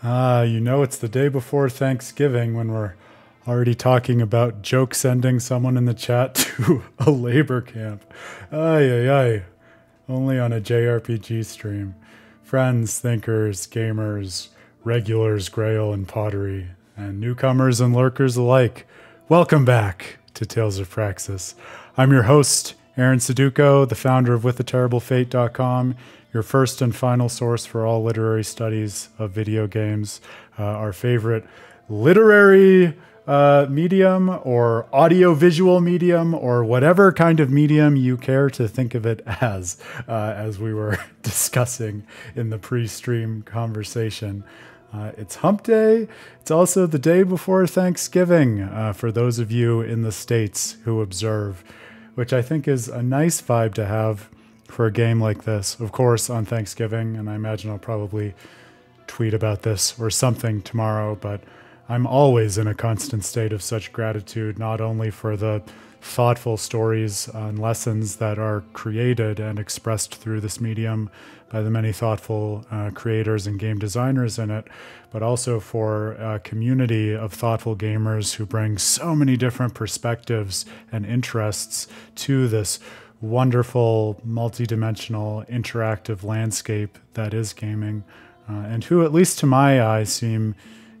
Ah, you know it's the day before Thanksgiving when we're already talking about joke sending someone in the chat to a labor camp. Ay, ay, ay. Only on a JRPG stream. Friends, thinkers, gamers, regulars, grail, and pottery, and newcomers and lurkers alike. Welcome back to Tales of Praxis. I'm your host, Aaron Suduiko, the founder of WithATerribleFate.com, your first and final source for all literary studies of video games, uh, our favorite literary uh, medium or audio-visual medium or whatever kind of medium you care to think of it as, uh, as we were discussing in the pre-stream conversation. Uh, it's Hump Day. It's also the day before Thanksgiving uh, for those of you in the States who observe, which I think is a nice vibe to have for a game like this. Of course, on Thanksgiving, and I imagine I'll probably tweet about this or something tomorrow, but I'm always in a constant state of such gratitude, not only for the thoughtful stories and lessons that are created and expressed through this medium by the many thoughtful uh, creators and game designers in it, but also for a community of thoughtful gamers who bring so many different perspectives and interests to this wonderful, multidimensional, interactive landscape that is gaming, uh, and who, at least to my eye, seem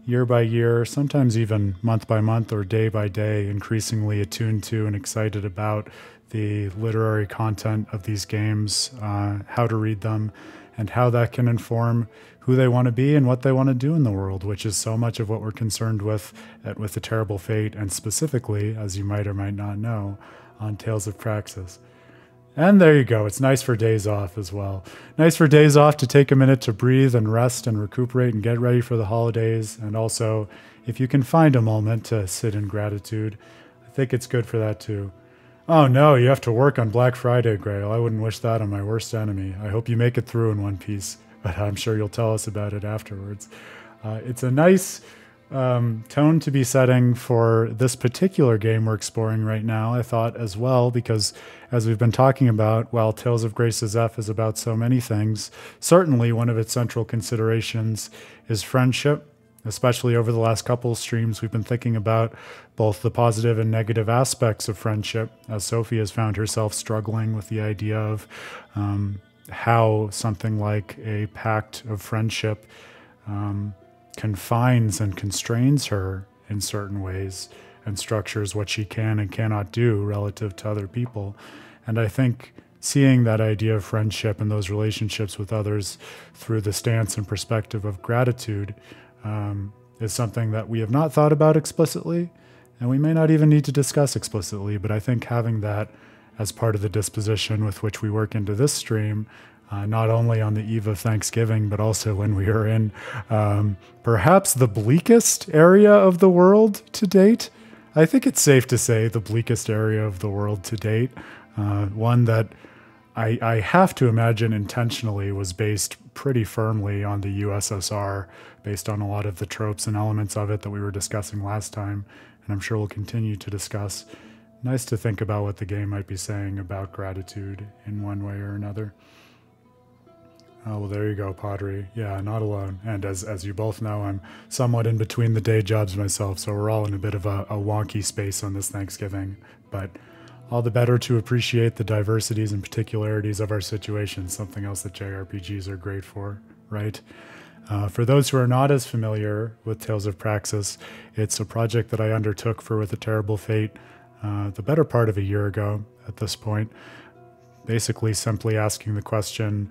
year by year, sometimes even month by month or day by day, increasingly attuned to and excited about the literary content of these games, uh, how to read them, and how that can inform who they want to be and what they want to do in the world, which is so much of what we're concerned with at With a Terrible Fate, and specifically, as you might or might not know, on Tales of Praxis. And there you go. It's nice for days off as well. Nice for days off to take a minute to breathe and rest and recuperate and get ready for the holidays. And also, if you can find a moment to sit in gratitude, I think it's good for that too. Oh no, you have to work on Black Friday, Grail. I wouldn't wish that on my worst enemy. I hope you make it through in one piece, but I'm sure you'll tell us about it afterwards. Uh, it's a nice um, tone to be setting for this particular game we're exploring right now, I thought as well, because as we've been talking about, while Tales of Graces F is about so many things, certainly one of its central considerations is friendship. Especially over the last couple of streams, we've been thinking about both the positive and negative aspects of friendship, as Sophie has found herself struggling with the idea of um, how something like a pact of friendship um, confines and constrains her in certain ways and structures what she can and cannot do relative to other people. And I think seeing that idea of friendship and those relationships with others through the stance and perspective of gratitude um, is something that we have not thought about explicitly, and we may not even need to discuss explicitly. But I think having that as part of the disposition with which we work into this stream uh, not only on the eve of Thanksgiving, but also when we are in um, perhaps the bleakest area of the world to date. I think it's safe to say the bleakest area of the world to date. Uh, one that I, I, have to imagine intentionally was based pretty firmly on the USSR, based on a lot of the tropes and elements of it that we were discussing last time, and I'm sure we'll continue to discuss. Nice to think about what the game might be saying about gratitude in one way or another. Oh, well, there you go, Pottery. Yeah, not alone. And as, as you both know, I'm somewhat in between the day jobs myself, so we're all in a bit of a, a wonky space on this Thanksgiving. But all the better to appreciate the diversities and particularities of our situation, something else that JRPGs are great for, right? Uh, for those who are not as familiar with Tales of Praxis, it's a project that I undertook for With a Terrible Fate uh, the better part of a year ago at this point. Basically, simply asking the question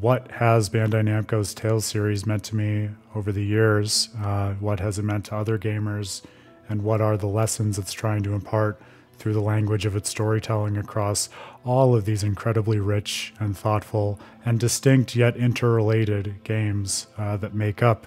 what has Bandai Namco's Tales series meant to me over the years? Uh, what has it meant to other gamers? And what are the lessons it's trying to impart through the language of its storytelling across all of these incredibly rich and thoughtful and distinct yet interrelated games uh, that make up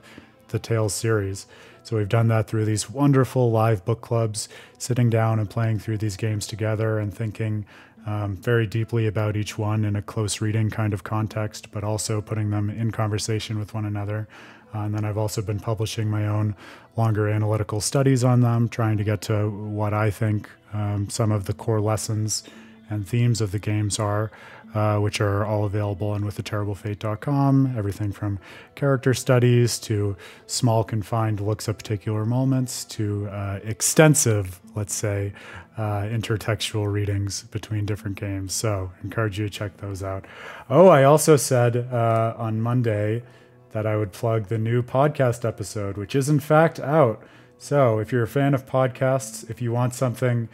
the Tales series? So we've done that through these wonderful live book clubs, sitting down and playing through these games together and thinking um, very deeply about each one in a close reading kind of context, but also putting them in conversation with one another. Uh, and then I've also been publishing my own longer analytical studies on them, trying to get to what I think um, some of the core lessons and themes of the games are, uh, which are all available on withtheterriblefate.com. Everything from character studies to small confined looks at particular moments to uh, extensive, let's say, uh, intertextual readings between different games. So, encourage you to check those out. Oh, I also said uh, on Monday that I would plug the new podcast episode, which is in fact out. So, if you're a fan of podcasts, if you want something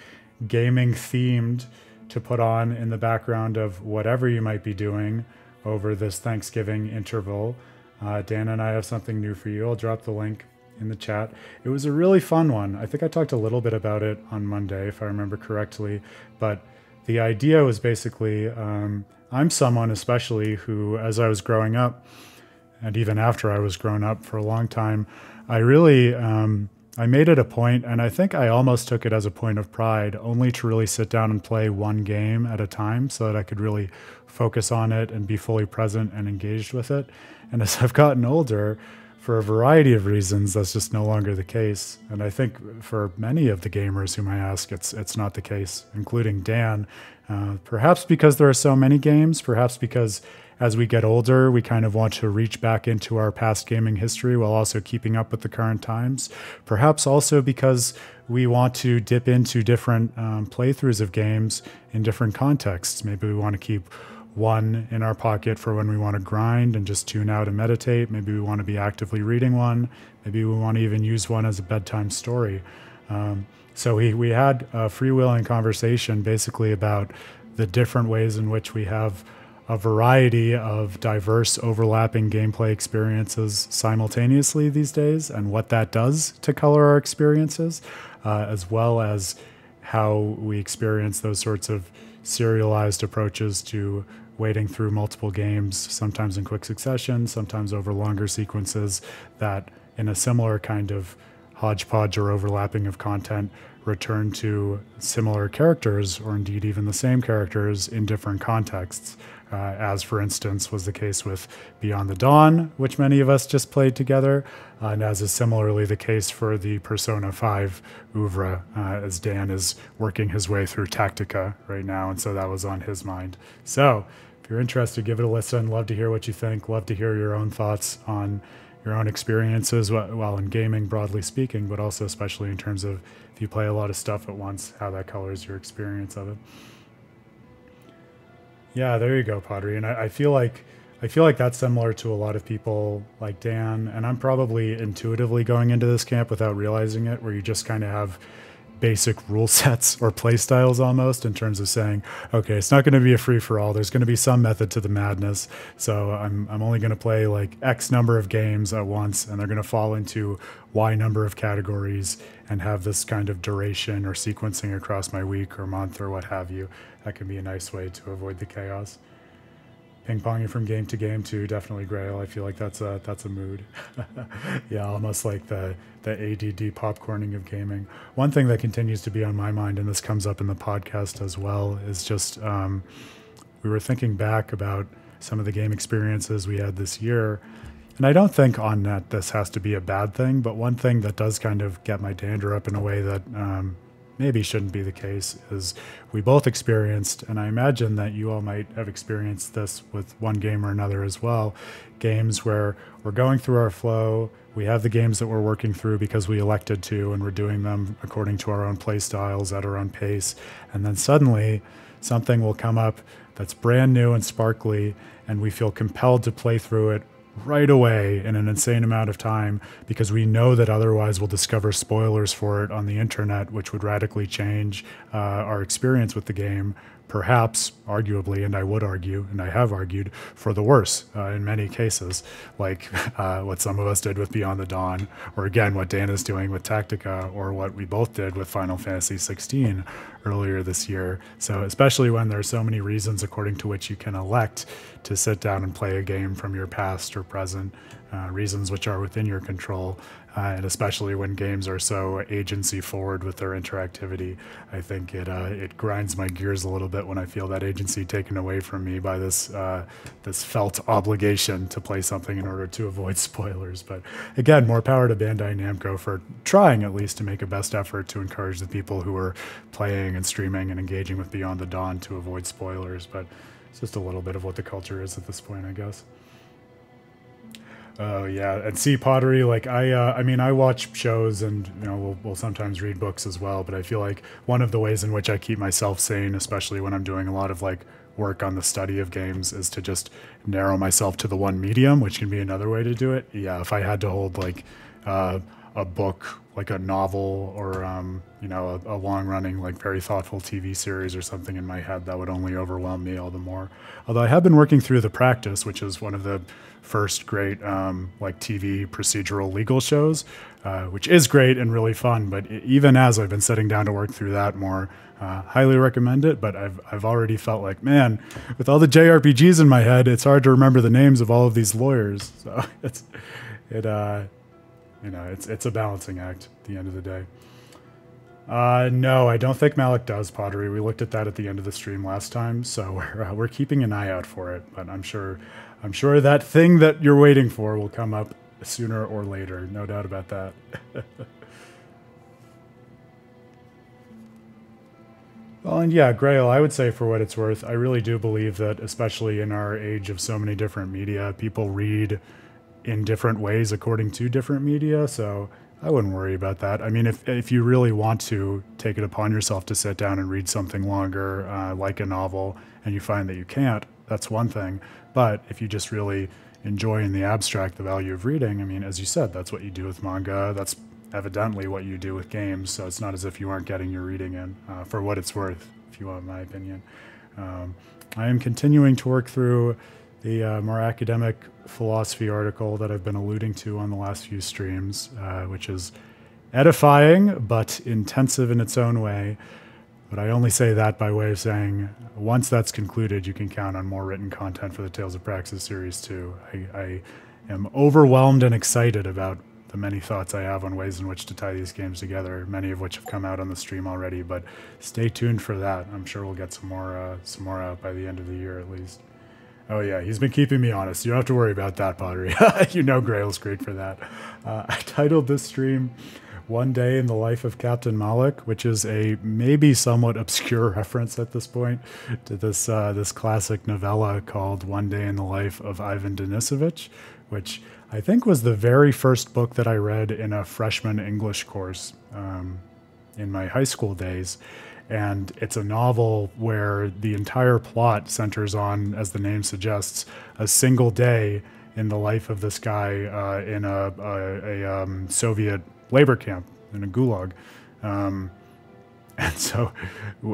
gaming themed to put on in the background of whatever you might be doing over this Thanksgiving interval, uh, Dan and I have something new for you. I'll drop the link in the chat. It was a really fun one. I think I talked a little bit about it on Monday, if I remember correctly. But the idea was basically um, I'm someone, especially, who, as I was growing up, and even after I was grown up for a long time, I really um, I made it a point, and I think I almost took it as a point of pride, only to really sit down and play one game at a time, so that I could really focus on it and be fully present and engaged with it. And as I've gotten older, for a variety of reasons, that's just no longer the case. And I think for many of the gamers whom I ask, it's it's not the case, including Dan. Uh, perhaps because there are so many games, perhaps because as we get older, we kind of want to reach back into our past gaming history while also keeping up with the current times. Perhaps also because we want to dip into different um, playthroughs of games in different contexts. Maybe we want to keep one in our pocket for when we want to grind and just tune out and meditate. Maybe we want to be actively reading one. Maybe we want to even use one as a bedtime story. Um, so we, we had a freewheeling conversation basically about the different ways in which we have a variety of diverse overlapping gameplay experiences simultaneously these days and what that does to color our experiences, uh, as well as how we experience those sorts of serialized approaches to wading through multiple games, sometimes in quick succession, sometimes over longer sequences that, in a similar kind of hodgepodge or overlapping of content, return to similar characters or indeed even the same characters in different contexts uh, as for instance was the case with Beyond the Dawn, which many of us just played together, uh, and as is similarly the case for the Persona 5 oeuvre, uh, as Dan is working his way through Tactica right now, and so that was on his mind. So, if you're interested, give it a listen. Love to hear what you think. Love to hear your own thoughts on your own experiences while in gaming, broadly speaking, but also especially in terms of if you play a lot of stuff at once, how that colors your experience of it. Yeah, there you go, Padre. And I, I, feel like I feel like that's similar to a lot of people like Dan. And I'm probably intuitively going into this camp without realizing it, where you just kind of have basic rule sets or play styles almost in terms of saying, okay, it's not going to be a free for all. There's going to be some method to the madness. So I'm, I'm only going to play like X number of games at once, and they're going to fall into Y number of categories and have this kind of duration or sequencing across my week or month or what have you. That can be a nice way to avoid the chaos ping ponging from game to game too. Definitely Grail. I feel like that's a that's a mood. yeah, almost like the the ADD popcorning of gaming. One thing that continues to be on my mind, and this comes up in the podcast as well, is just um, we were thinking back about some of the game experiences we had this year. And I don't think on net this has to be a bad thing, but one thing that does kind of get my dander up in a way that um, maybe shouldn't be the case is we both experienced, and I imagine that you all might have experienced this with one game or another as well. Games where we're going through our flow, we have the games that we're working through because we elected to, and we're doing them according to our own play styles at our own pace. And then suddenly something will come up that's brand new and sparkly, and we feel compelled to play through it right away in an insane amount of time because we know that otherwise we'll discover spoilers for it on the internet, which would radically change uh, our experience with the game perhaps, arguably, and I would argue, and I have argued, for the worse uh, in many cases, like uh, what some of us did with Beyond the Dawn, or again, what Dan is doing with Tactica, or what we both did with Final Fantasy XVI earlier this year. So, especially when there are so many reasons according to which you can elect to sit down and play a game from your past or present, uh, reasons which are within your control. Uh, and especially when games are so agency forward with their interactivity, I think it uh, it grinds my gears a little bit when I feel that agency taken away from me by this uh, this felt obligation to play something in order to avoid spoilers. But again, more power to Bandai Namco for trying at least to make a best effort to encourage the people who are playing and streaming and engaging with Beyond the Dawn to avoid spoilers. But it's just a little bit of what the culture is at this point, I guess. Oh yeah, and see pottery. Like I, uh, I mean, I watch shows and you know we'll, we'll sometimes read books as well. But I feel like one of the ways in which I keep myself sane, especially when I'm doing a lot of like work on the study of games, is to just narrow myself to the one medium, which can be another way to do it. Yeah, if I had to hold like uh, a book, like a novel, or um, you know a, a long-running like very thoughtful TV series or something in my head, that would only overwhelm me all the more. Although I have been working through the practice, which is one of the first great um, like TV procedural legal shows, uh, which is great and really fun. But even as I've been sitting down to work through that more, uh, highly recommend it. But I've I've already felt like man, with all the JRPGs in my head, it's hard to remember the names of all of these lawyers. So it's it uh, you know it's it's a balancing act at the end of the day. Uh, no, I don't think Malik does pottery. We looked at that at the end of the stream last time, so we're uh, we're keeping an eye out for it. But I'm sure I'm sure that thing that you're waiting for will come up sooner or later. No doubt about that. well, and yeah, Grail, I would say for what it's worth, I really do believe that, especially in our age of so many different media, people read in different ways according to different media. So I wouldn't worry about that. I mean, if, if you really want to take it upon yourself to sit down and read something longer, uh, like a novel, and you find that you can't, that's one thing. But if you just really enjoy in the abstract the value of reading, I mean, as you said, that's what you do with manga. That's evidently what you do with games. So it's not as if you aren't getting your reading in, uh, for what it's worth, if you want my opinion. Um, I am continuing to work through the uh, more academic philosophy article that I've been alluding to on the last few streams, uh, which is edifying but intensive in its own way. But I only say that by way of saying once that's concluded, you can count on more written content for the Tales of Praxis series too. I, I am overwhelmed and excited about the many thoughts I have on ways in which to tie these games together, many of which have come out on the stream already. But stay tuned for that. I'm sure we'll get some more, uh, some more out by the end of the year at least. Oh yeah, he's been keeping me honest. You don't have to worry about that, Pottery. you know Grail's great for that. Uh, I titled this stream one Day in the Life of Captain Malik, which is a maybe somewhat obscure reference at this point to this uh, this classic novella called One Day in the Life of Ivan Denisovich, which I think was the very first book that I read in a freshman English course um, in my high school days. And it's a novel where the entire plot centers on, as the name suggests, a single day in the life of this guy uh, in a, a, a um, Soviet labor camp in a gulag. Um, and so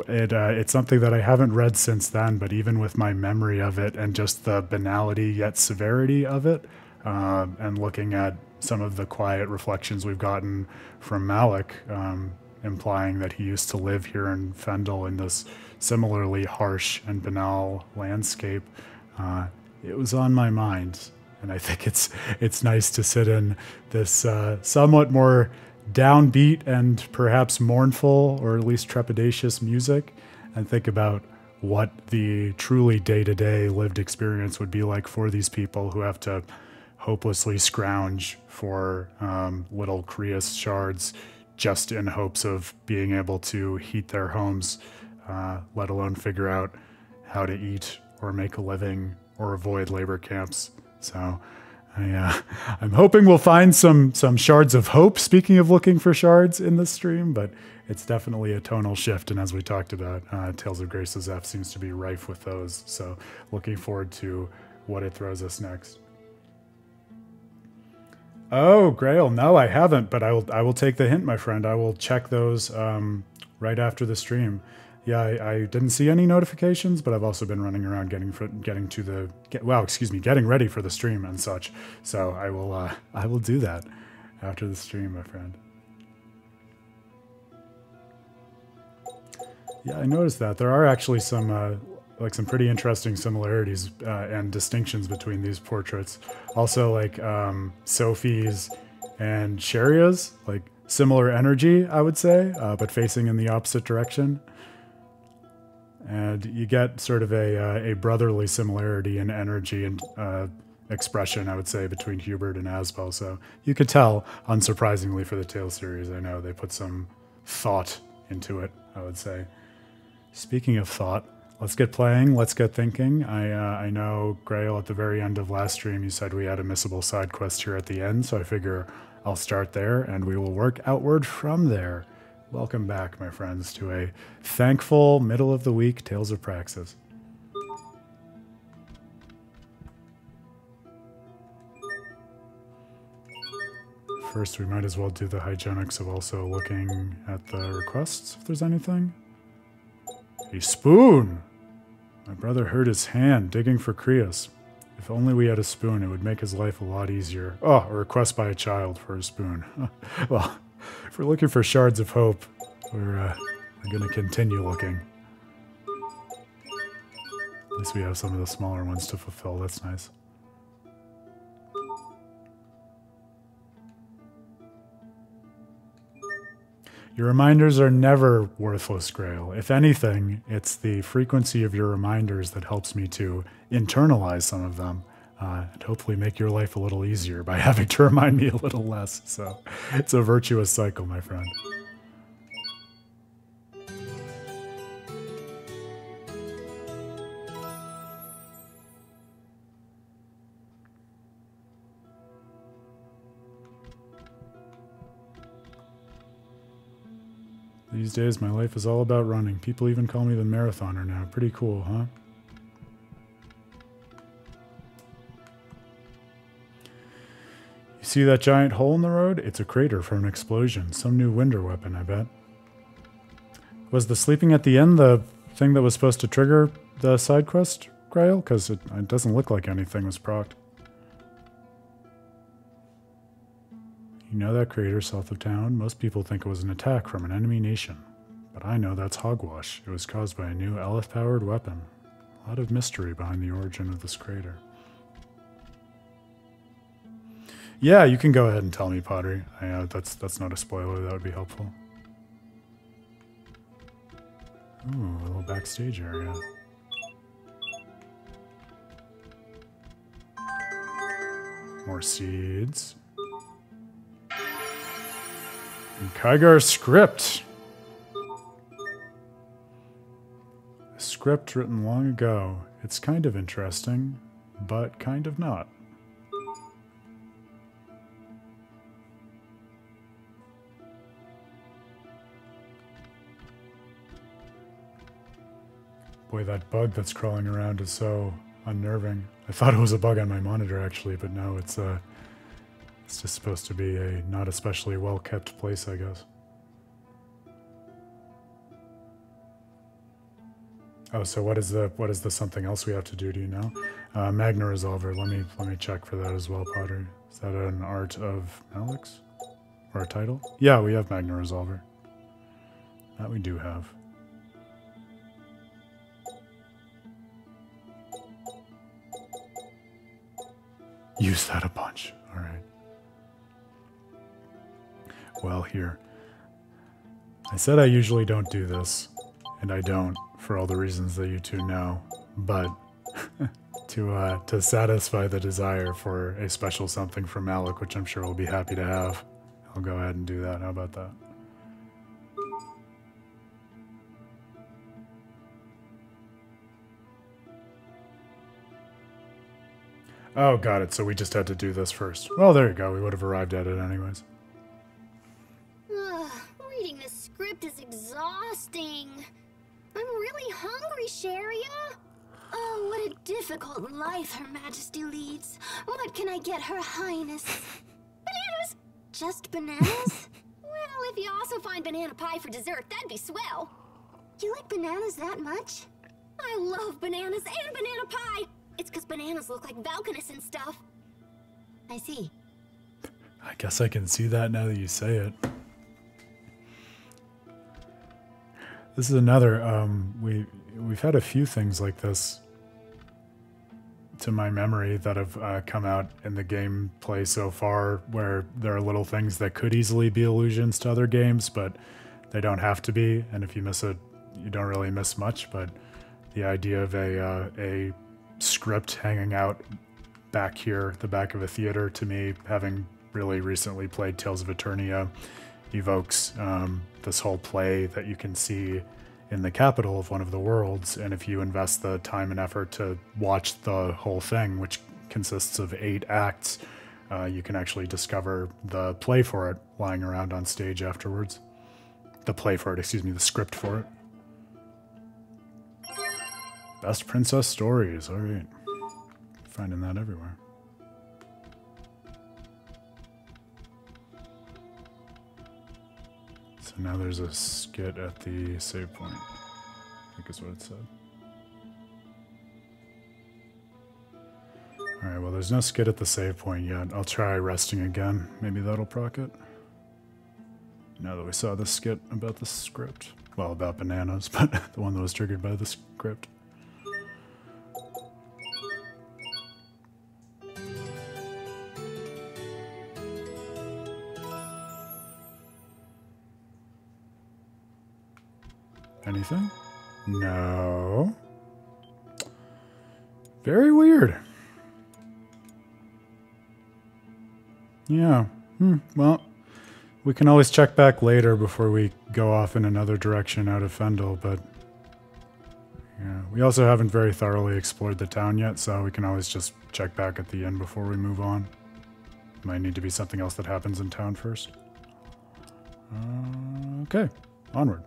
it uh, it's something that I haven't read since then, but even with my memory of it and just the banality yet severity of it, uh, and looking at some of the quiet reflections we've gotten from Malik, um, implying that he used to live here in Fendel in this similarly harsh and banal landscape, uh, it was on my mind. And I think it's it's nice to sit in this uh, somewhat more downbeat and perhaps mournful or at least trepidatious music and think about what the truly day-to-day lived experience would be like for these people who have to hopelessly scrounge for um, little Cryas shards just in hopes of being able to heat their homes, uh, let alone figure out how to eat or make a living or avoid labor camps. So I, uh, I'm hoping we'll find some some shards of hope. Speaking of looking for shards in this stream, but it's definitely a tonal shift. And as we talked about, uh, Tales of Graces F seems to be rife with those. So looking forward to what it throws us next. Oh, Grail, no, I haven't, but I will. I will take the hint, my friend. I will check those um, right after the stream yeah, I, I, didn't see any notifications, but I've also been running around getting for, getting to the get, well, excuse me, getting ready for the stream and such. So I will uh, I will do that after the stream, my friend. Yeah, I noticed that there are actually some uh, like some pretty interesting similarities uh, and distinctions between these portraits. Also, like um, Sophie's and Cheria's, like similar energy, I would say, uh, but facing in the opposite direction. And you get sort of a, uh, a brotherly similarity in energy and uh, expression, I would say, between Hubert and Asbel. So you could tell, unsurprisingly for the Tale series, I know they put some thought into it, I would say. Speaking of thought, let's get playing. Let's get thinking. I uh, I know Grail at the very end of last stream. You said we had a missable side quest here at the end, so I figure I'll start there, and we will work outward from there. Welcome back, my friends, to a thankful middle of the week Tales of Praxis. First, we might as well do the hygienics of also looking at the requests, if there's anything. A spoon! My brother hurt his hand digging for Cryas. If only we had a spoon, it would make his life a lot easier. Oh, a request by a child for a spoon. well, if we're looking for shards of hope, we're, uh, we're to continue looking. At least we have some of the smaller ones to fulfill. That's nice. Your reminders are never worthless, Grail. If anything, it's the frequency of your reminders that helps me to internalize some of them uh, and hopefully make your life a little easier by having to remind me a little less. So it's a virtuous cycle, my friend. These days, my life is all about running. People even call me the marathoner now. Pretty cool, huh? You see that giant hole in the road? It's a crater from an explosion. Some new Windor weapon, I bet. Was the sleeping at the end the thing that was supposed to trigger the side quest, Grail? Because it, it doesn't look like anything was procced. You know that crater south of town? Most people think it was an attack from an enemy nation. But I know that's hogwash. It was caused by a new Aleph powered weapon. A lot of mystery behind the origin of this crater. Yeah, you can go ahead and tell me, Pottery. I, uh, that's that's not a spoiler. That would be helpful. Ooh, a little backstage area. More seeds. Kygar script. A script written long ago. It's kind of interesting, but kind of not. Boy, that bug that's crawling around is so unnerving. I thought it was a bug on my monitor actually, but no, it's a it's just supposed to be a not especially well kept place, I guess. Oh, so what is the what is the something else we have to do? Do you know? Uh, Magna Resolver. Let me let me check for that as well, Potter. Is that an art of Alex or a title? Yeah, we have Magna Resolver. That we do have. Use that a bunch. All right well here. I said I usually don't do this, and I don't for all the reasons that you two know, but to uh, to satisfy the desire for a special something from Alec, which I'm sure we'll be happy to have, I'll go ahead and do that. How about that? Oh, got it. So we just had to do this first. Well, there you go. We would have arrived at it anyways. Exhausting. I'm really hungry, Cheria. Oh, what a difficult life Her Majesty leads. What can I get Her Highness? Bananas! Just bananas? well, if you also find banana pie for dessert, that'd be swell. You like bananas that much? I love bananas and banana pie! It's because bananas look like Valkanus and stuff. I see. I guess I can see that now that you say it. This is another um, we we've had a few things like this to my memory that have uh, come out in the gameplay so far where there are little things that could easily be allusions to other games, but they don't have to be. And if you miss it, you don't really miss much. But the idea of a, uh, a script hanging out back here, the back of a theater, to me, having really recently played Tales of Eternia, evokes um, this whole play that you can see in the capital of one of the worlds. And if you invest the time and effort to watch the whole thing, which consists of eight acts, uh, you can actually discover the play for it lying around on stage afterwards. The play for it, excuse me, the script for it. Best princess stories, all right. Finding that everywhere. Now there's a skit at the save point. I think is what it said. Alright, well there's no skit at the save point yet. I'll try resting again. Maybe that'll proc it. Now that we saw the skit about the script. Well, about bananas, but the one that was triggered by the script. Anything? No. Very weird. Yeah. Hmm. Well, we can always check back later before we go off in another direction out of Fendel, but yeah, we also haven't very thoroughly explored the town yet, so we can always just check back at the end before we move on. Might need to be something else that happens in town first. Uh, okay, onward.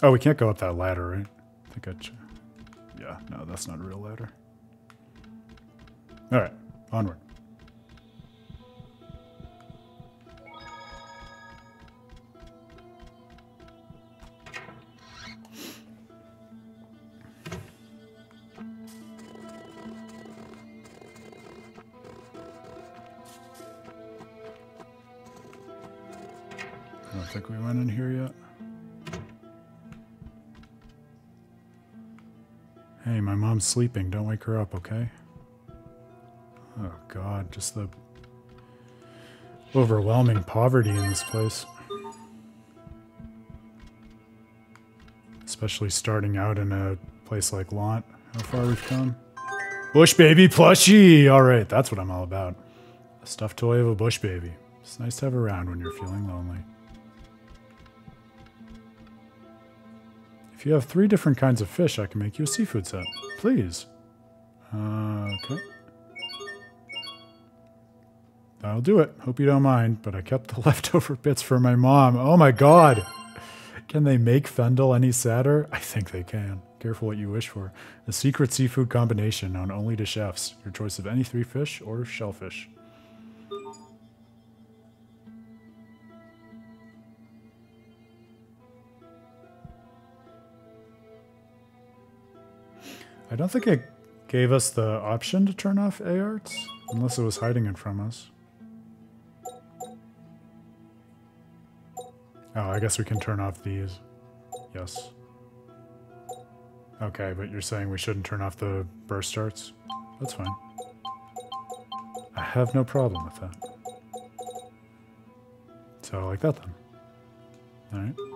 Oh, we can't go up that ladder, right? I think I... Yeah, no, that's not a real ladder. All right, onward. I don't think we went in here yet. Hey, my mom's sleeping. Don't wake her up, okay? Oh god, just the overwhelming poverty in this place. Especially starting out in a place like Lhant. How far we've come. Bush baby plushie! Alright, that's what I'm all about. A stuffed toy of a bush baby. It's nice to have around when you're feeling lonely. You have three different kinds of fish, I can make you a seafood set. Please. Uh, okay. I'll do it. Hope you don't mind, but I kept the leftover bits for my mom. Oh my god! Can they make Fendel any sadder? I think they can. Careful what you wish for. A secret seafood combination known only to chefs. Your choice of any three fish or shellfish. I don't think it gave us the option to turn off ARts, unless it was hiding it from us. Oh, I guess we can turn off these. Yes. Okay, but you're saying we shouldn't turn off the burst artes? That's fine. I have no problem with that. So, I like that then. Alright.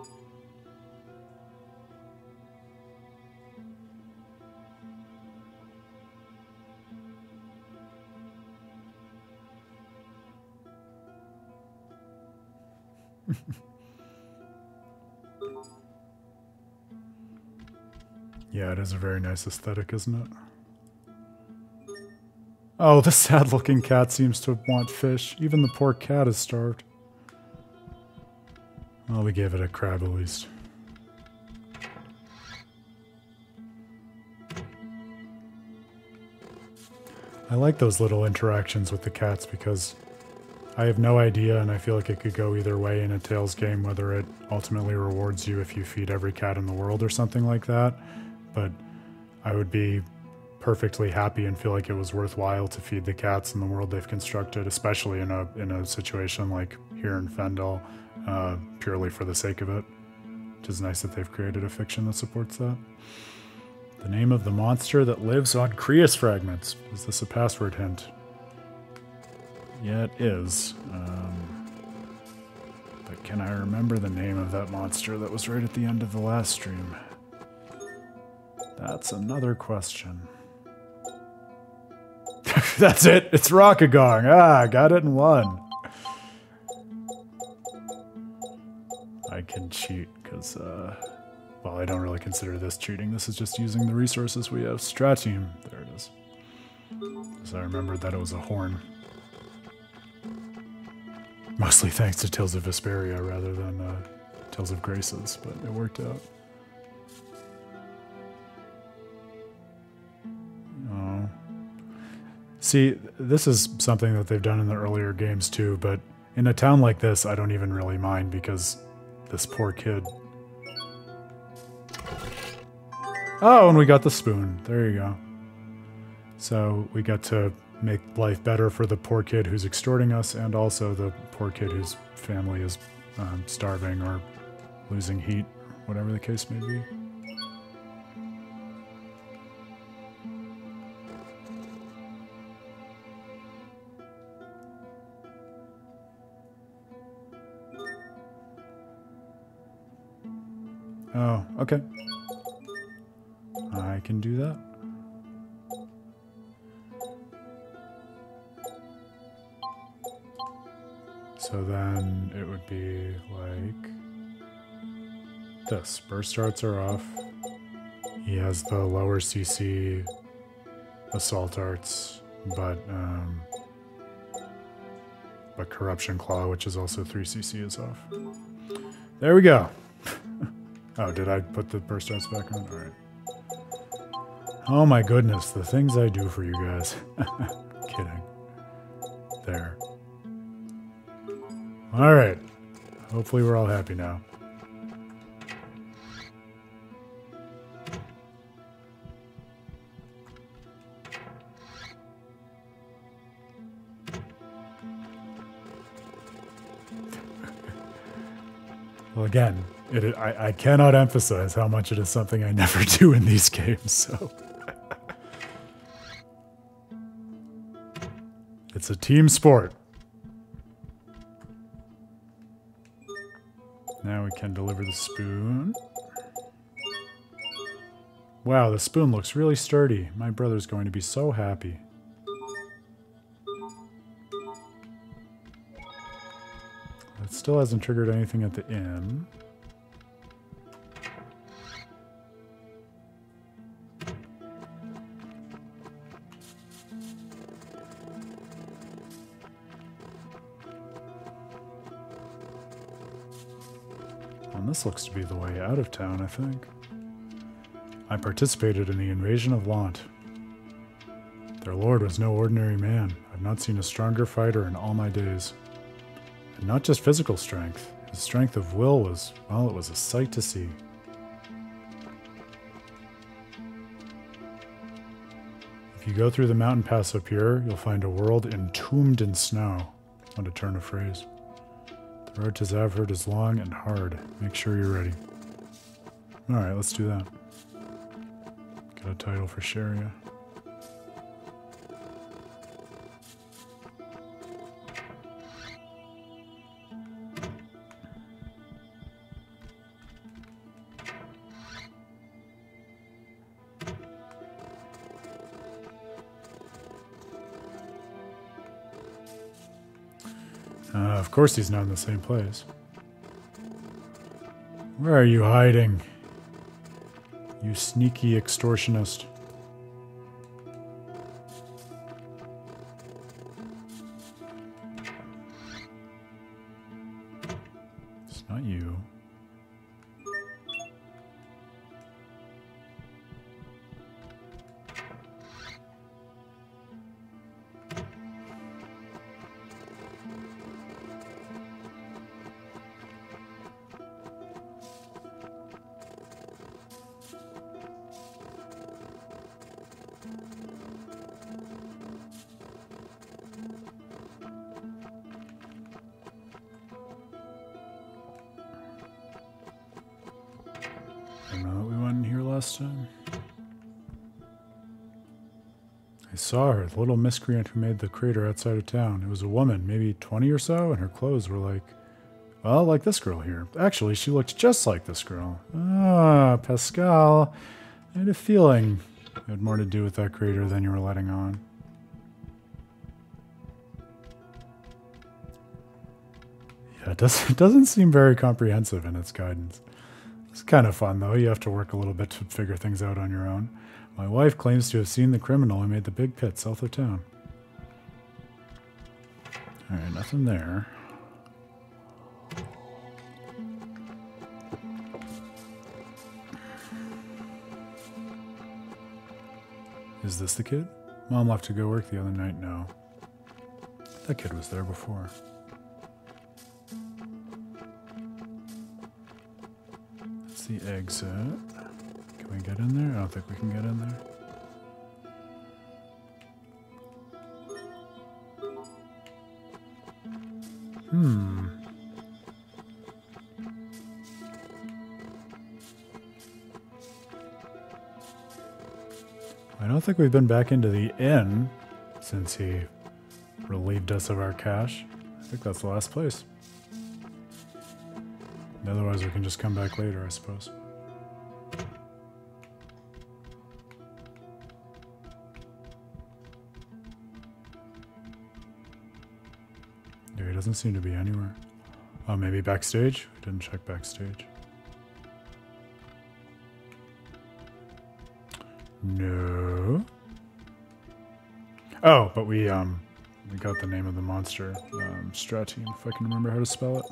Is a very nice aesthetic, isn't it? Oh, the sad looking cat seems to want fish. Even the poor cat is starved. Well, we gave it a crab at least. I like those little interactions with the cats because I have no idea, and I feel like it could go either way in a Tales game, whether it ultimately rewards you if you feed every cat in the world or something like that. But I would be perfectly happy and feel like it was worthwhile to feed the cats in the world they've constructed, especially in a in a situation like here in Fendel, uh, purely for the sake of it. Which is nice that they've created a fiction that supports that. The name of the monster that lives on Cryas fragments. Is this a password hint? Yeah, it is. Um, but can I remember the name of that monster that was right at the end of the last stream? That's another question. That's it. It's Rockagong. Ah, got it in one. I can cheat because, uh, well, I don't really consider this cheating. This is just using the resources we have. Stratium. There it is. Because I remembered that it was a horn. Mostly thanks to Tales of Vesperia rather than uh, Tales of Graces, but it worked out. See, this is something that they've done in the earlier games too, but in a town like this, I don't even really mind because this poor kid. Oh, and we got the spoon. There you go. So we got to make life better for the poor kid who's extorting us and also the poor kid whose family is um, starving or losing heat, whatever the case may be. Oh, okay. I can do that. So then it would be like this. Burst artes are off. He has the lower CC assault arts, but um, but corruption claw, which is also 3 CC, is off. There we go. Oh, did I put the burst artes back on? Alright. Oh my goodness, the things I do for you guys. Kidding. There. Alright. Hopefully we're all happy now. Well, again, it, I, I cannot emphasize how much it is something I never do in these games, so. it's a team sport. Now we can deliver the spoon. Wow, the spoon looks really sturdy. My brother's going to be so happy. It still hasn't triggered anything at the inn. Looks to be the way out of town, I think. I participated in the invasion of Lhant. Their lord was no ordinary man. I've not seen a stronger fighter in all my days. And not just physical strength. His strength of will was, well, it was a sight to see. If you go through the mountain pass up here, you'll find a world entombed in snow. Want to turn a phrase. The road to Zavhert is long and hard. Make sure you're ready. Alright, let's do that. Get a title for Cheria. Of course he's not in the same place. Where are you hiding? You sneaky extortionist. It's not you. Time. saw her, the little miscreant who made the crater outside of town. It was a woman, maybe 20 or so, and her clothes were like, well, like this girl here. Actually, she looked just like this girl. Ah, Pascal. I had a feeling it had more to do with that crater than you were letting on. Yeah, it doesn't, it doesn't seem very comprehensive in its guidance. It's kind of fun, though. You have to work a little bit to figure things out on your own. My wife claims to have seen the criminal who made the big pit south of town. Alright, nothing there. Is this the kid? Mom left to go work the other night. No. That kid was there before. The exit. Can we get in there? I don't think we can get in there. Hmm. I don't think we've been back into the inn since he relieved us of our cash. I think that's the last place. Otherwise, we can just come back later, I suppose. Yeah, he doesn't seem to be anywhere. Oh, maybe backstage? We didn't check backstage. No. Oh, but we um we got the name of the monster, um, Stratine, if I can remember how to spell it.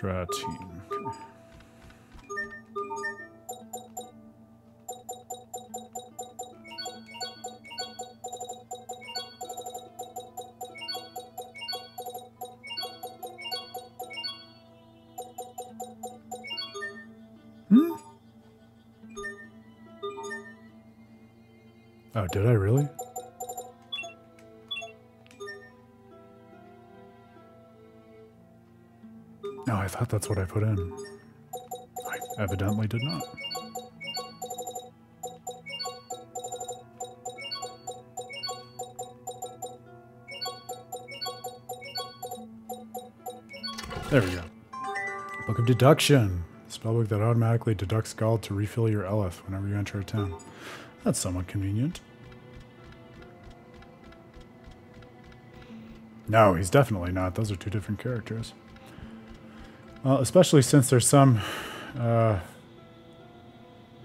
Stratine. That's what I put in. I evidently did not. There we go. Book of Deduction. Spellbook that automatically deducts gold to refill your Eleth whenever you enter a town. That's somewhat convenient. No, he's definitely not. Those are two different characters. Well, especially since there's some... Uh,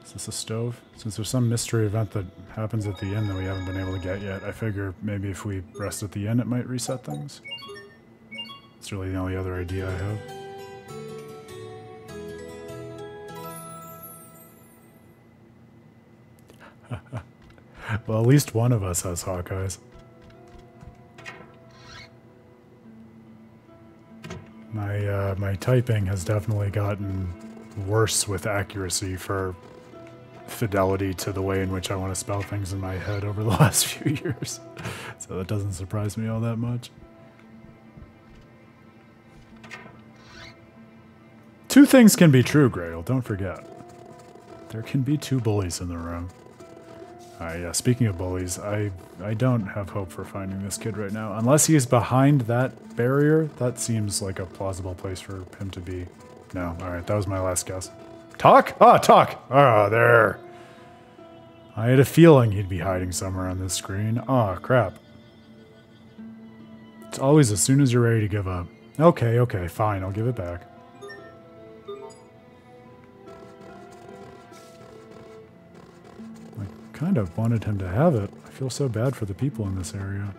is this a stove? Since there's some mystery event that happens at the end that we haven't been able to get yet, I figure maybe if we rest at the end it might reset things. It's really the only other idea I have. well, at least one of us has Hawkeyes. My typing has definitely gotten worse with accuracy for fidelity to the way in which I want to spell things in my head over the last few years. so that doesn't surprise me all that much. Two things can be true, Grail. Don't forget. There can be two bullies in the room. Uh, yeah, speaking of bullies, I I don't have hope for finding this kid right now. Unless he is behind that barrier, that seems like a plausible place for him to be. No, alright, that was my last guess. Talk? Ah, talk! Ah, there. I had a feeling he'd be hiding somewhere on this screen. Ah, crap. It's always as soon as you're ready to give up. Okay, okay, fine, I'll give it back. I kind of wanted him to have it. I feel so bad for the people in this area.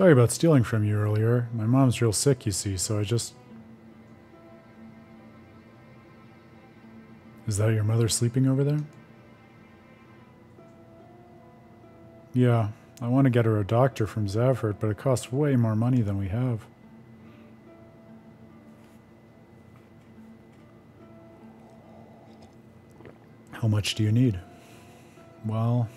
Sorry about stealing from you earlier. My mom's real sick, you see, so I just Is that your mother sleeping over there? Yeah, I want to get her a doctor from Zavhert, but it costs way more money than we have. How much do you need? Well,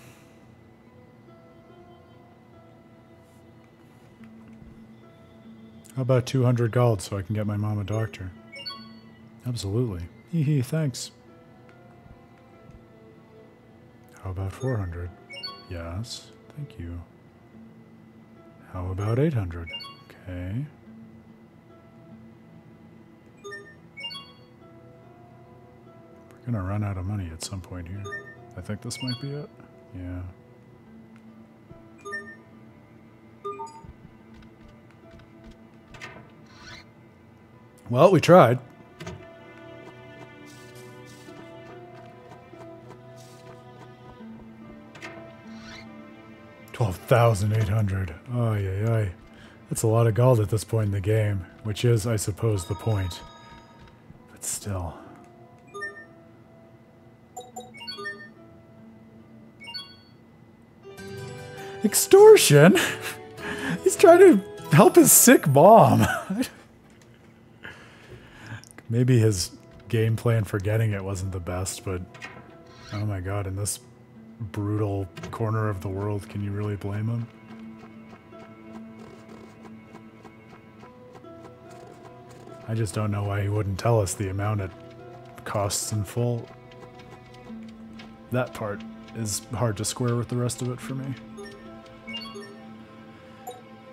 how about 200 gold so I can get my mom a doctor? Absolutely. Hee hee, thanks. How about 400? Yes, thank you. How about 800? Okay. We're gonna run out of money at some point here. I think this might be it. Yeah. Well, we tried. Twelve thousand eight hundred. Oh yeah, yeah. That's a lot of gold at this point in the game, which is, I suppose, the point. But still. Extortion? He's trying to help his sick mom. Maybe his game plan for getting it wasn't the best, but oh my god, in this brutal corner of the world, can you really blame him? I just don't know why he wouldn't tell us the amount it costs in full. That part is hard to square with the rest of it for me.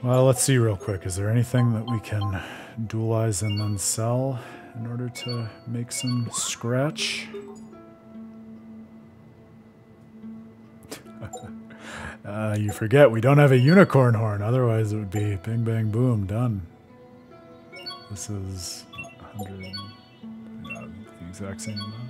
Well, let's see real quick. Is there anything that we can dualize and then sell in order to make some scratch? uh, you forget, we don't have a unicorn horn. Otherwise, it would be bing, bang, boom, done. This is 100, yeah, the exact same amount.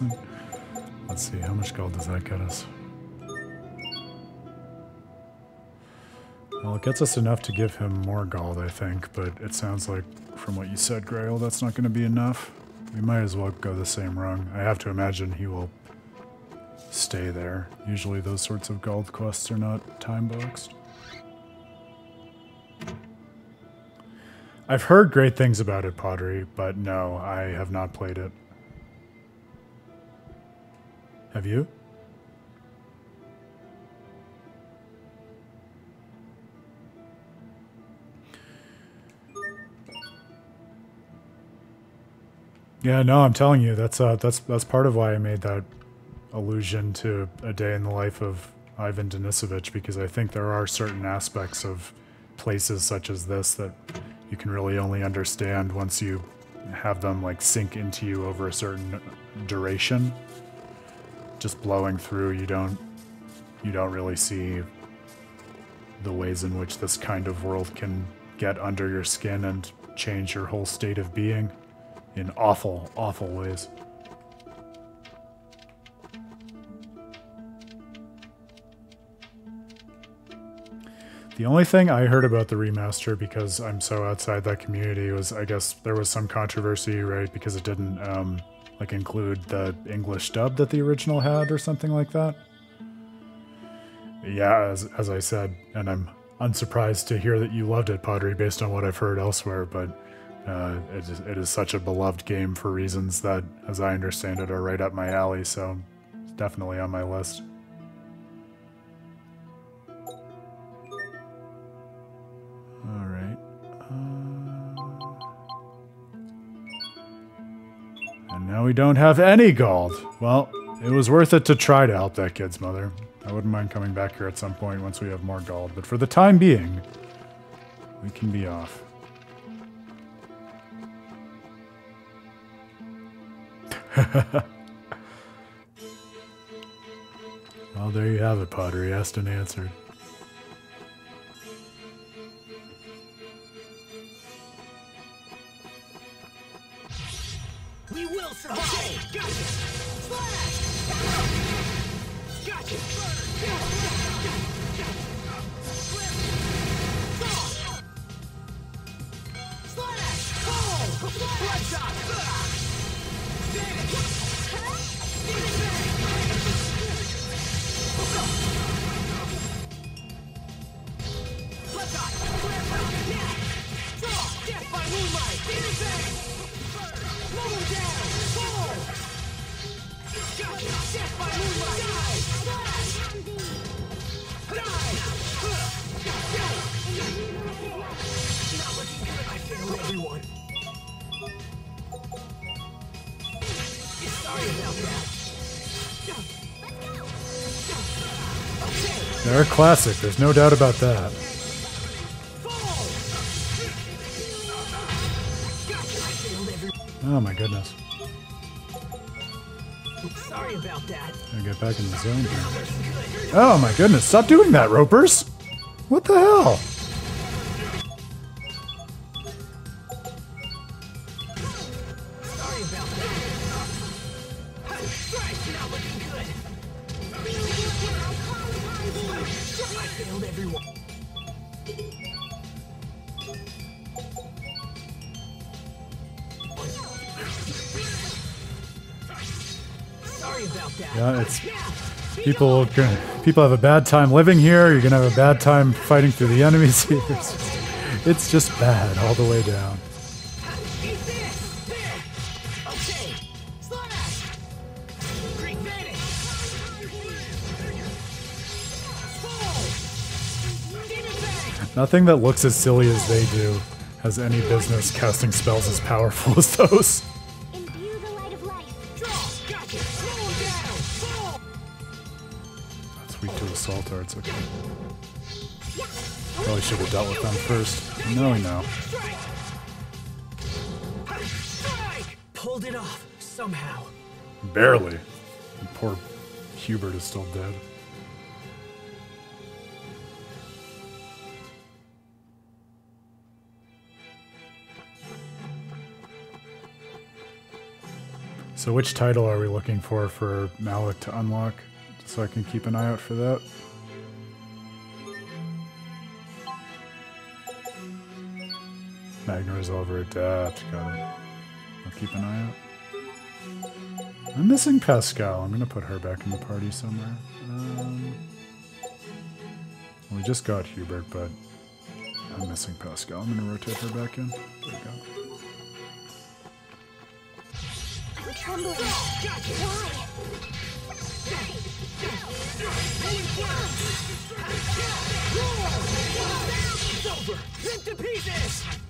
Dualizing. Let's see, how much gold does that get us? Well, it gets us enough to give him more gold, I think, but it sounds like, from what you said, Grail, that's not going to be enough. We might as well go the same rung. I have to imagine he will stay there. Usually those sorts of gold quests are not time-boxed. I've heard great things about it, Pottery, but no, I have not played it. Have you? Yeah, no, I'm telling you, that's uh, that's that's part of why I made that allusion to a day in the life of Ivan Denisovich, because I think there are certain aspects of places such as this that you can really only understand once you have them like sink into you over a certain duration. Just blowing through, you don't you don't really see the ways in which this kind of world can get under your skin and change your whole state of being in awful, awful ways. The only thing I heard about the remaster because I'm so outside that community was I guess there was some controversy, right? Because it didn't um, like include the English dub that the original had or something like that. Yeah, as, as I said, and I'm unsurprised to hear that you loved it, Padre, based on what I've heard elsewhere, but uh, it, is, it is such a beloved game for reasons that, as I understand it, are right up my alley, so it's definitely on my list. Now we don't have any gold. Well, it was worth it to try to help that kid's mother. I wouldn't mind coming back here at some point once we have more gold, but for the time being, we can be off. Well, there you have it, Potter. Asked and answered. They're a classic. There's no doubt about that. fall! Gotcha! I failed everyone. Oh my goodness. Sorry about that. Gotta get back in the zone here. Oh my goodness. Stop doing that, Ropers! What the hell? People. gonna- People have a bad time living here. You're gonna have a bad time fighting through the enemies here. It's just, it's just bad all the way down. Nothing that looks as silly as they do has any business casting spells as powerful as those. Arts. Okay. Probably should have dealt with them first. No, we know. Strike! Strike! Pulled it off, somehow. Barely. Poor Hubert is still dead. So which title are we looking for for Malik to unlock? So I can keep an eye out for that. Magna Resolver Adapt. Got it. I'll keep an eye out. I'm missing Pascal. I'm gonna put her back in the party somewhere. Um, we just got Hubert, but I'm missing Pascal. I'm gonna rotate her back in. There we go. I'm trembling. Why? It's over! Rip to pieces!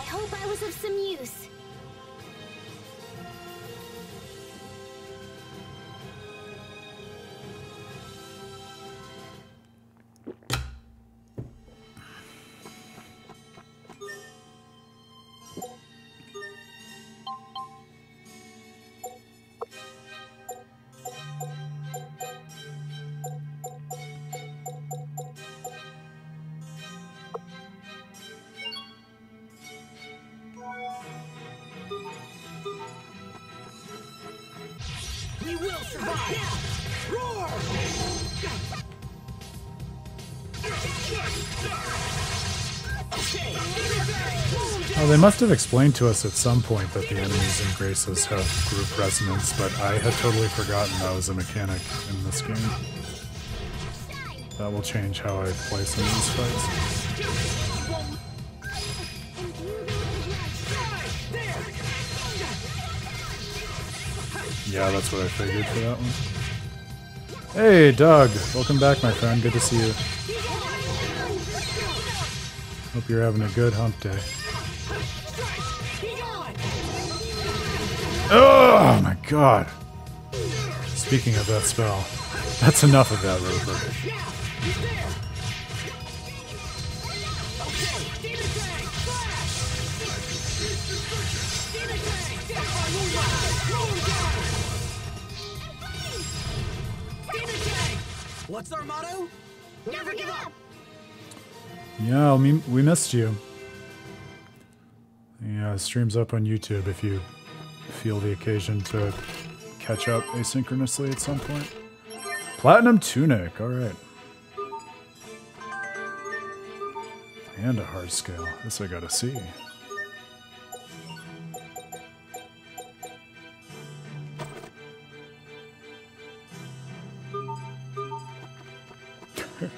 I hope I was of some use. They must have explained to us at some point that the enemies and graces have group resonance, but I had totally forgotten that was a mechanic in this game. That will change how I play some of these fights. Yeah, that's what I figured for that one. Hey, Doug. Welcome back, my friend. Good to see you. Hope you're having a good hump day. Oh my god. Speaking of that spell, that's enough of that, Roper. What's our motto? Never give up! Yeah, we, we missed you. Yeah, stream's up on YouTube if you feel the occasion to catch up asynchronously at some point. Platinum Tunic, alright. And a hard scale. This I gotta see.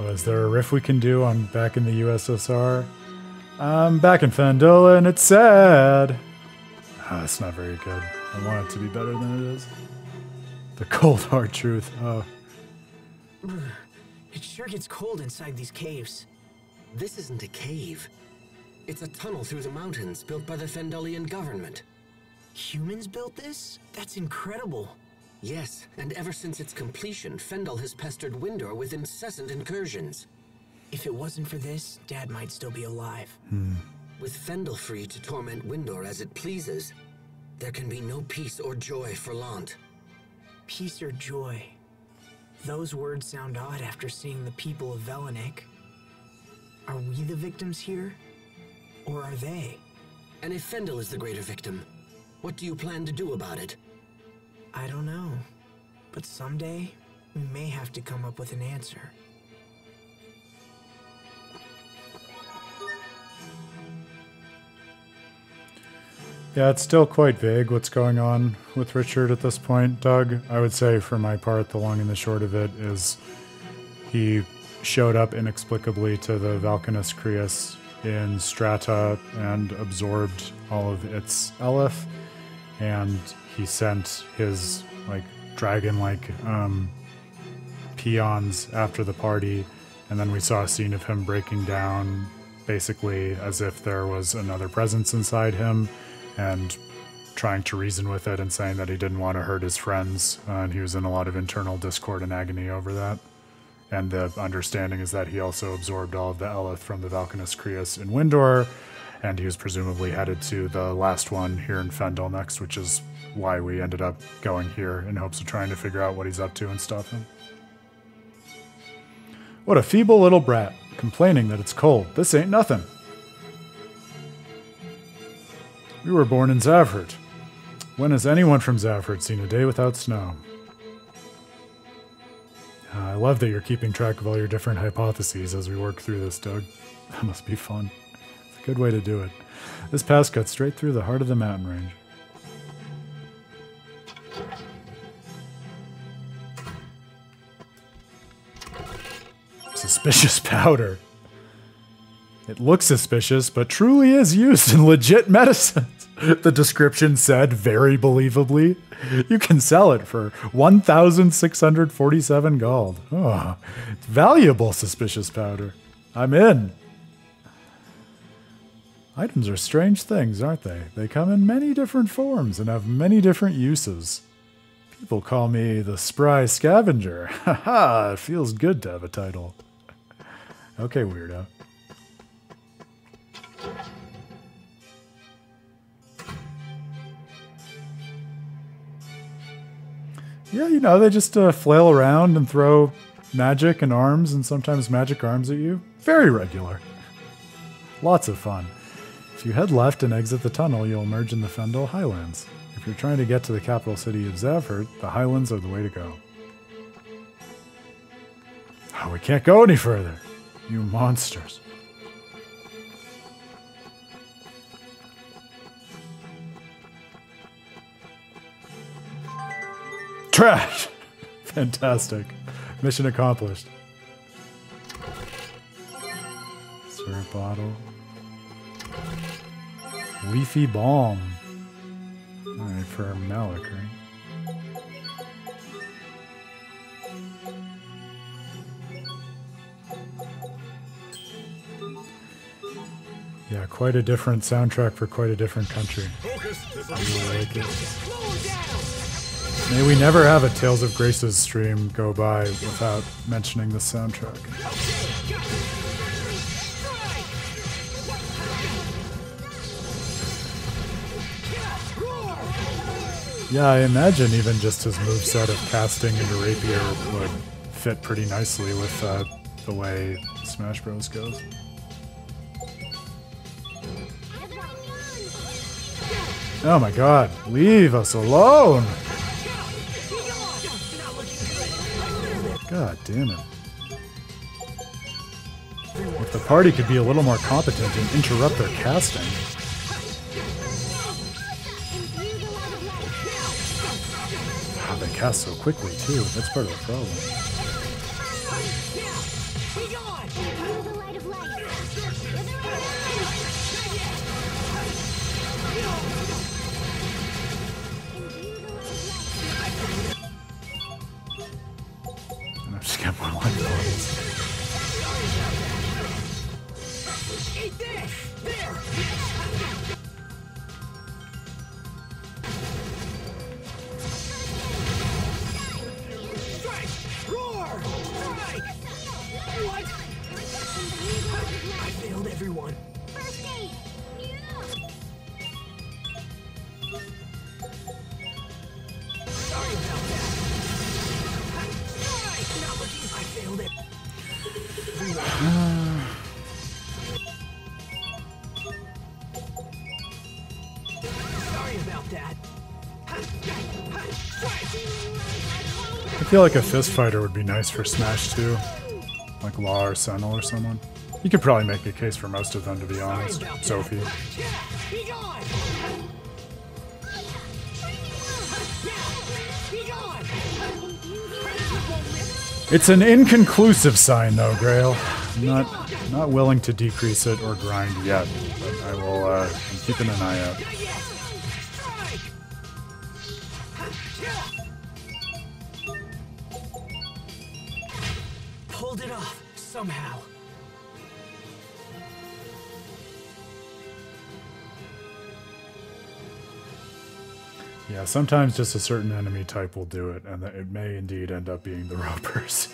Oh, is there a riff we can do on back in the USSR? I'm back in Fandola and it's sad. Ah, it's not very good. I want it to be better than it is. The cold hard truth. Oh, It sure gets cold inside these caves. This isn't a cave. It's a tunnel through the mountains built by the Fendelian government. Humans built this? That's incredible. Yes, and ever since its completion, Fendel has pestered Windor with incessant incursions. If it wasn't for this, Dad might still be alive. Hmm. With Fendel free to torment Windor as it pleases, there can be no peace or joy for Lhant. Peace or joy. Those words sound odd after seeing the people of Velanik. Are we the victims here? Or are they? And if Fendel is the greater victim, what do you plan to do about it? I don't know. But someday, we may have to come up with an answer. Yeah, it's still quite vague what's going on with Richard at this point, Doug. I would say, for my part, the long and the short of it is he showed up inexplicably to the Valkines Cryas in Strahta and absorbed all of its Eleth, and he sent his like dragon-like um, peons after the party, and then we saw a scene of him breaking down, basically as if there was another presence inside him, and trying to reason with it and saying that he didn't want to hurt his friends, uh, and he was in a lot of internal discord and agony over that. And the understanding is that he also absorbed all of the Eleth from the Valkines Cryas in Windor, and he was presumably headed to the last one here in Fendel next, which is why we ended up going here in hopes of trying to figure out what he's up to and stuff him. What a feeble little brat, complaining that it's cold. This ain't nothing. We were born in Zavhert. When has anyone from Zavhert seen a day without snow? Uh, I love that you're keeping track of all your different hypotheses as we work through this, Doug. That must be fun. It's a good way to do it. This pass cuts straight through the heart of the mountain range. Suspicious powder. It looks suspicious, but truly is used in legit medicines. The description said very believably. You can sell it for 1,647 gold. Oh, valuable suspicious powder. I'm in. Items are strange things, aren't they? They come in many different forms and have many different uses. People call me the spry scavenger. Ha ha, it feels good to have a title. Okay, weirdo. Yeah, you know, they just uh, flail around and throw magic and arms and sometimes magic arms at you. Very regular. Lots of fun. If you head left and exit the tunnel, you'll emerge in the Fendel Highlands. If you're trying to get to the capital city of Zavhert, the Highlands are the way to go. Oh, we can't go any further. You monsters. Trash! Fantastic. Mission accomplished. Syrup bottle. Leafy balm. Alright, for Malik, right? Yeah, quite a different soundtrack for quite a different country. I Really like it. May we never have a Tales of Graces stream go by without mentioning the soundtrack. Yeah, I imagine even just his moveset of casting into Rapier would fit pretty nicely with uh, the way Smash Bros. goes. Oh my god, leave us alone! God damn it. If the party could be a little more competent and interrupt their casting. Wow, they cast so quickly too. That's part of the problem. Got more life points. I failed everyone. Feel like a fist fighter would be nice for Smash 2. Like Law or Senel or someone. You could probably make a case for most of them, to be honest. Sophie. It's an inconclusive sign, though, Grail. I'm not not willing to decrease it or grind yet, but I will. Uh, keeping an eye out. Pulled it off somehow. Yeah, sometimes just a certain enemy type will do it, and it may indeed end up being the ropers.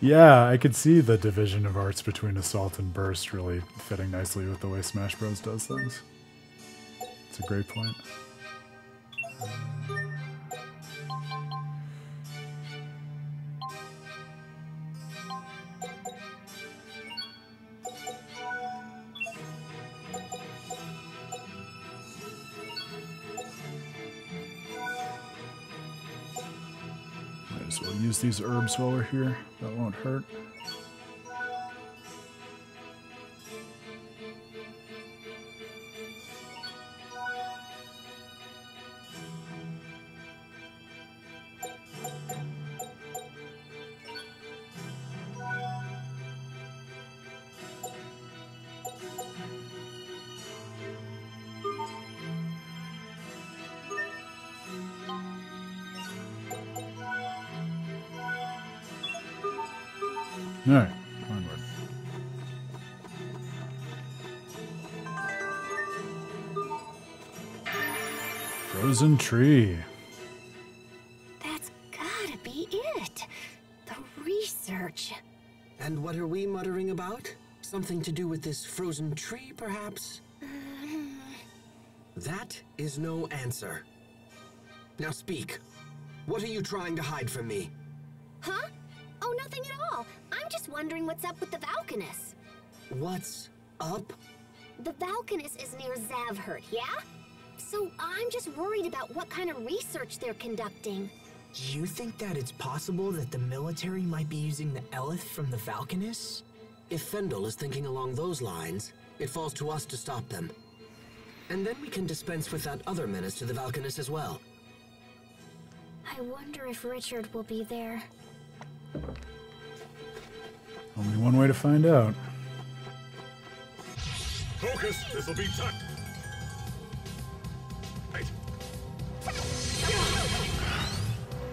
yeah, I could see the division of arts between assault and burst really fitting nicely with the way Smash Bros. does things. It's a great point. Might use these herbs while we're here. That won't hurt. Frozen tree. That's gotta be it. The research. And what are we muttering about? Something to do with this frozen tree, perhaps? Mm-hmm. That is no answer. Now speak. What are you trying to hide from me? Huh? Oh, nothing at all. I'm just wondering what's up with the Valkines. What's up? The Valkines is near Zavhert, yeah? So I'm just worried about what kind of research they're conducting. Do you think that it's possible that the military might be using the Eleth from the Valkines? If Fendel is thinking along those lines, it falls to us to stop them. And then we can dispense with that other menace to the Valkines as well. I wonder if Richard will be there. Only one way to find out. Focus. This'll be tight.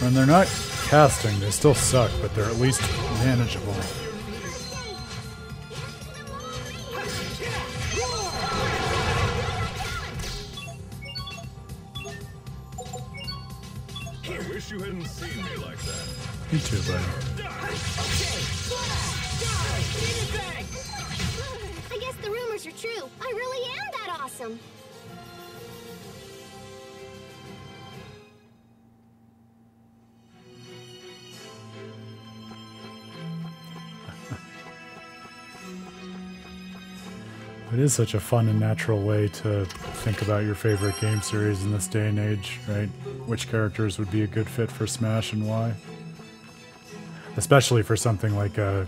When they're not casting, they still suck, but they're at least manageable. I wish you hadn't seen me like that. Me too, buddy. I really am that awesome. It is such a fun and natural way to think about your favorite game series in this day and age, right? Which characters would be a good fit for Smash and why? Especially for something like a,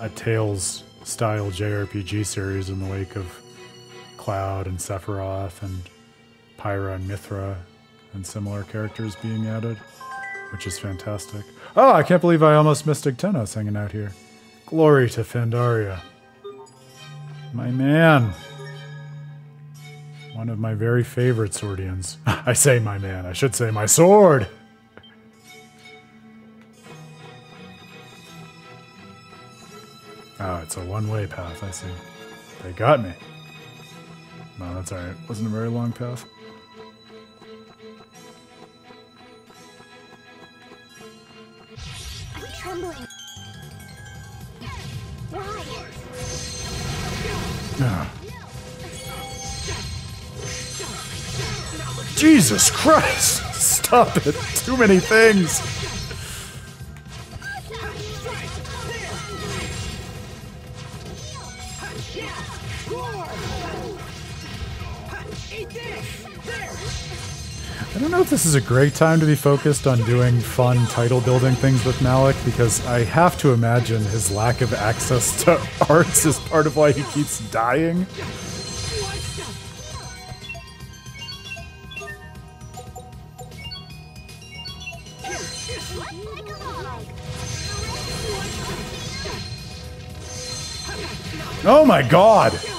a Tales style JRPG series in the wake of Cloud and Sephiroth and Pyra and Mythra and similar characters being added, which is fantastic. Oh, I can't believe I almost missed Igtenos hanging out here. Glory to Fandaria. My man. One of my very favorite Swordians. I say my man, I should say my sword! Oh, it's a one way path, I see. They got me. No, that's alright. Wasn't a very long path. I'm trembling. Why? Ah. Jesus Christ! Stop it! Too many things! I don't know if this is a great time to be focused on doing fun title building things with Malik because I have to imagine his lack of access to arts is part of why he keeps dying. Oh my god!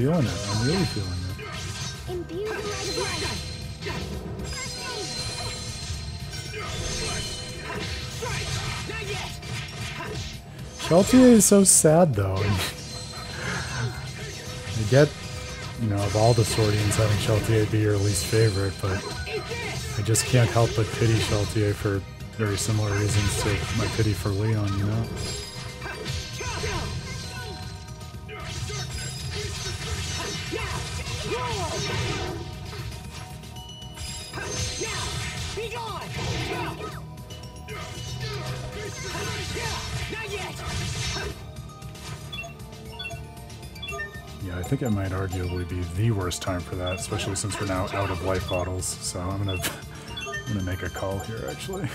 Feeling it. I'm really feeling it. Imbue the light life. Chaltier is so sad though. I get, you know, of all the Swordians having Chaltier be your least favorite, but I just can't help but pity Chaltier for very similar reasons to my pity for Leon, you know? Think it might arguably be the worst time for that, especially since we're now out of life bottles. So I'm gonna, I'm gonna make a call here actually.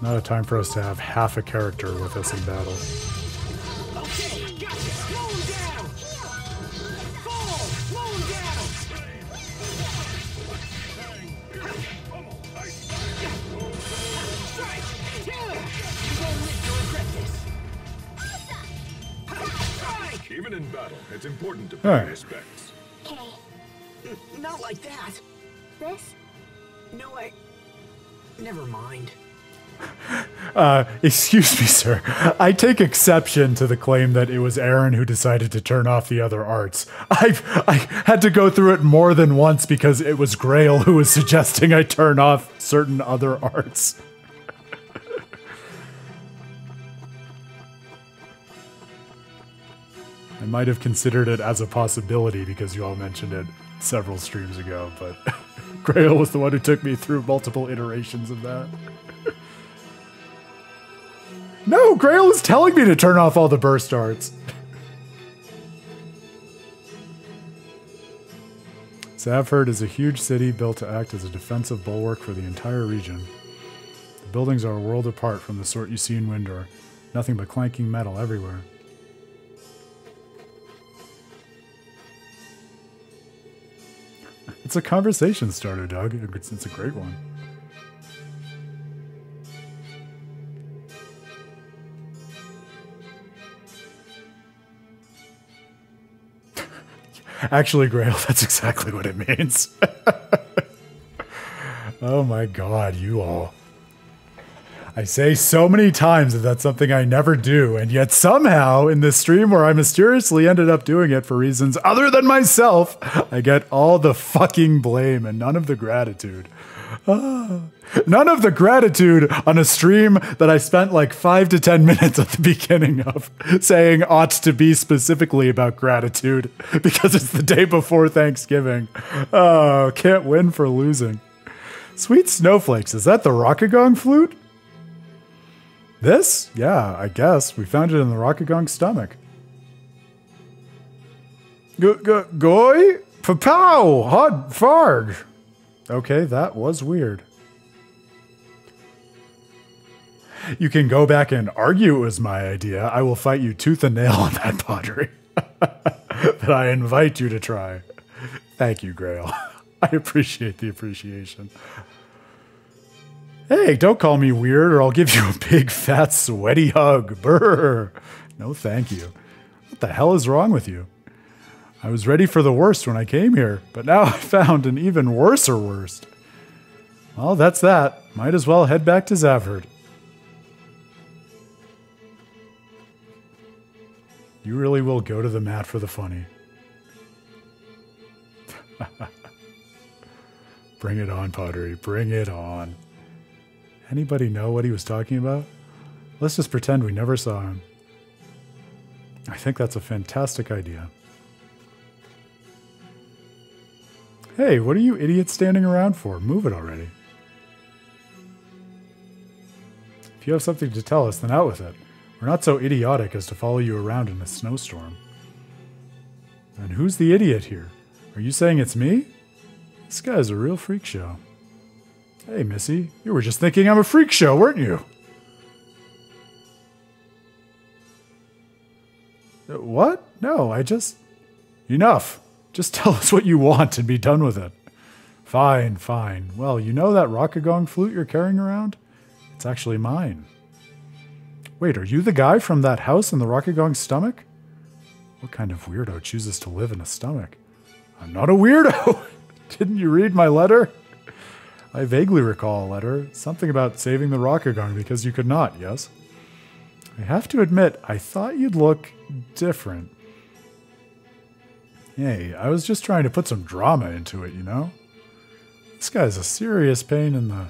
Not a time for us to have half a character with us in battle. Uh, excuse me, sir. I take exception to the claim that it was Aaron who decided to turn off the other arts. I I had to go through it more than once because it was Grail who was suggesting I turn off certain other arts. I might have considered it as a possibility because you all mentioned it several streams ago, but Grail was the one who took me through multiple iterations of that. No, Grail is telling me to turn off all the burst artes. Zavhert is a huge city built to act as a defensive bulwark for the entire region. The buildings are a world apart from the sort you see in Windor. Nothing but clanking metal everywhere. It's a conversation starter, Doug. It's a great one. Actually, Grail, that's exactly what it means. oh my god, you all. I say so many times that that's something I never do, and yet somehow in this stream where I mysteriously ended up doing it for reasons other than myself, I get all the fucking blame and none of the gratitude. Ah. None of the gratitude on a stream that I spent like five to 10 minutes at the beginning of saying ought to be specifically about gratitude because it's the day before Thanksgiving. Oh, can't win for losing. Sweet snowflakes, is that the Rockgagong flute? This? Yeah, I guess. We found it in the Rockgagong stomach. G- g- goy? Papow! Hod farg! Okay, that was weird. You can go back and argue it was my idea. I will fight you tooth and nail on that pottery. but I invite you to try. Thank you, Grail. I appreciate the appreciation. Hey, don't call me weird or I'll give you a big, fat, sweaty hug. Brr. No, thank you. What the hell is wrong with you? I was ready for the worst when I came here, but now I found an even worser worst. Well, that's that. Might as well head back to Zavhert. You really will go to the mat for the funny. Bring it on, Pottery. Bring it on. Anybody know what he was talking about? Let's just pretend we never saw him. I think that's a fantastic idea. Hey, what are you idiots standing around for? Move it already. If you have something to tell us, then out with it. We're not so idiotic as to follow you around in a snowstorm. And who's the idiot here? Are you saying it's me? This guy's a real freak show. Hey, Missy, you were just thinking I'm a freak show, weren't you? Uh, What? No, I just. Enough. Just tell us what you want and be done with it. Fine, fine. Well, you know that Rockgagong flute you're carrying around? It's actually mine. Wait, are you the guy from that house in the Rockgagong stomach? What kind of weirdo chooses to live in a stomach? I'm not a weirdo! Didn't you read my letter? I vaguely recall a letter, something about saving the Rockgagong because you could not, yes? I have to admit, I thought you'd look different. Hey, I was just trying to put some drama into it, you know? This guy's a serious pain in the.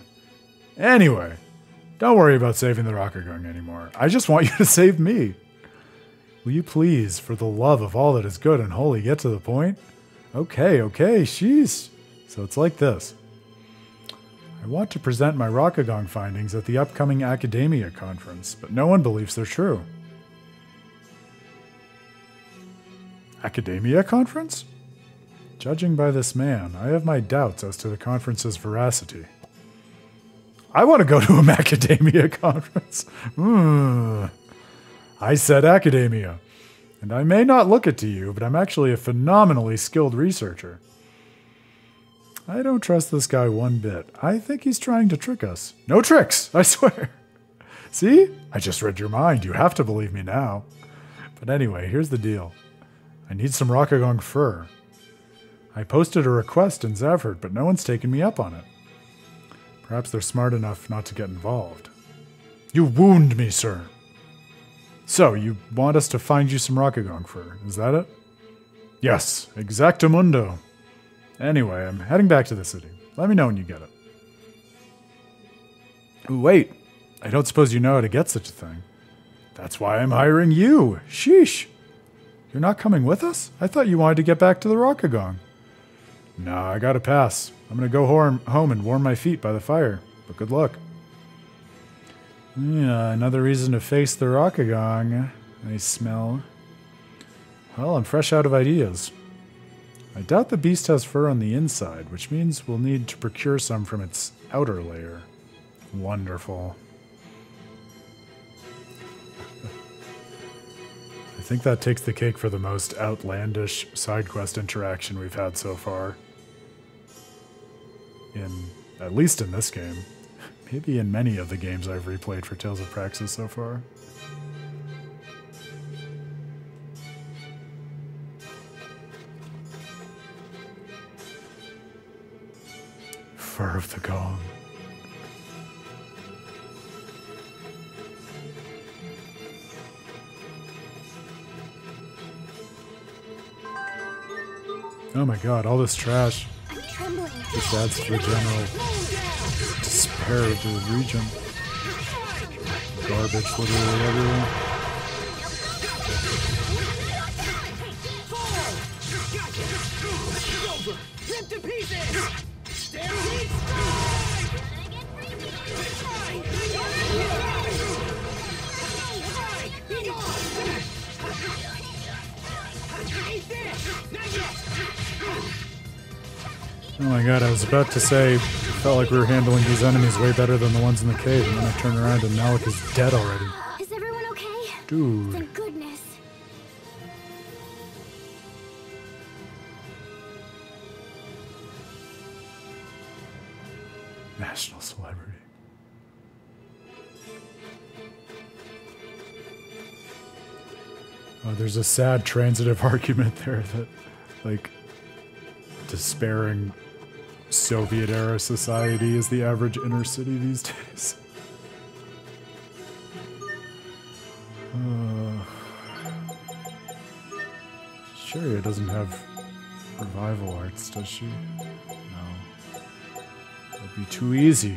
Anyway, don't worry about saving the Rockgagong anymore. I just want you to save me. Will you please, for the love of all that is good and holy, get to the point? Okay, okay, sheesh. So it's like this. I want to present my Rockgagong findings at the upcoming Academia conference, but no one believes they're true. Academia conference? Judging by this man, I have my doubts as to the conference's veracity. I want to go to a Macadamia conference. Hmm. I said academia. And I may not look it to you, but I'm actually a phenomenally skilled researcher. I don't trust this guy one bit. I think he's trying to trick us. No tricks, I swear. See? I just read your mind. You have to believe me now. But anyway, here's the deal. I need some Rockgagong fur. I posted a request in Zavhert, but no one's taken me up on it. Perhaps they're smart enough not to get involved. You wound me, sir. So, you want us to find you some Rockgagong fur, is that it? Yes, exactamundo. Anyway, I'm heading back to the city. Let me know when you get it. Wait. I don't suppose you know how to get such a thing. That's why I'm hiring you. Sheesh. You're not coming with us? I thought you wanted to get back to the Rockgagong. Nah, I gotta pass. I'm gonna go home and warm my feet by the fire. But good luck. Yeah, another reason to face the Rockgagong. I smell. Well, I'm fresh out of ideas. I doubt the beast has fur on the inside, which means we'll need to procure some from its outer layer. Wonderful. Think that takes the cake for the most outlandish side quest interaction we've had so far. In at least in this game. Maybe in many of the games I've replayed for Tales of Praxis so far. Fur of the Gong. Oh my god, all this trash just adds to the general despair of the region. Garbage literally everywhere. Oh my god, I was about to say, felt like we were handling these enemies way better than the ones in the cave, and then I turned around and Malik is dead already. Is everyone okay? Dude. Thank goodness. National celebrity. Oh, there's a sad transitive argument there that, like, despairing Soviet era society is the average inner city these days. Uh, Cheria doesn't have revival arts, does she? No. That'd be too easy.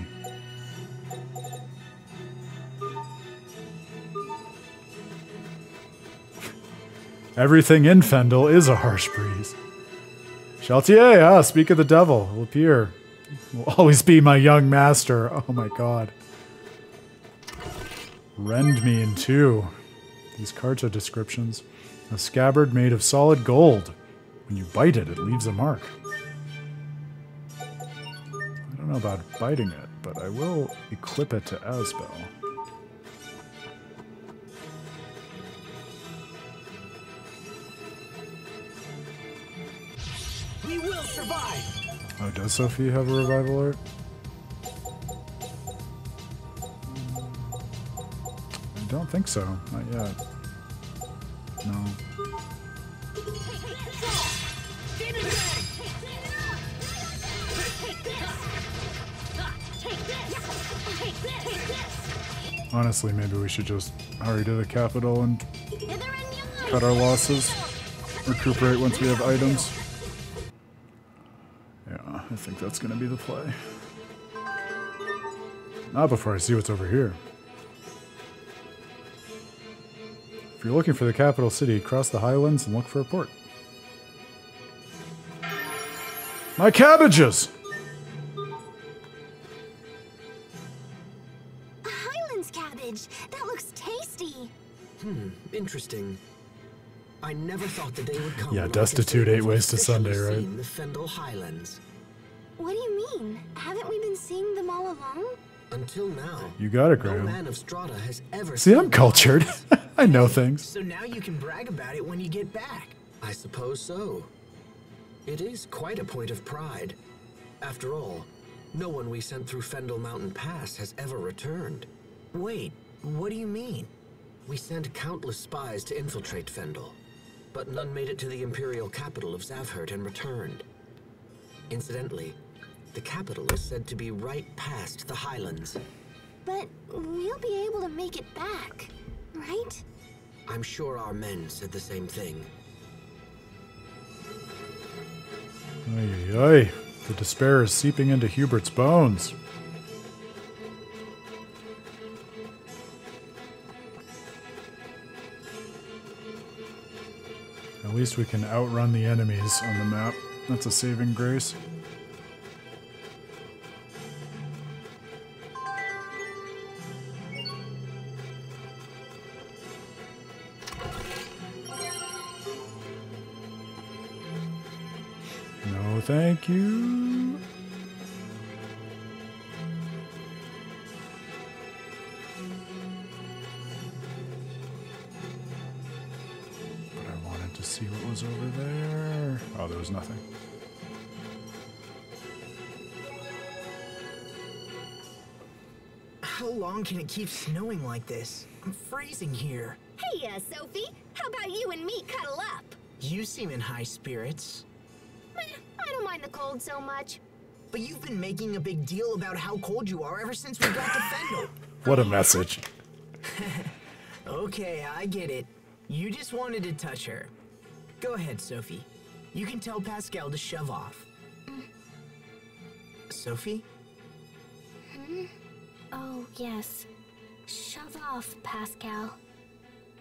Everything in Fendel is a harsh breeze. Chaltier, ah, speak of the devil, will appear. Will always be my young master. Oh my god. Rend me in two. These cards are descriptions. A scabbard made of solid gold. When you bite it, it leaves a mark. I don't know about biting it, but I will equip it to Asbel. We will survive! Oh, does Sophie have a revival art? I don't think so. Not yet. No. Honestly, maybe we should just hurry to the capital and cut our losses. Recuperate once we have items. Yeah, I think that's gonna be the play. Not before I see what's over here. If you're looking for the capital city, cross the highlands and look for a port. My cabbages! A Highlands cabbage. That looks tasty. Hmm, interesting. I never thought the day would come. Yeah, when I could destitute eight ways to Sunday, right? seen The Fendel Highlands. What do you mean? Haven't we been seeing them all along? Until now, You got it, no Graham. man of Strahta has ever See, I'm cultured. I know things. So now you can brag about it when you get back. I suppose so. It is quite a point of pride. After all, no one we sent through Fendel Mountain Pass has ever returned. Wait, what do you mean? We sent countless spies to infiltrate Fendel. But none made it to the imperial capital of Zavhert and returned. Incidentally, the capital is said to be right past the highlands. But we'll be able to make it back, right? I'm sure our men said the same thing. Ay, ay, ay. The despair is seeping into Hubert's bones. At least we can outrun the enemies on the map. That's a saving grace. No, thank you. Was over there. Oh, there was nothing. How long can it keep snowing like this? I'm freezing here. Hey, uh, Sophie, how about you and me cuddle up? You seem in high spirits. Meh, I don't mind the cold so much. But you've been making a big deal about how cold you are ever since we got to Fendel. What a message. Okay, I get it. You just wanted to touch her. Go ahead, Sophie. You can tell Pascal to shove off. Sophie? Hmm? Oh, yes. Shove off, Pascal.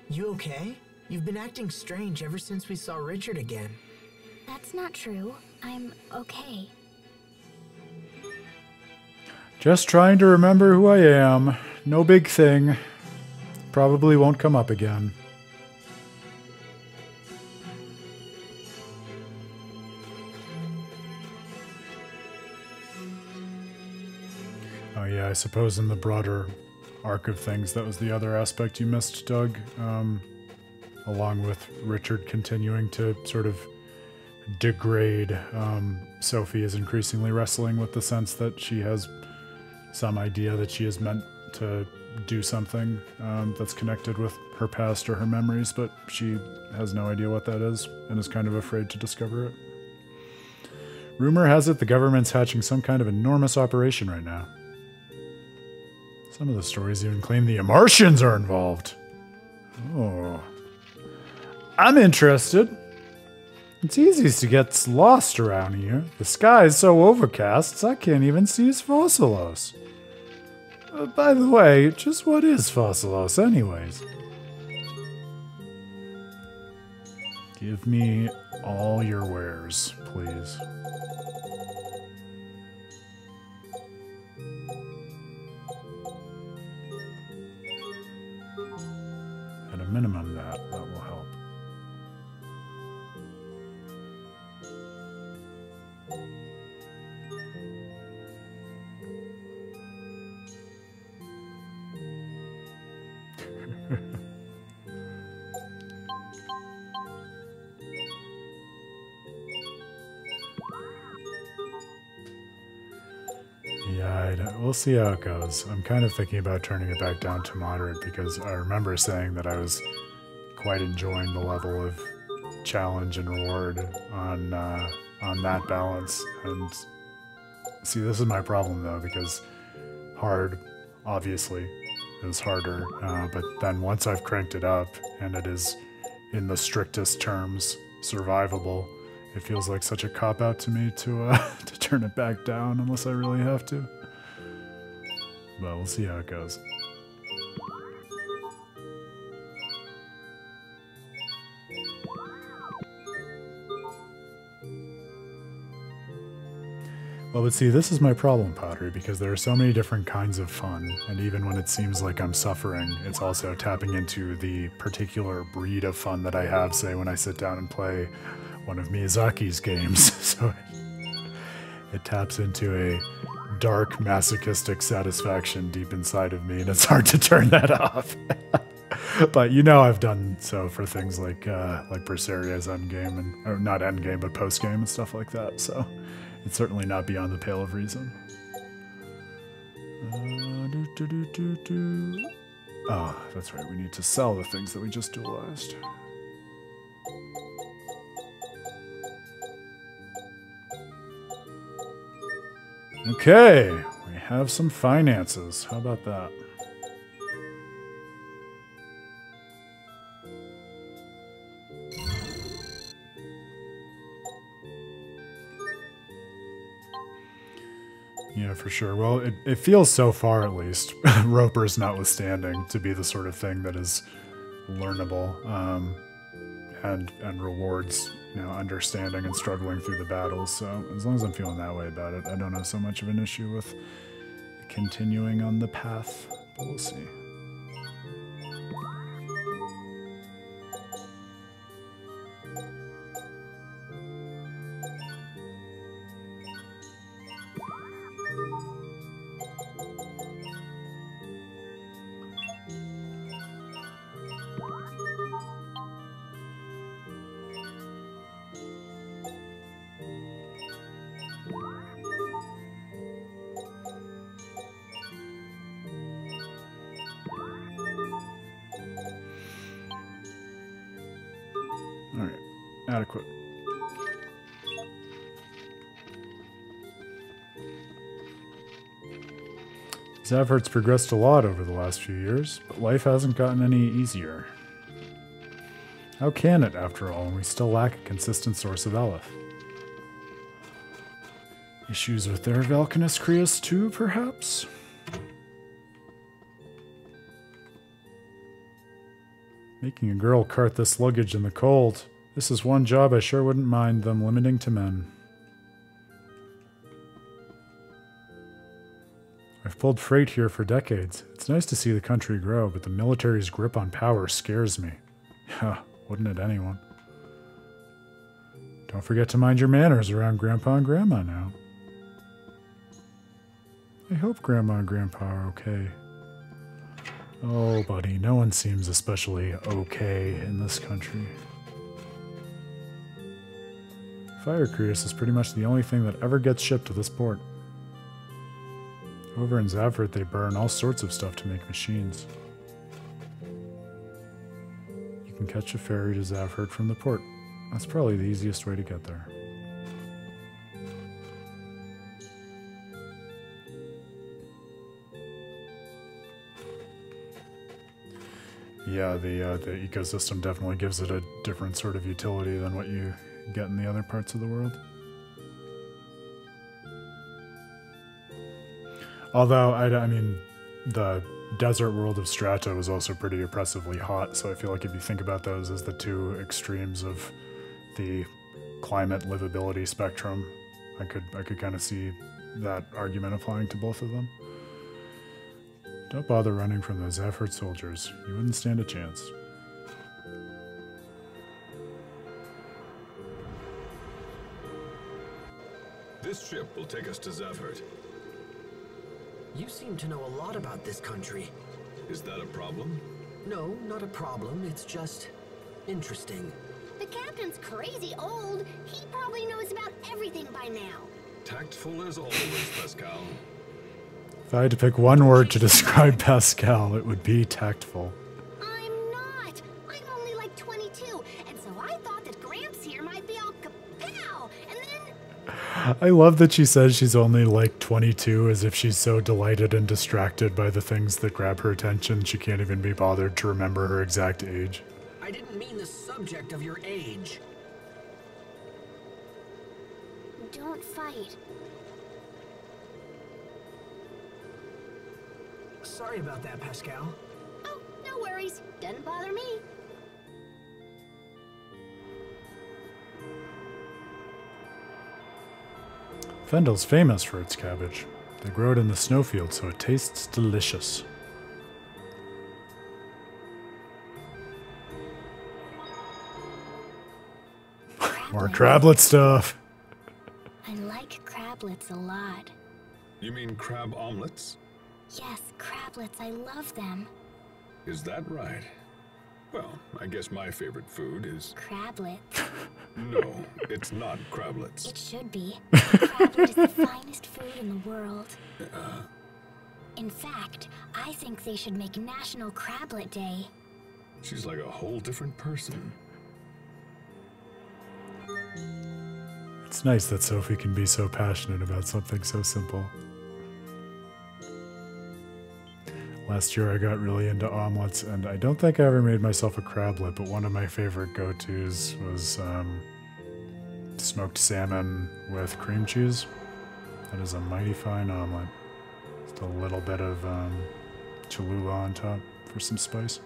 You okay? You've been acting strange ever since we saw Richard again. That's not true. I'm okay. Just trying to remember who I am. No big thing. Probably won't come up again. I suppose in the broader arc of things, that was the other aspect you missed, Doug. Um, along with Richard continuing to sort of degrade, um, Sophie is increasingly wrestling with the sense that she has some idea that she is meant to do something um, that's connected with her past or her memories, but she has no idea what that is and is kind of afraid to discover it. Rumor has it the government's hatching some kind of enormous operation right now. Some of the stories even claim the Martians are involved. Oh. I'm interested. It's easy to get lost around here. The sky is so overcast, I can't even see Fossilos. Uh, by the way, just what is Fossilos, anyways? Give me all your wares, please. Minimum, that that will we'll see how it goes. I'm kind of thinking about turning it back down to moderate because I remember saying that I was quite enjoying the level of challenge and reward on uh, on that balance. And see, this is my problem though because hard, obviously, is harder. Uh, but then once I've cranked it up and it is, in the strictest terms, survivable, it feels like such a cop out to me to uh, to turn it back down unless I really have to. But we'll see how it goes. Well, but see, this is my problem, Pottery, because there are so many different kinds of fun, and even when it seems like I'm suffering, it's also tapping into the particular breed of fun that I have, say, when I sit down and play one of Miyazaki's games. so it, it taps into a dark, masochistic satisfaction deep inside of me, and it's hard to turn that off. but you know, I've done so for things like uh, like Berseria's Endgame, and or not Endgame, but Postgame and stuff like that. So it's certainly not beyond the pale of reason. Uh, do, do, do. Oh, that's right. We need to sell the things that we just dualized. Okay, we have some finances. How about that? Yeah, for sure. Well, it, it feels so far, at least, Roper's notwithstanding, to be the sort of thing that is learnable um, and and rewards know understanding and struggling through the battles. So as long as I'm feeling that way about it, I don't have so much of an issue with continuing on the path. But we'll see. Zavhert's progressed a lot over the last few years, but life hasn't gotten any easier. How can it, after all, when we still lack a consistent source of eleth? Issues with their Valkines Cryas too, perhaps? Making a girl cart this luggage in the cold. This is one job I sure wouldn't mind them limiting to men. Pulled freight here for decades. It's nice to see the country grow, but the military's grip on power scares me. Yeah, wouldn't it anyone? Don't forget to mind your manners around Grandpa and Grandma now. I hope Grandma and Grandpa are okay. Oh, buddy, no one seems especially okay in this country. Fire Cryas is pretty much the only thing that ever gets shipped to this port. Over in Zavhert, they burn all sorts of stuff to make machines. You can catch a ferry to Zavhert from the port. That's probably the easiest way to get there. Yeah, the uh, the ecosystem definitely gives it a different sort of utility than what you get in the other parts of the world. Although I, I mean, the desert world of Strahta was also pretty oppressively hot, so I feel like if you think about those as the two extremes of the climate livability spectrum, I could I could kind of see that argument applying to both of them. Don't bother running from those effort soldiers. You wouldn't stand a chance. This ship will take us to Zavhert. You seem to know a lot about this country. Is that a problem? No, not a problem. It's just interesting. The captain's crazy old. He probably knows about everything by now. Tactful as always, Pascal. If I had to pick one word to describe Pascal, it would be tactful. I love that she says she's only like 22 as if she's so delighted and distracted by the things that grab her attention she can't even be bothered to remember her exact age. I didn't mean the subject of your age. don't fight. Sorry about that, Pascal. Oh, no worries. Doesn't bother me. Fendel's famous for its cabbage. They grow it in the snowfield so it tastes delicious. More crablet stuff. I like crablets a lot. You mean crab omelets? Yes, crablets. I love them. Is that right? Well, I guess my favorite food is. Crablets. No, it's not crablets. It should be. Crablet is the finest food in the world. Uh. In fact, I think they should make National Crablet Day. She's like a whole different person. It's nice that Sophie can be so passionate about something so simple. Last year I got really into omelets, and I don't think I ever made myself a crablet, but one of my favorite go tos was um, smoked salmon with cream cheese. That is a mighty fine omelet. Just a little bit of um, Cholula on top for some spice.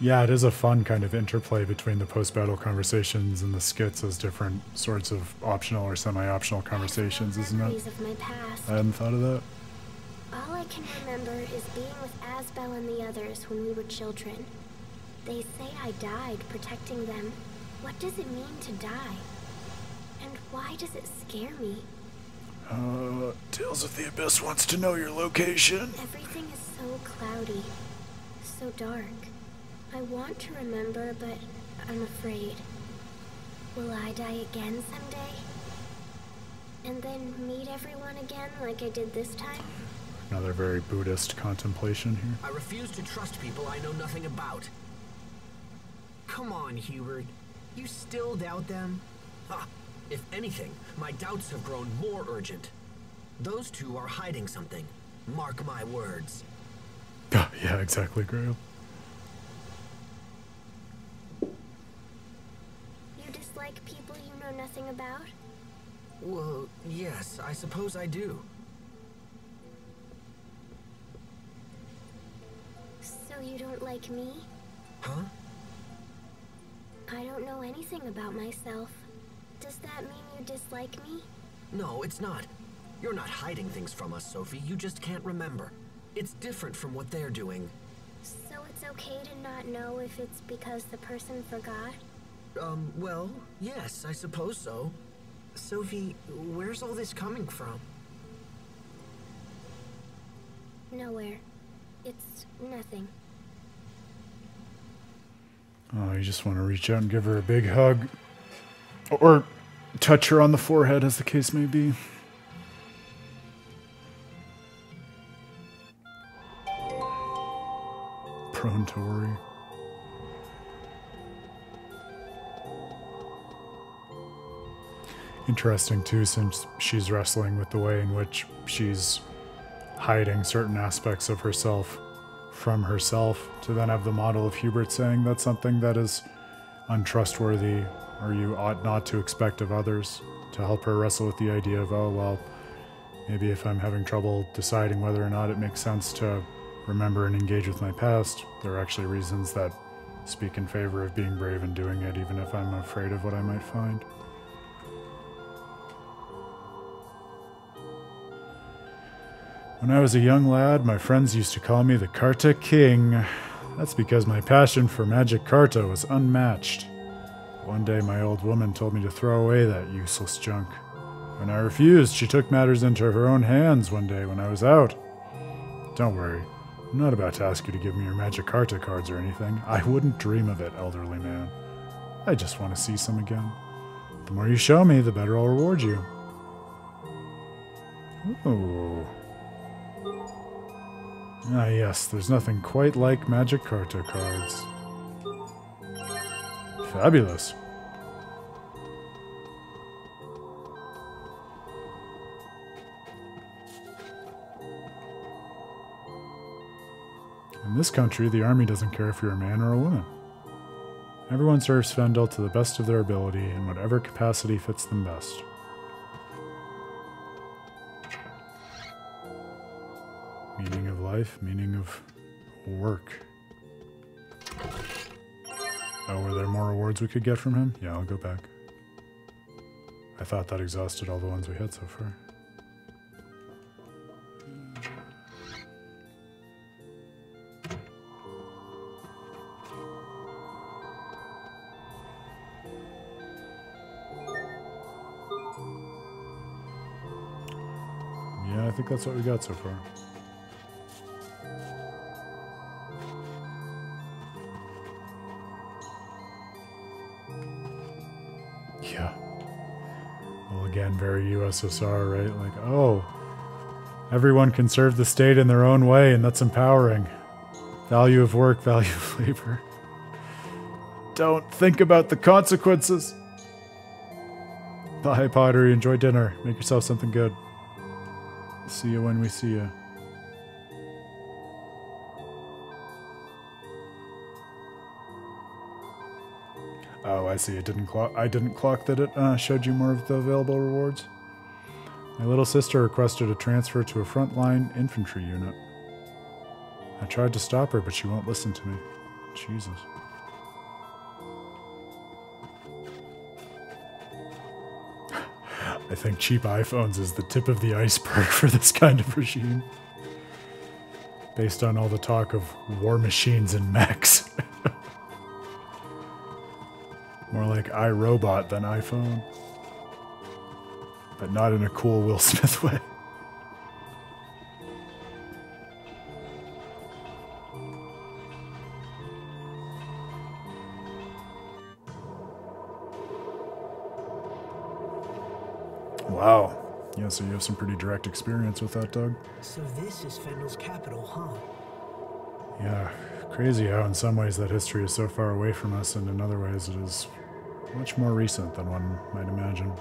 Yeah, it is a fun kind of interplay between the post-battle conversations and the skits as different sorts of optional or semi-optional conversations, isn't it? Of my past. I hadn't thought of that. All I can remember is being with Asbel and the others when we were children. They say I died protecting them. What does it mean to die? And why does it scare me? Uh, Tales of the Abyss wants to know your location. Everything is so cloudy, so dark. I want to remember, but I'm afraid. Will I die again someday? And then meet everyone again like I did this time? Another very Buddhist contemplation here. I refuse to trust people I know nothing about. Come on, Hubert. You still doubt them? Ha! If anything, my doubts have grown more urgent. Those two are hiding something. Mark my words. Ah, yeah, exactly, Grail. Dislike people you know nothing about? Well, yes, I suppose I do. So you don't like me? Huh? I don't know anything about myself. Does that mean you dislike me? No, it's not. You're not hiding things from us, Sophie. You just can't remember. It's different from what they're doing. So it's okay to not know if it's because the person forgot? Um, well, yes, I suppose so. Sophie, where's all this coming from? Nowhere. It's nothing. Oh, you just want to reach out and give her a big hug. Or touch her on the forehead, as the case may be. Prone to worry. Interesting, too, since she's wrestling with the way in which she's hiding certain aspects of herself from herself to then have the model of Hubert saying that's something that is untrustworthy or you ought not to expect of others to help her wrestle with the idea of, oh, well, maybe if I'm having trouble deciding whether or not it makes sense to remember and engage with my past, there are actually reasons that speak in favor of being brave and doing it, even if I'm afraid of what I might find. When I was a young lad, my friends used to call me the Carta King. That's because my passion for magic Carta was unmatched. One day, my old woman told me to throw away that useless junk. When I refused, she took matters into her own hands one day when I was out. Don't worry, I'm not about to ask you to give me your magic Carta cards or anything. I wouldn't dream of it, elderly man. I just want to see some again. The more you show me, the better I'll reward you. Ooh. Ah, yes, there's nothing quite like Magic Carta cards. Fabulous. In this country, the army doesn't care if you're a man or a woman. Everyone serves Fendel to the best of their ability in whatever capacity fits them best. Meaning of life, meaning of work. Oh, were there more rewards we could get from him? Yeah, I'll go back. I thought that exhausted all the ones we had so far. Yeah, I think that's what we got so far. Again, very USSR, right? Like, oh, everyone can serve the state in their own way, and that's empowering. Value of work, value of labor. Don't think about the consequences. Bye, Pottery. Enjoy dinner. Make yourself something good. See you when we see you. Oh, I see. It didn't clock. I didn't clock that it uh, showed you more of the available rewards. My little sister requested a transfer to a frontline infantry unit. I tried to stop her, but she won't listen to me. Jesus. I think cheap iPhones is the tip of the iceberg for this kind of regime. Based on all the talk of war machines and mechs. More like iRobot than iPhone. But not in a cool Will Smith way. Wow. Yeah, so you have some pretty direct experience with that, Doug. So this is Fendel's capital, huh? Yeah, crazy how in some ways that history is so far away from us, and in other ways it is much more recent than one might imagine.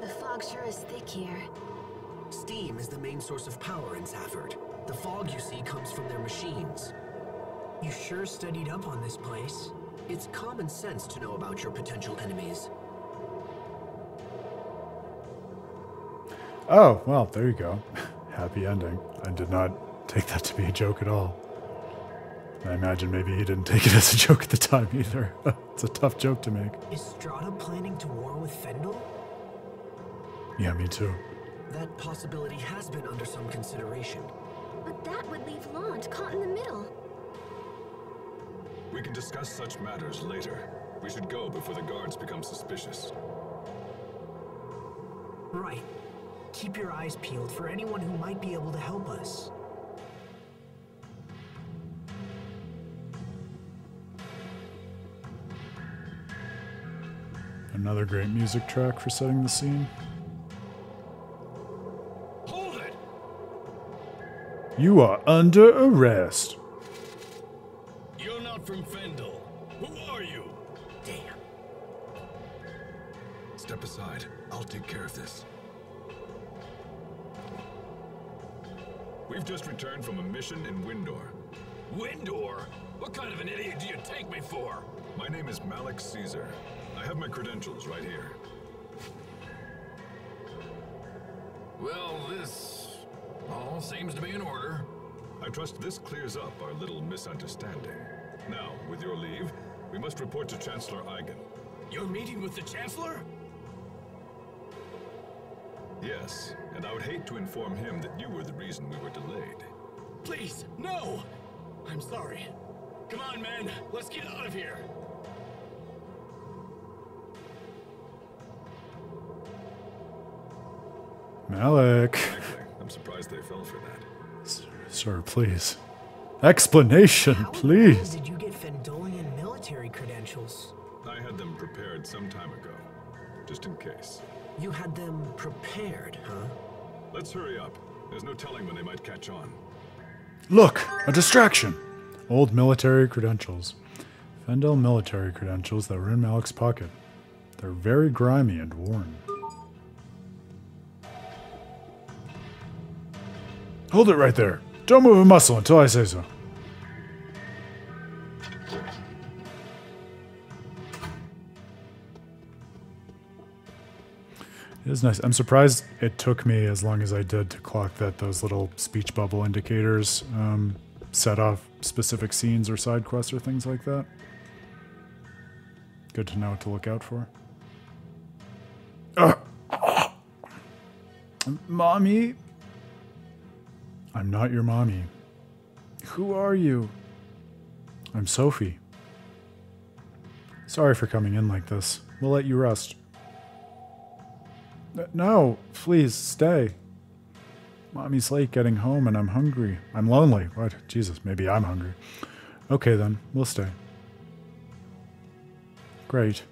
The fog sure is thick here. Steam is the main source of power in Zavhert. The fog you see comes from their machines. You sure studied up on this place. It's common sense to know about your potential enemies. Oh, well, there you go. Happy ending. I did not take that to be a joke at all. I imagine maybe he didn't take it as a joke at the time either. it's a tough joke to make. Is Strahta planning to war with Fendel? Yeah, me too. That possibility has been under some consideration. But that would leave Lhant caught in the middle. We can discuss such matters later. We should go before the guards become suspicious. Right. Keep your eyes peeled for anyone who might be able to help us. Another great music track for setting the scene. Hold it! You are under arrest. You're not from Fendel. Who are you? Damn. Step aside. I'll take care of this. We've just returned from a mission in Windor. Windor? What kind of an idiot do you take me for? My name is Malik Caesar. I have my credentials right here. Well, this all seems to be in order. I trust this clears up our little misunderstanding. Now, with your leave, we must report to Chancellor Eigen. You're meeting with the Chancellor? Yes, and I would hate to inform him that you were the reason we were delayed. Please, no! I'm sorry. Come on, man. Let's get out of here. Malik. I'm surprised they fell for that. S- Sir, please. Explanation, How please. did you get Fendelian military credentials? I had them prepared some time ago, just in case. You had them prepared, huh? Let's hurry up. There's no telling when they might catch on. Look, a distraction. Old military credentials. Fendel military credentials that were in Malik's pocket. They're very grimy and worn. Hold it right there. Don't move a muscle until I say so. It is nice. I'm surprised it took me as long as I did to clock that those little speech bubble indicators um, set off specific scenes or side quests or things like that. Good to know what to look out for. Ugh. Mommy? I'm not your mommy. Who are you? I'm Sophie. Sorry for coming in like this. We'll let you rest. No, please stay. Mommy's late getting home and I'm hungry. I'm lonely. What? Jesus, maybe I'm hungry. Okay then, we'll stay. Great.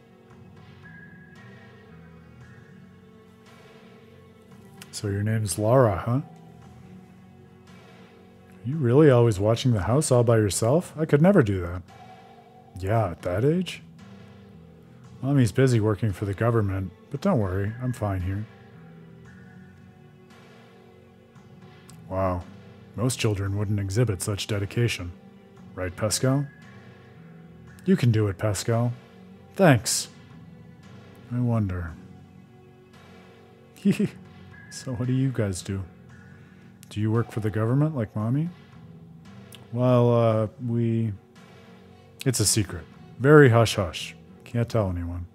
So your name's Laura, huh? You really always watching the house all by yourself? I could never do that. Yeah, at that age? Mommy's busy working for the government, but don't worry, I'm fine here. Wow, most children wouldn't exhibit such dedication. Right, Pascal? You can do it, Pascal. Thanks. I wonder. so, what do you guys do? Do you work for the government like mommy? Well, uh, we. It's a secret. Very hush hush. Can't tell anyone.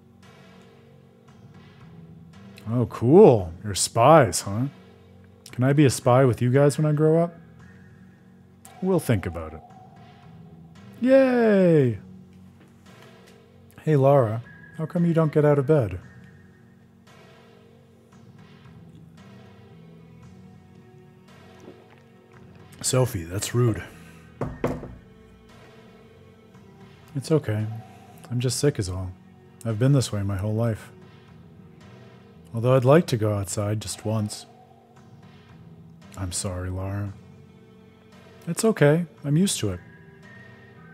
Oh, cool. You're spies, huh? Can I be a spy with you guys when I grow up? We'll think about it. Yay! Hey, Laura, how come you don't get out of bed? Sophie, that's rude. It's okay. I'm just sick, is all. I've been this way my whole life. Although I'd like to go outside just once. I'm sorry, Laura. It's okay. I'm used to it.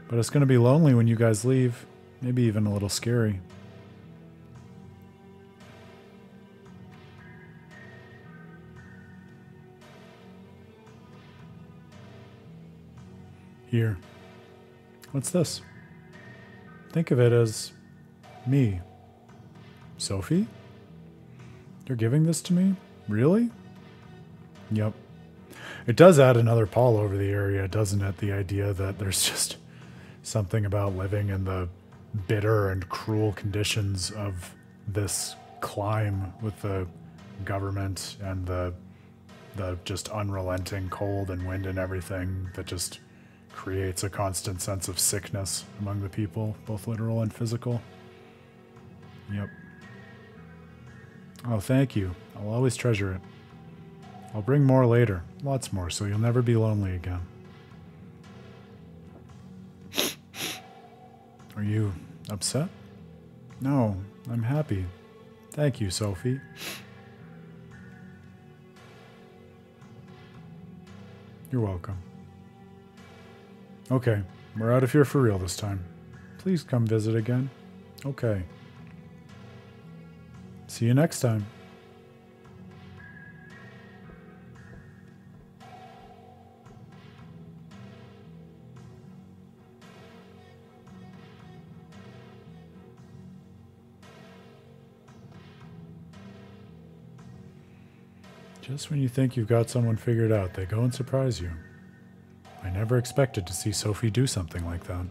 But it's going to be lonely when you guys leave. Maybe even a little scary. Here. What's this? Think of it as me. Sophie? You're giving this to me? Really? Yep. It does add another pall over the area, doesn't it? The idea that there's just something about living in the bitter and cruel conditions of this climb with the government and the the just unrelenting cold and wind and everything that just creates a constant sense of sickness among the people, both literal and physical. Yep. Oh, thank you. I'll always treasure it. I'll bring more later. Lots more, so you'll never be lonely again. Are you upset? No, I'm happy. Thank you, Sophie. You're welcome. Okay, we're out of here for real this time. Please come visit again. Okay. See you next time. Just when you think you've got someone figured out, they go and surprise you. I never expected to see Sophie do something like that.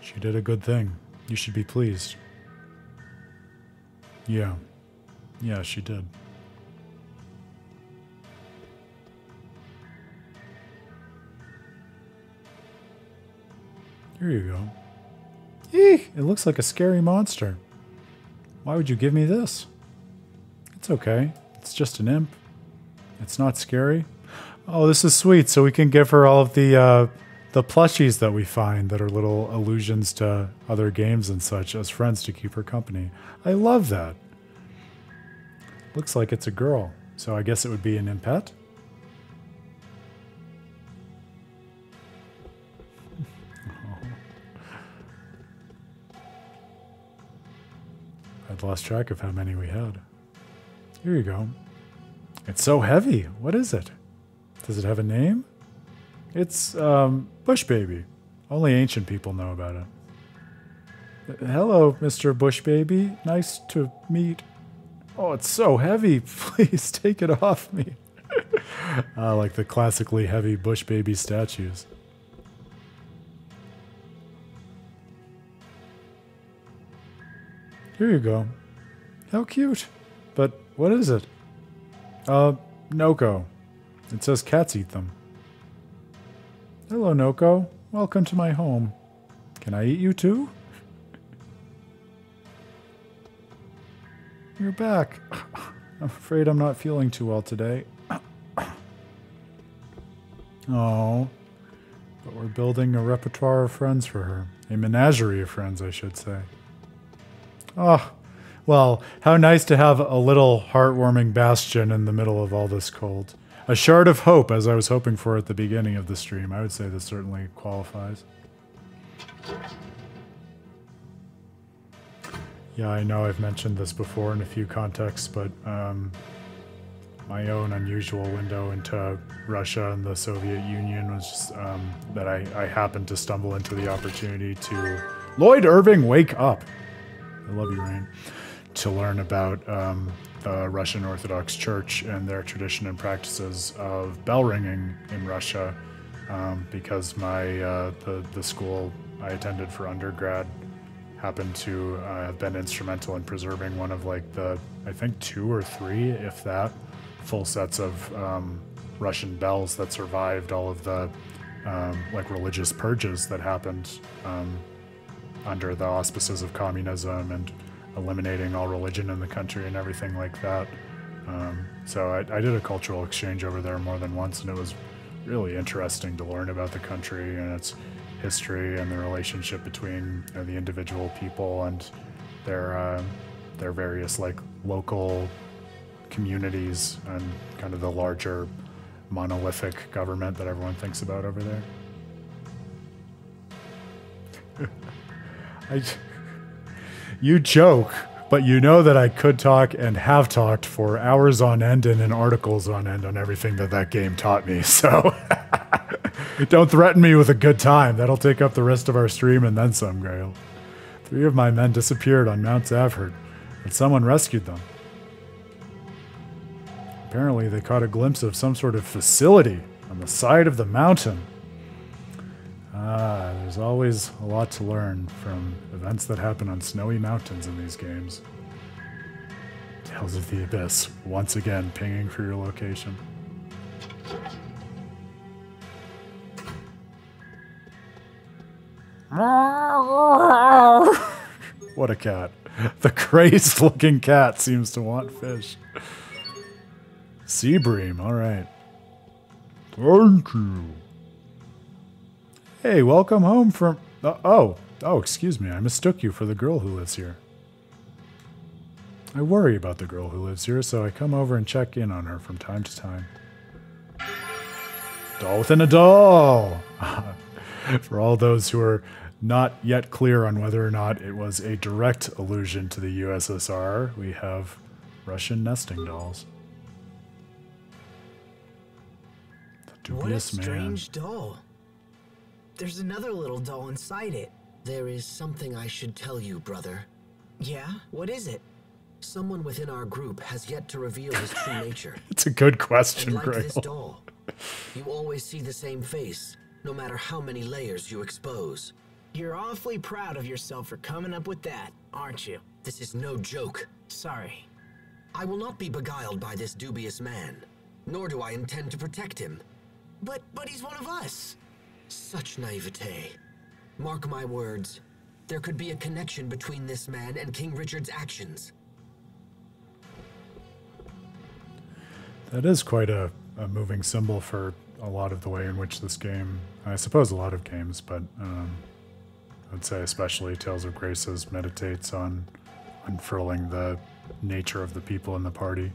She did a good thing. You should be pleased. Yeah. Yeah, she did. Here you go. Eek! It looks like a scary monster. Why would you give me this? It's okay. It's just an imp. It's not scary. Oh, this is sweet. So we can give her all of the uh, the plushies that we find that are little allusions to other games and such as friends to keep her company. I love that. Looks like it's a girl, so I guess it would be an impet. I'd lost track of how many we had. Here you go. It's so heavy. What is it? Does it have a name? It's um, Bush Baby. Only ancient people know about it. Hello, Mr. Bush Baby. Nice to meet. Oh, it's so heavy. Please take it off me. uh, like the classically heavy Bush Baby statues. Here you go. How cute. But what is it? Uh, Noko. It says cats eat them. Hello, Noko. Welcome to my home. Can I eat you too? You're back. I'm afraid I'm not feeling too well today. Oh, but we're building a repertoire of friends for her. A menagerie of friends, I should say. Oh, well, how nice to have a little heartwarming bastion in the middle of all this cold. A shard of hope, as I was hoping for at the beginning of the stream. I would say this certainly qualifies. Yeah, I know I've mentioned this before in a few contexts, but um, my own unusual window into Russia and the Soviet Union was just, um, that I, I happened to stumble into the opportunity to. Lloyd Irving, wake up! I love you, Raine. To learn about um, the Russian Orthodox Church and their tradition and practices of bell ringing in Russia, um, because my uh, the the school I attended for undergrad happened to uh, have been instrumental in preserving one of like the I think two or three, if that, full sets of um, Russian bells that survived all of the um, like religious purges that happened um, under the auspices of communism and eliminating all religion in the country and everything like that. Um, so I, I did a cultural exchange over there more than once, and it was really interesting to learn about the country and its history and the relationship between you know, the individual people and their uh, their various like local communities and kind of the larger monolithic government that everyone thinks about over there. I, you joke, but you know that I could talk and have talked for hours on end and in articles on end on everything that that game taught me. So don't threaten me with a good time. That'll take up the rest of our stream and then some, Grail. Three of my men disappeared on Mount Zavhert, and someone rescued them. Apparently, they caught a glimpse of some sort of facility on the side of the mountain. Ah, there's always a lot to learn from events that happen on snowy mountains in these games. Tales of the Abyss, once again pinging for your location. what a cat. The crazed looking cat seems to want fish. Sea bream, alright. Thank you. Hey, welcome home from. Uh, oh, oh, excuse me. I mistook you for the girl who lives here. I worry about the girl who lives here, so I come over and check in on her from time to time. Doll within a doll! for all those who are not yet clear on whether or not it was a direct allusion to the USSR, we have Russian nesting dolls. The What a dubious man. strange doll. There's another little doll inside it. There is something I should tell you, brother. Yeah? What is it? Someone within our group has yet to reveal his true nature. It's a good And question, like this doll, you always see the same face, no matter how many layers you expose. You're awfully proud of yourself for coming up with that, aren't you? This is no joke. Sorry. I will not be beguiled by this dubious man, nor do I intend to protect him. But but he's one of us. Such naivete. Mark my words, there could be a connection between this man and King Richard's actions. That is quite a, a moving symbol for a lot of the way in which this game, I suppose a lot of games, but um, I'd say especially Tales of Graces meditates on unfurling the nature of the people in the party.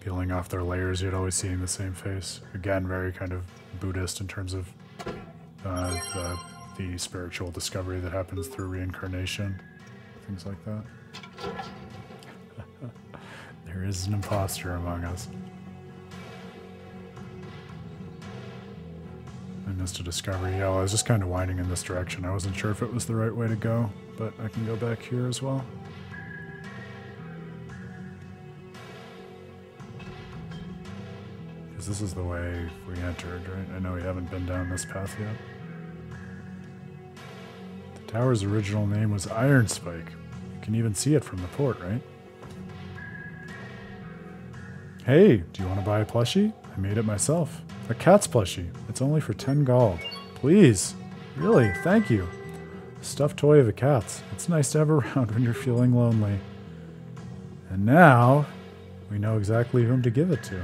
Peeling off their layers, yet always seeing the same face. Again, very kind of Buddhist in terms of uh, the, the spiritual discovery that happens through reincarnation, things like that. There is an imposter among us. I missed a discovery. Yeah, well, I was just kind of winding in this direction. I wasn't sure if it was the right way to go, but I can go back here as well. Because this is the way we entered, right? I know we haven't been down this path yet. The tower's original name was Iron Spike. You can even see it from the port, right? Hey, do you want to buy a plushie? I made it myself. A cat's plushie. It's only for 10 gold. Please. Really, thank you. A stuffed toy of a cat's. It's nice to have around when you're feeling lonely. And now, we know exactly whom to give it to.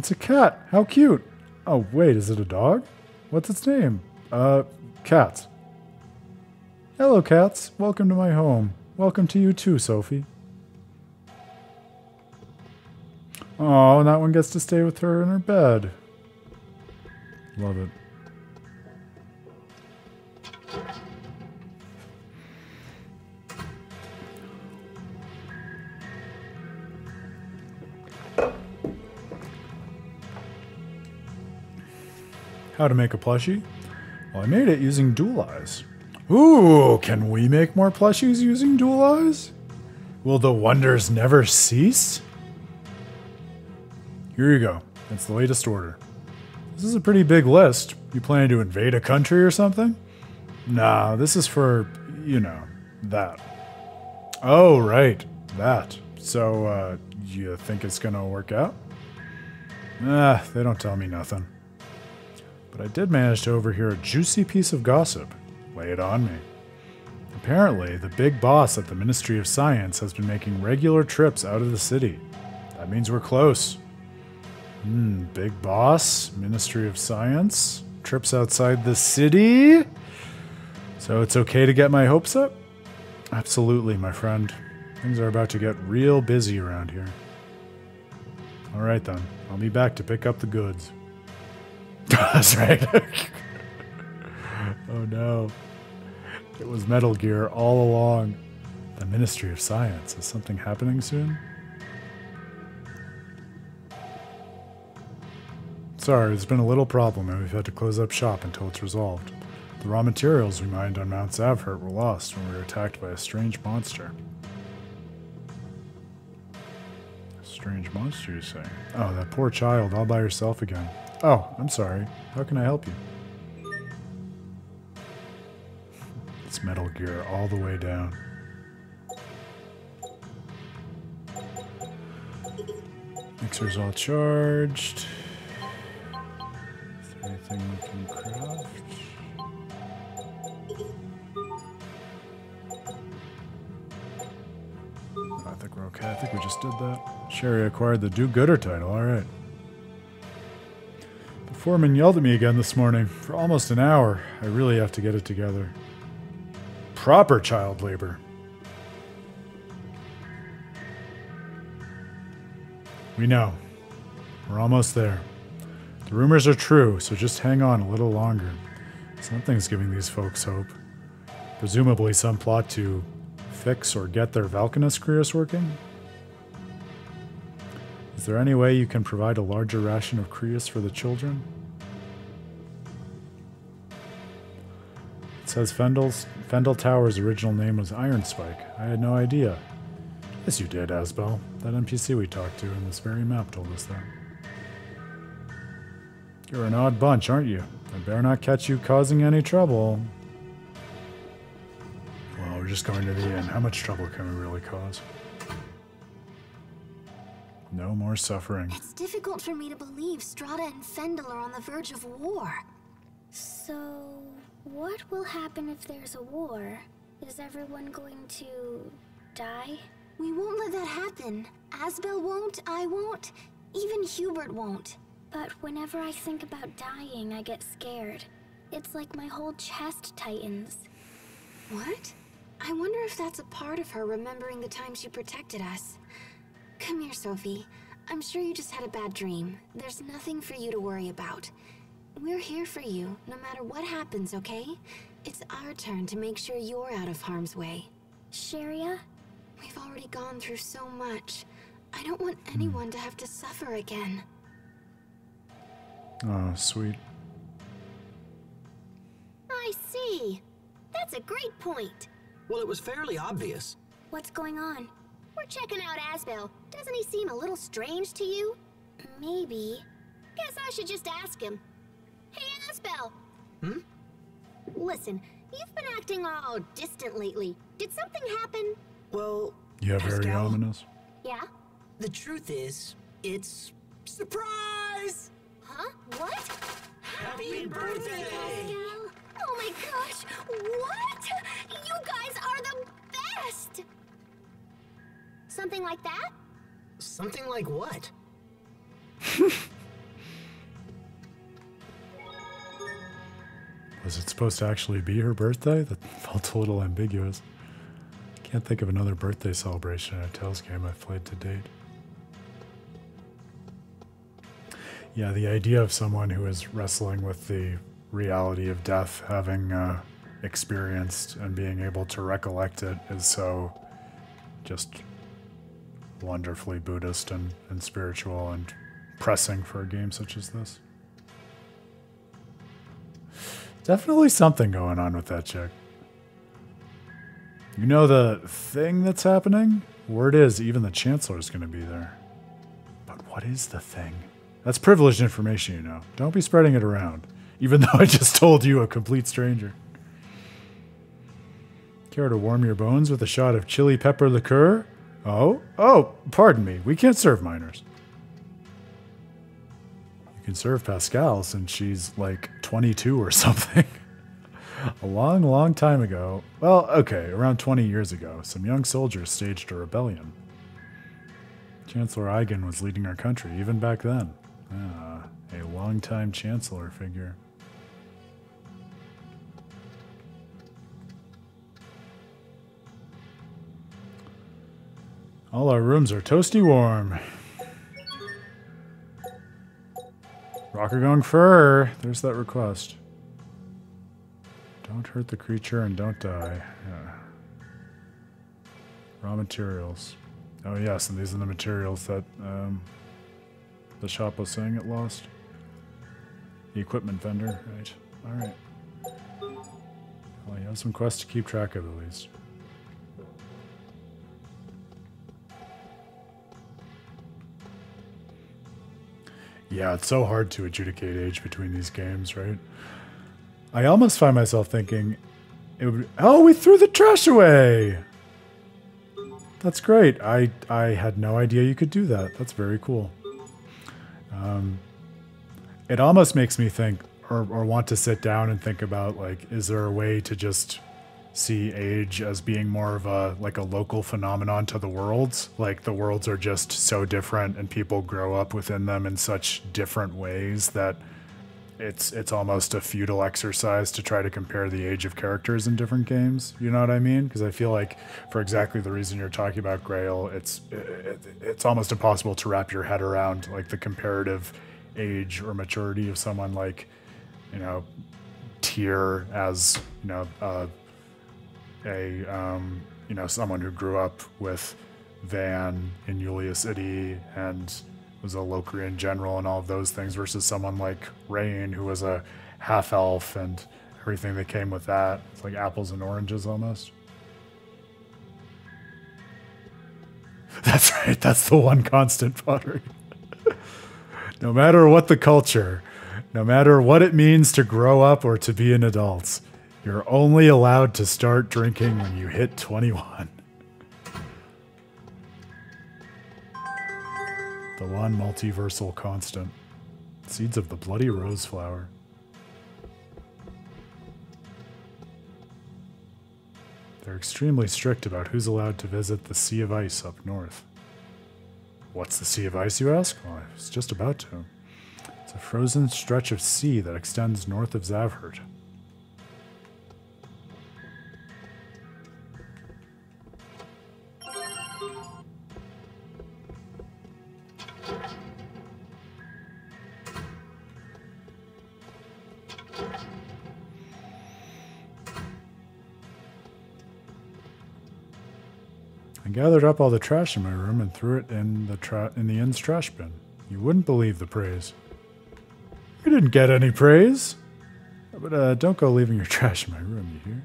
It's a cat. How cute. Oh, wait, is it a dog? What's its name? Uh, Cats. Hello, cats. Welcome to my home. Welcome to you too, Sophie. Oh, and that one gets to stay with her in her bed. Love it. How to make a plushie? Well, I made it using dualize. Ooh, can we make more plushies using dualize? Will the wonders never cease? Here you go. It's the latest order. This is a pretty big list. You planning to invade a country or something? Nah, this is for, you know, that. Oh, right. That. So, uh, you think it's gonna work out? Ah, they don't tell me nothing. But I did manage to overhear a juicy piece of gossip. Lay it on me. Apparently, the big boss at the Ministry of Science has been making regular trips out of the city. That means we're close. Hmm, big boss, Ministry of Science, trips outside the city? So it's okay to get my hopes up? Absolutely, my friend. Things are about to get real busy around here. Alright then, I'll be back to pick up the goods. That's right. oh no. It was Metal Gear all along. The Ministry of Science. Is something happening soon? Sorry, there's been a little problem and we've had to close up shop until it's resolved. The raw materials we mined on Mount Zavhert were lost when we were attacked by a strange monster. A strange monster, you say? Oh, that poor child all by herself again. Oh, I'm sorry. How can I help you? It's Metal Gear all the way down. Mixer's all charged. Is there anything we can craft? I think we're okay. I think we just did that. Cheria acquired the Do Gooder title. All right. Foreman yelled at me again this morning for almost an hour. I really have to get it together. Proper child labor. We know. We're almost there. The rumors are true, so just hang on a little longer. Something's giving these folks hope. Presumably some plot to fix or get their Valkines Cryas working? Is there any way you can provide a larger ration of Cryas for the children? It says Fendel's, Fendel Tower's original name was Iron Spike. I had no idea. Yes, you did, Asbel. That NPC we talked to in this very map told us that. You're an odd bunch, aren't you? I better not catch you causing any trouble. Well, we're just going to the inn. How much trouble can we really cause? No more suffering. It's difficult for me to believe Strahta and Fendel are on the verge of war. So, what will happen if there's a war? Is everyone going to die? We won't let that happen. Asbel won't, I won't, even Hubert won't. But whenever I think about dying, I get scared. It's like my whole chest tightens. What? I wonder if that's a part of her remembering the time she protected us. Come here, Sophie. I'm sure you just had a bad dream. There's nothing for you to worry about. We're here for you, no matter what happens, okay? It's our turn to make sure you're out of harm's way. Cheria? We've already gone through so much. I don't want anyone to have to suffer again. Oh, sweet. I see. That's a great point. Well, it was fairly obvious. What's going on? We're checking out Asbel. Doesn't he seem a little strange to you? Maybe. Guess I should just ask him. Hey, Asbel! Hmm? Listen, you've been acting all distant lately. Did something happen? Well, Yeah, very Pascal, ominous. Yeah? The truth is, it's surprise. Huh? What? Happy birthday! Pascal? Oh my gosh! What? You guys are the best! Something like that? Something like what? Was it supposed to actually be her birthday? That felt a little ambiguous. Can't think of another birthday celebration in a Tales game I've played to date. Yeah, the idea of someone who is wrestling with the reality of death, having uh, experienced and being able to recollect it, is so just wonderfully Buddhist and, and spiritual and pressing for a game such as this. Definitely something going on with that chick. You know the thing that's happening? Word is even the Chancellor's going to be there. But what is the thing? That's privileged information, you know. Don't be spreading it around, even though I just told you a complete stranger. Care to warm your bones with a shot of chili pepper liqueur? Oh, oh, pardon me. We can't serve minors. You can serve Pascal since she's like 22 or something. a long, long time ago, well, okay, around 20 years ago, some young soldiers staged a rebellion. Chancellor Eigen was leading our country even back then. Ah, a long-time chancellor figure. All our rooms are toasty warm. Rockgagong fur. There's that request. Don't hurt the creature and don't die. Yeah. Raw materials. Oh yes, and these are the materials that um, the shop was saying it lost. The equipment vendor, right? All right. Well, you have some quests to keep track of at least. Yeah, it's so hard to adjudicate age between these games, right? I almost find myself thinking, it would, oh, we threw the trash away. That's great. I I had no idea you could do that. That's very cool. Um, it almost makes me think, or, or want to sit down and think about, like, is there a way to just see age as being more of a like a local phenomenon to the worlds. Like the worlds are just so different and people grow up within them in such different ways that it's it's almost a futile exercise to try to compare the age of characters in different games. You know what i mean? Because i feel like for exactly the reason you're talking about grail it's it, it's almost impossible to wrap your head around like the comparative age or maturity of someone like you know Tear as you know uh, a um, you know someone who grew up with Van in Yulia City and was a Locrian general and all of those things versus someone like Raine who was a half elf and everything that came with that. It's like apples and oranges almost. That's right. That's the one constant pottery. no matter what the culture, no matter what it means to grow up or to be an adult, you're only allowed to start drinking when you hit 21. The one multiversal constant. Seeds of the bloody rose flower. They're extremely strict about who's allowed to visit the Sea of Ice up north. What's the Sea of Ice, you ask? Well, I was just about to. It's a frozen stretch of sea that extends north of Zavhert. I gathered up all the trash in my room and threw it in the in the inn's trash bin. You wouldn't believe the praise. You didn't get any praise. But uh, don't go leaving your trash in my room, you hear?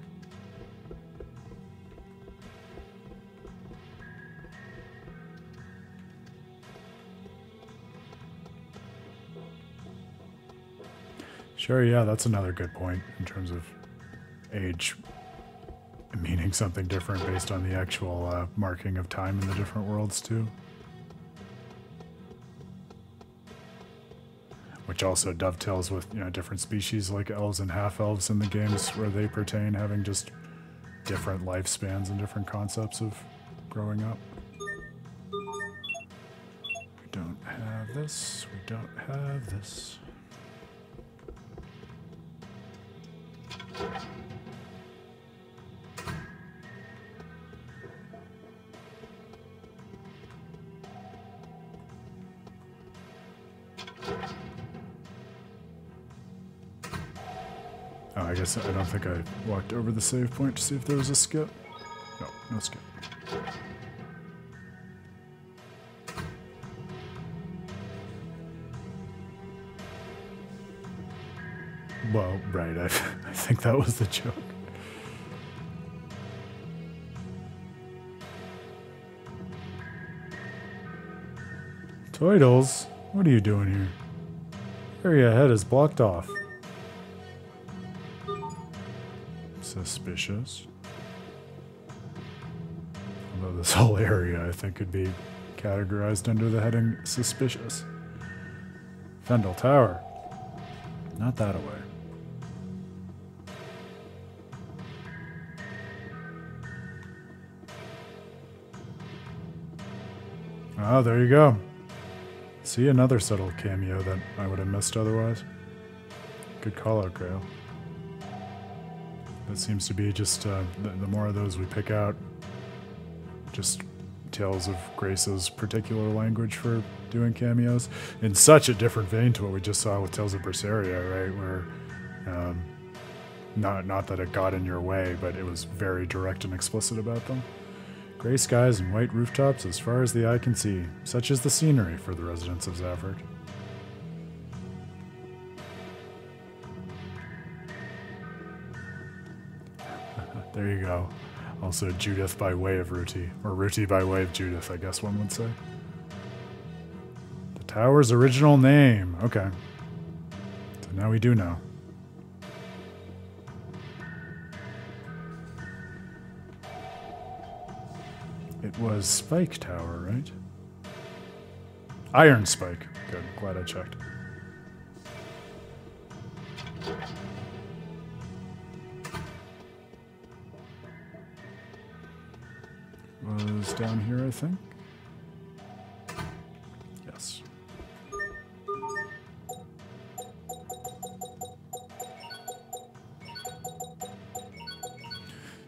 Sure, yeah, that's another good point in terms of age meaning something different based on the actual uh, marking of time in the different worlds, too. Which also dovetails with, you know, different species like elves and half-elves in the games where they pertain, having just different lifespans and different concepts of growing up. We don't have this, we don't have this. I I don't think I walked over the save point to see if there was a skip. No, no skip. Well, right, I, I think that was the joke. Toidles, what are you doing here? Area ahead is blocked off. Suspicious. Although this whole area, I think, could be categorized under the heading suspicious. Fendel Tower. Not that away. Oh, there you go. See another subtle cameo that I would have missed otherwise. Good call out, Grail. That seems to be just uh, the, the more of those we pick out, just Tales of Graces particular language for doing cameos in such a different vein to what we just saw with Tales of Berseria, right? Where um, not not that it got in your way, but it was very direct and explicit about them. Gray skies and white rooftops as far as the eye can see. Such is the scenery for the residents of Zavhert. There you go. Also Judith by way of Ruti, or Ruti by way of Judith, I guess one would say. The tower's original name. Okay. So now we do know. It was Spike Tower, right? Iron Spike. Good. Glad I checked. Down here, I think. Yes.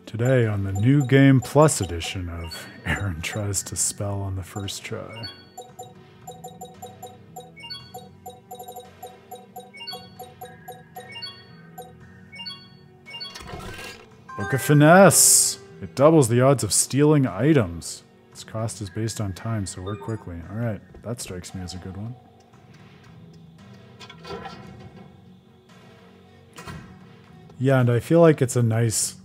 Today on the New Game Plus edition of Aaron Tries to Spell on the First Try. Book of Finesse! It doubles the odds of stealing items. Its cost is based on time, so work quickly. Alright, that strikes me as a good one. Yeah, and I feel like it's a nice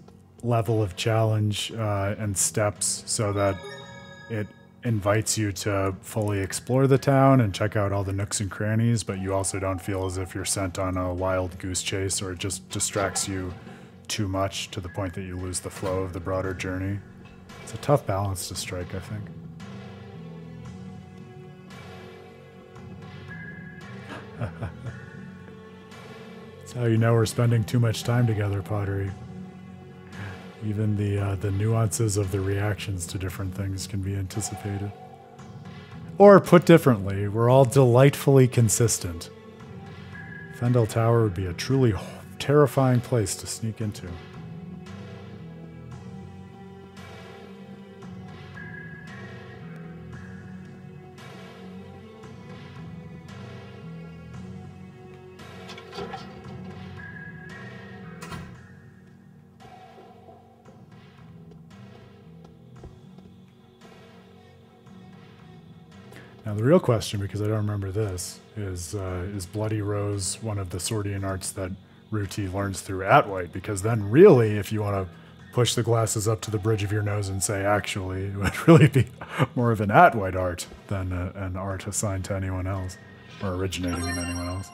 level of challenge uh, and steps so that it invites you to fully explore the town and check out all the nooks and crannies, but you also don't feel as if you're sent on a wild goose chase or it just distracts you too much to the point that you lose the flow of the broader journey. It's a tough balance to strike, I think. That's how you know we're spending too much time together, Pottery. Even the uh, the nuances of the reactions to different things can be anticipated. Or put differently, we're all delightfully consistent. Fendel Tower would be a truly terrifying place to sneak into. Now the real question, because I don't remember this, is uh, is Bloody Rose one of the Swordian arts that Ruti learns through Atwight, because then really, if you want to push the glasses up to the bridge of your nose and say, actually, it would really be more of an Atwight art than a, an art assigned to anyone else or originating in anyone else.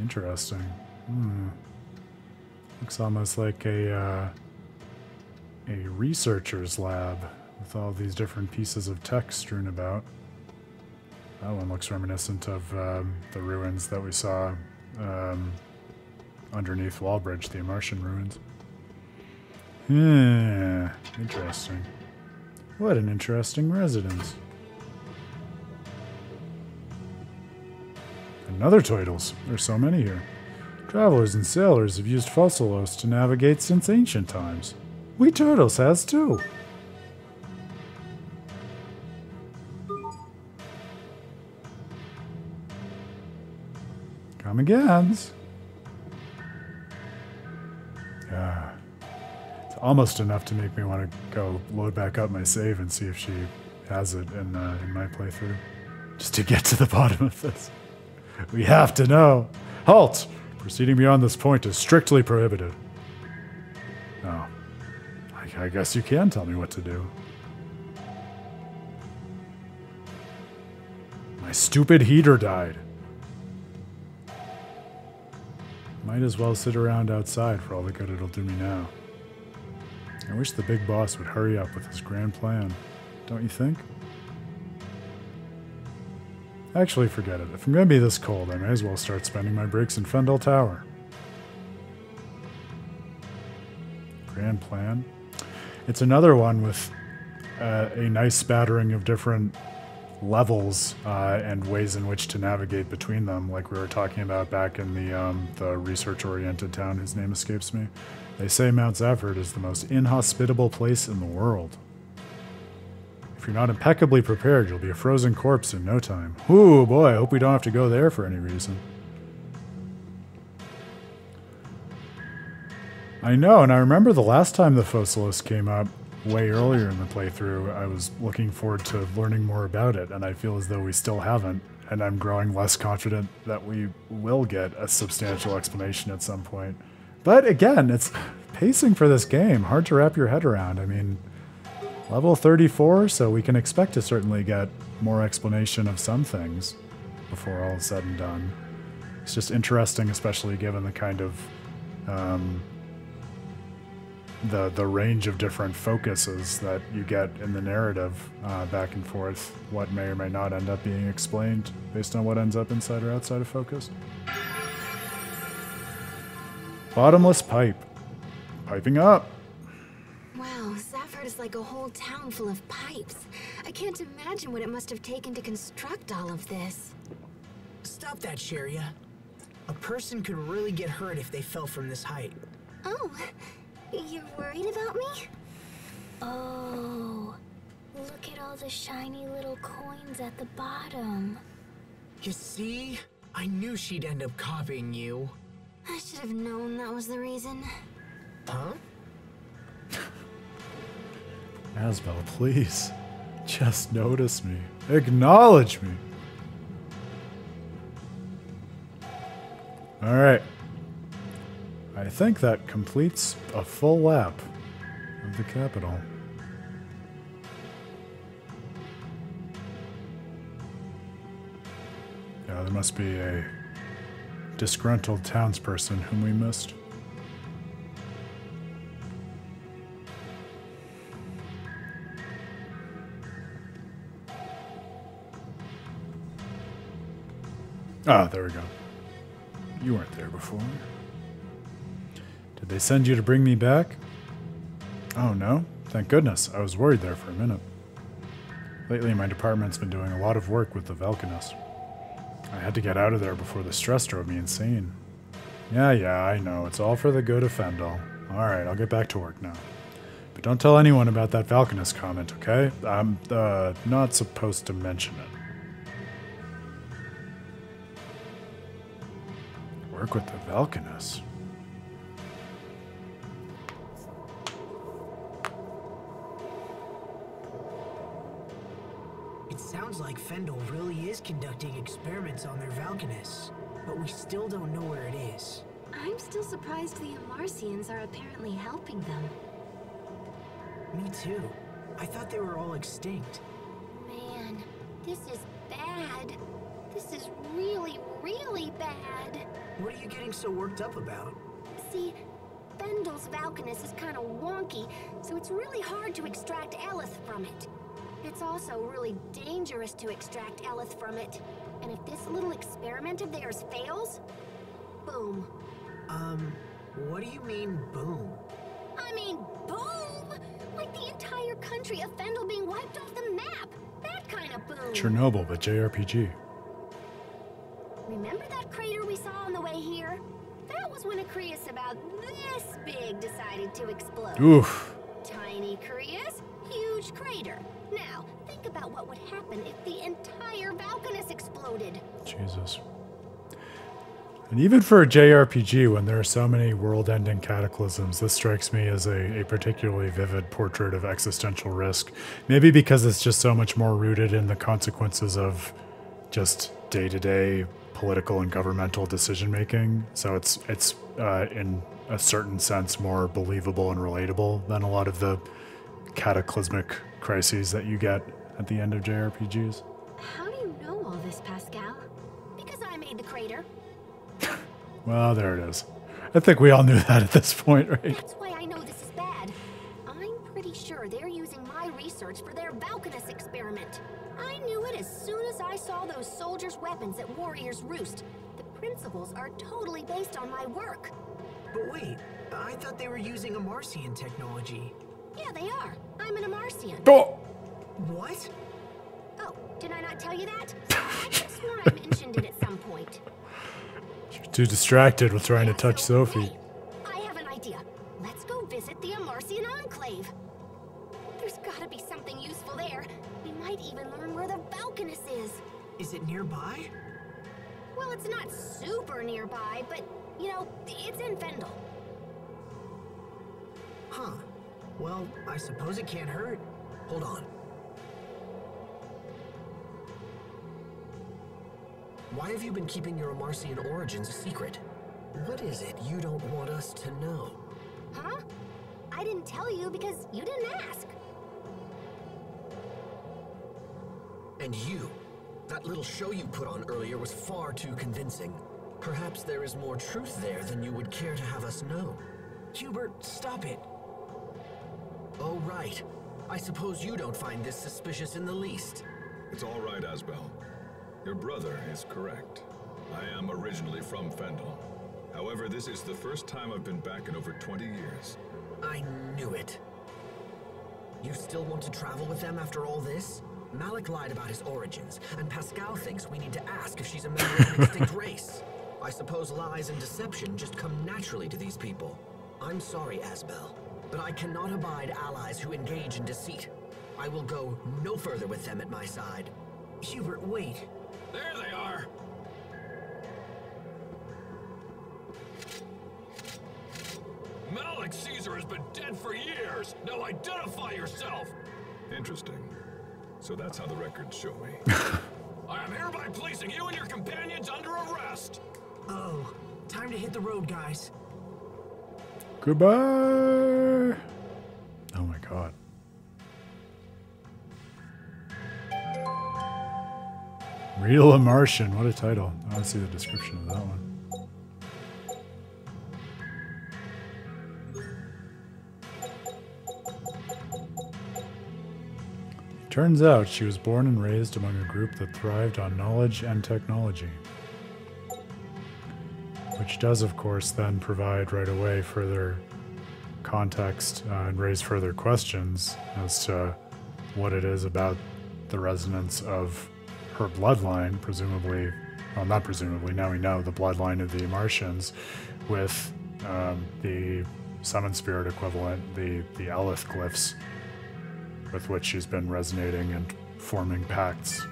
Interesting. Hmm. Looks almost like a uh, a researcher's lab with all these different pieces of tech strewn about. That one looks reminiscent of um, the ruins that we saw um, underneath Wallbridge, the Martian ruins. Hmm, interesting. What an interesting residence. Another Toidles. There's so many here. Travelers and sailors have used fossilos to navigate since ancient times. We Turtles has too. Come agains. Yeah. It's almost enough to make me want to go load back up my save and see if she has it in, uh, in my playthrough. Just to get to the bottom of this. We have to know. Halt! Proceeding beyond this point is strictly prohibited. I, I guess you can tell me what to do. My stupid heater died. Might as well sit around outside for all the good it'll do me now. I wish the big boss would hurry up with his grand plan. Don't you think? Actually, forget it. If I'm going to be this cold, I may as well start spending my breaks in Fendel Tower. Grand plan. It's another one with uh, a nice spattering of different levels uh, and ways in which to navigate between them, like we were talking about back in the um, the research-oriented town whose name escapes me. They say Mount Zavhert is the most inhospitable place in the world. If you're not impeccably prepared, you'll be a frozen corpse in no time. Ooh, boy, I hope we don't have to go there for any reason. I know, and I remember the last time the Fossilis came up, way earlier in the playthrough, I was looking forward to learning more about it, and I feel as though we still haven't, and I'm growing less confident that we will get a substantial explanation at some point. But again, it's pacing for this game, hard to wrap your head around. I mean, level 34, so we can expect to certainly get more explanation of some things before all is said and done. It's just interesting, especially given the kind of um, the the range of different focuses that you get in the narrative uh, back and forth. What may or may not end up being explained based on what ends up inside or outside of focus. Bottomless pipe, piping up. Wow, Zavhert is like a whole town full of pipes. I can't imagine what it must have taken to construct all of this. Stop that, Cheria. A person could really get hurt if they fell from this height. Oh, you're worried about me? Oh, look at all the shiny little coins at the bottom. You see? I knew she'd end up copying you. I should have known that was the reason. Huh? Asbel, please. Just notice me. Acknowledge me. Alright. I think that completes a full lap of the capital. Yeah, there must be a disgruntled townsperson whom we missed. Ah, there we go. You weren't there before. Did they send you to bring me back? Oh, no? Thank goodness. I was worried there for a minute. Lately, my department's been doing a lot of work with the Valkines. I had to get out of there before the stress drove me insane. Yeah, yeah, I know. It's all for the good of Fendel. Alright, I'll get back to work now. But don't tell anyone about that Valkines comment, okay? I'm, uh, not supposed to mention it. Work with the Valkines? It sounds like Fendel really is conducting experiments on their Valkanists, but we still don't know where it is. I'm still surprised the Amarcians are apparently helping them. Me too. I thought they were all extinct. Man, this is bad. This is really, really bad. What are you getting so worked up about? See, Fendel's Valkines is kind of wonky, so it's really hard to extract Eleth from it. It's also really dangerous to extract Eleth from it. And if this little experiment of theirs fails, boom. Um, what do you mean, boom? I mean, boom! Like the entire country of Fendel being wiped off the map. That kind of boom. Chernobyl, but JRPG. Remember that crater we saw on the way here? That was when a Cryas about this big decided to explode. Oof. Tiny Cryas, huge crater. Now, think about what would happen if the entire Valkines exploded. Jesus. And even for a JRPG, when there are so many world ending cataclysms, this strikes me as a, a particularly vivid portrait of existential risk. Maybe because it's just so much more rooted in the consequences of just day to day political and governmental decision making. So it's, it's uh, in a certain sense more believable and relatable than a lot of the cataclysmic crises that you get at the end of JRPGs. How do you know all this, Pascal? Because I made the crater. Well, there it is. I think we all knew that at this point, right? That's why I know this is bad. I'm pretty sure they're using my research for their Valkines experiment. I knew it as soon as I saw those soldiers' weapons at Warrior's Roost. The principles are totally based on my work. But wait, I thought they were using a Marcian technology. Yeah, they are. I'm an Amarcian. Oh! What? Oh, did I not tell you that? I could have sworn I mentioned it at some point. You're Too distracted with trying to touch Sophie. Hey, keeping your Amarcian origins a secret? What is it you don't want us to know? Huh? I didn't tell you because you didn't ask. And you, that little show you put on earlier was far too convincing. Perhaps there is more truth there than you would care to have us know. Hubert, stop it. Oh, right. I suppose you don't find this suspicious in the least. It's all right, Asbel. Your brother is correct. I am originally from Fendel. However, this is the first time I've been back in over 20 years. I knew it. You still want to travel with them after all this? Malik lied about his origins, and Pascal thinks we need to ask if she's a member of an extinct race. I suppose lies and deception just come naturally to these people. I'm sorry, Asbel, but I cannot abide allies who engage in deceit. I will go no further with them at my side. Hubert, wait. There they Malik Caesar has been dead for years. Now identify yourself. Interesting. So that's how the records show me. I am hereby placing you and your companions under arrest. Oh, time to hit the road, guys. Goodbye. Oh my god. Real Martian. What a title. I want to see the description of that one. Turns out she was born and raised among a group that thrived on knowledge and technology. Which does, of course, then provide right away further context uh, and raise further questions as to what it is about the resonance of her bloodline, presumably, well, not presumably, now we know the bloodline of the Martians, with um, the summon spirit equivalent, the, the Eleth glyphs, with which she's been resonating and forming pacts.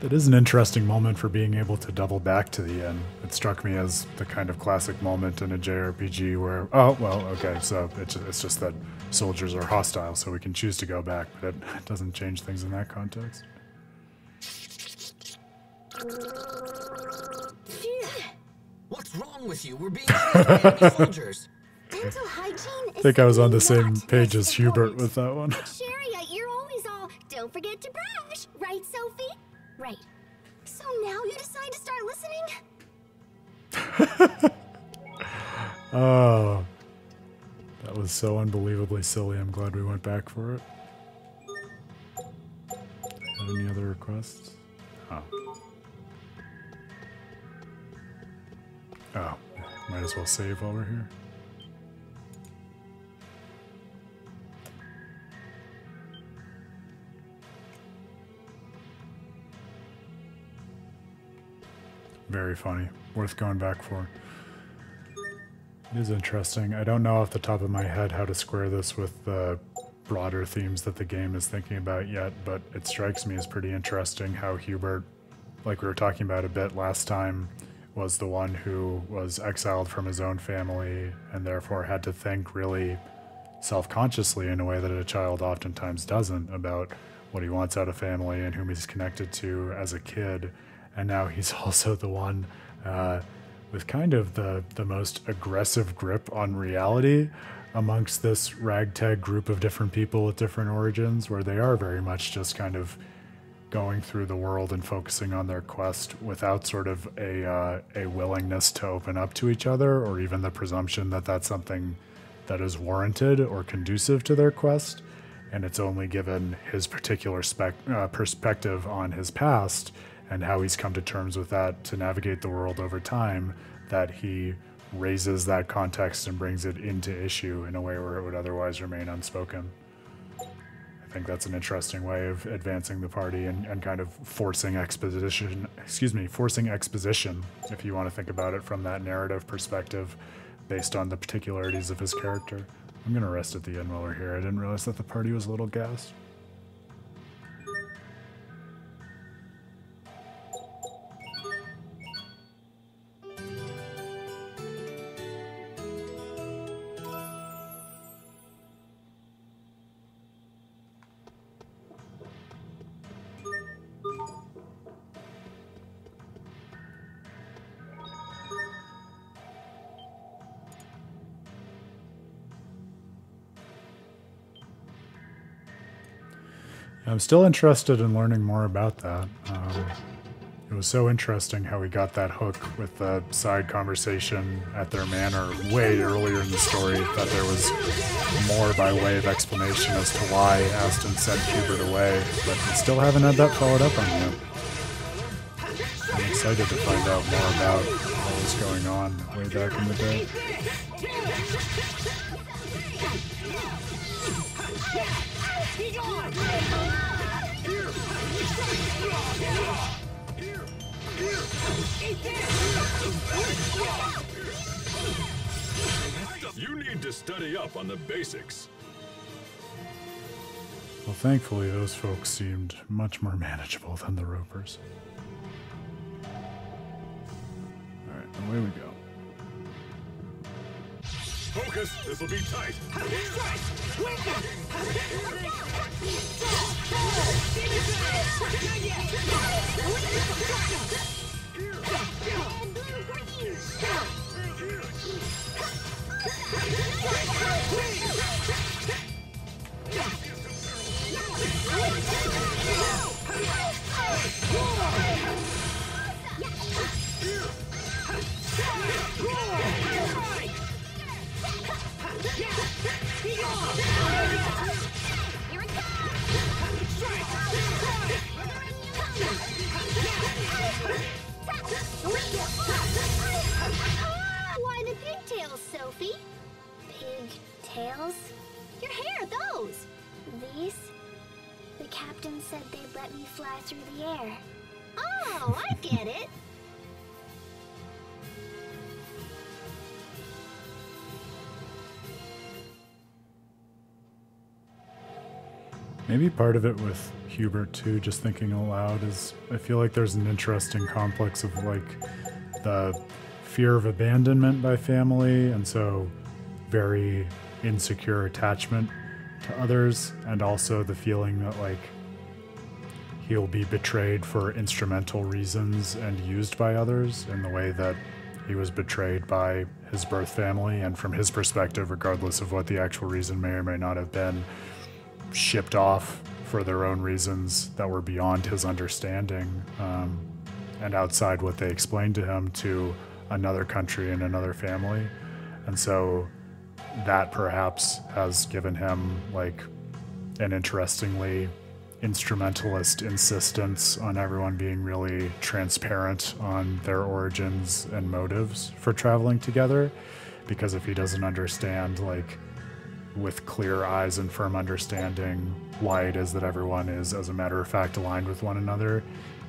That is an interesting moment for being able to double back to the end. It struck me as the kind of classic moment in a JRPG where, oh, well, okay, so it's just, it's just that soldiers are hostile, so we can choose to go back, but it doesn't change things in that context. What's wrong with you? We're being chased soldiers. Dental hygiene I think I was on the same page as Hubert with that one. Cheria, uh, you're always all, don't forget to brush, right, Sophie? Right. So now you decide to start listening? Oh, that was so unbelievably silly. I'm glad we went back for it. Had any other requests? Oh. Oh, might as well save while we're here. Very funny. Worth going back for. It is interesting. I don't know off the top of my head how to square this with the broader themes that the game is thinking about yet, but it strikes me as pretty interesting how Hubert, like we were talking about a bit last time, was the one who was exiled from his own family and therefore had to think really self consciously in a way that a child oftentimes doesn't about what he wants out of family and whom he's connected to as a kid. And now he's also the one uh, with kind of the, the most aggressive grip on reality amongst this ragtag group of different people with different origins, where they are very much just kind of going through the world and focusing on their quest without sort of a uh, a willingness to open up to each other or even the presumption that that's something that is warranted or conducive to their quest and it's only given his particular spec- uh, perspective on his past and how he's come to terms with that to navigate the world over time that he raises that context and brings it into issue in a way where it would otherwise remain unspoken. I think that's an interesting way of advancing the party and, and kind of forcing exposition, excuse me, forcing exposition, if you want to think about it from that narrative perspective based on the particularities of his character. I'm going to rest at the end while we're here. I didn't realize that the party was a little gassed. I'm still interested in learning more about that. Um, it was so interesting how we got that hook with the side conversation at their manor way earlier in the story. That there was more by way of explanation as to why Aston sent Hubert away, but we still haven't had that followed up on yet. I'm excited to find out more about what was going on way back in the day. You need to study up on the basics. Well, thankfully, those folks seemed much more manageable than the Ropers. Alright, away we go. Focus, this'll be tight. Why Pigtails? Your hair, those. These? The captain said they'd let me fly through the air. Oh, I get it. Maybe part of it with Hubert too, just thinking aloud, is I feel like there's an interesting complex of like the fear of abandonment by family, and so very insecure attachment to others, and also the feeling that like he'll be betrayed for instrumental reasons and used by others in the way that he was betrayed by his birth family, and from his perspective, regardless of what the actual reason may or may not have been, shipped off for their own reasons that were beyond his understanding um, and outside what they explained to him to another country and another family. And so that perhaps has given him like an interestingly instrumentalist insistence on everyone being really transparent on their origins and motives for traveling together. Because if he doesn't understand like with clear eyes and firm understanding why it is that everyone is as a matter of fact aligned with one another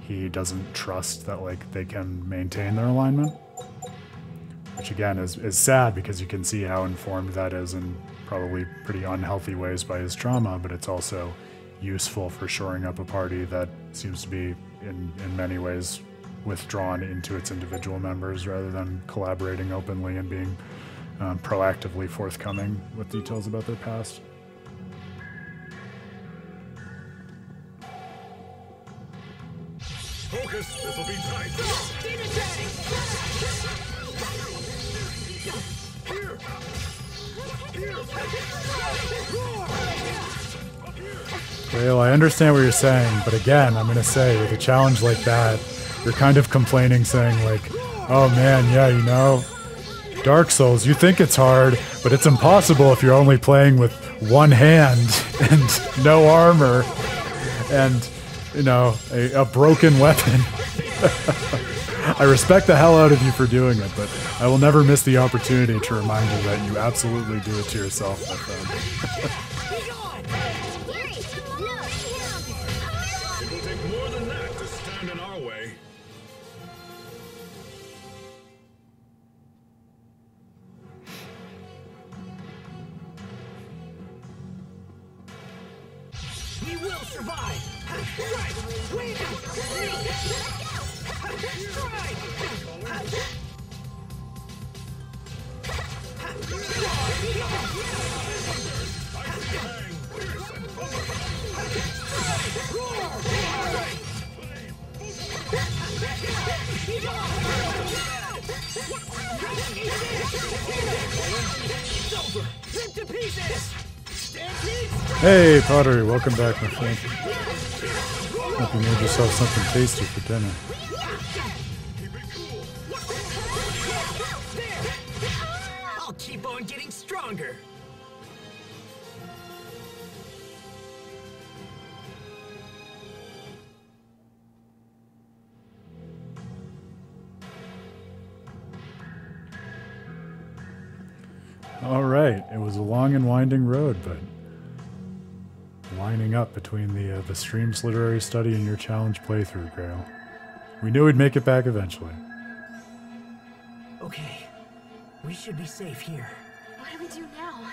he doesn't trust that like they can maintain their alignment which again is, is sad because you can see how informed that is in probably pretty unhealthy ways by his trauma but it's also useful for shoring up a party that seems to be in, in many ways withdrawn into its individual members rather than collaborating openly and being um, proactively forthcoming with details about their past. Focus! This'll be tight! Grail, I understand what you're saying, but again, I'm going to say with a challenge like that, you're kind of complaining, saying, like, oh man, yeah, you know, Dark Souls, you think it's hard, but it's impossible if you're only playing with one hand and no armor and, you know, a, a broken weapon. I respect the hell out of you for doing it, but I will never miss the opportunity to remind you that you absolutely do it to yourself, my friend. Hey, Pottery, welcome back, my friend. Hope you made yourself something tasty for dinner. All right, it was a long and winding road, but lining up between the uh, the streams literary study and your challenge playthrough, Grail. We knew we'd make it back eventually. Okay, we should be safe here. What do we do now?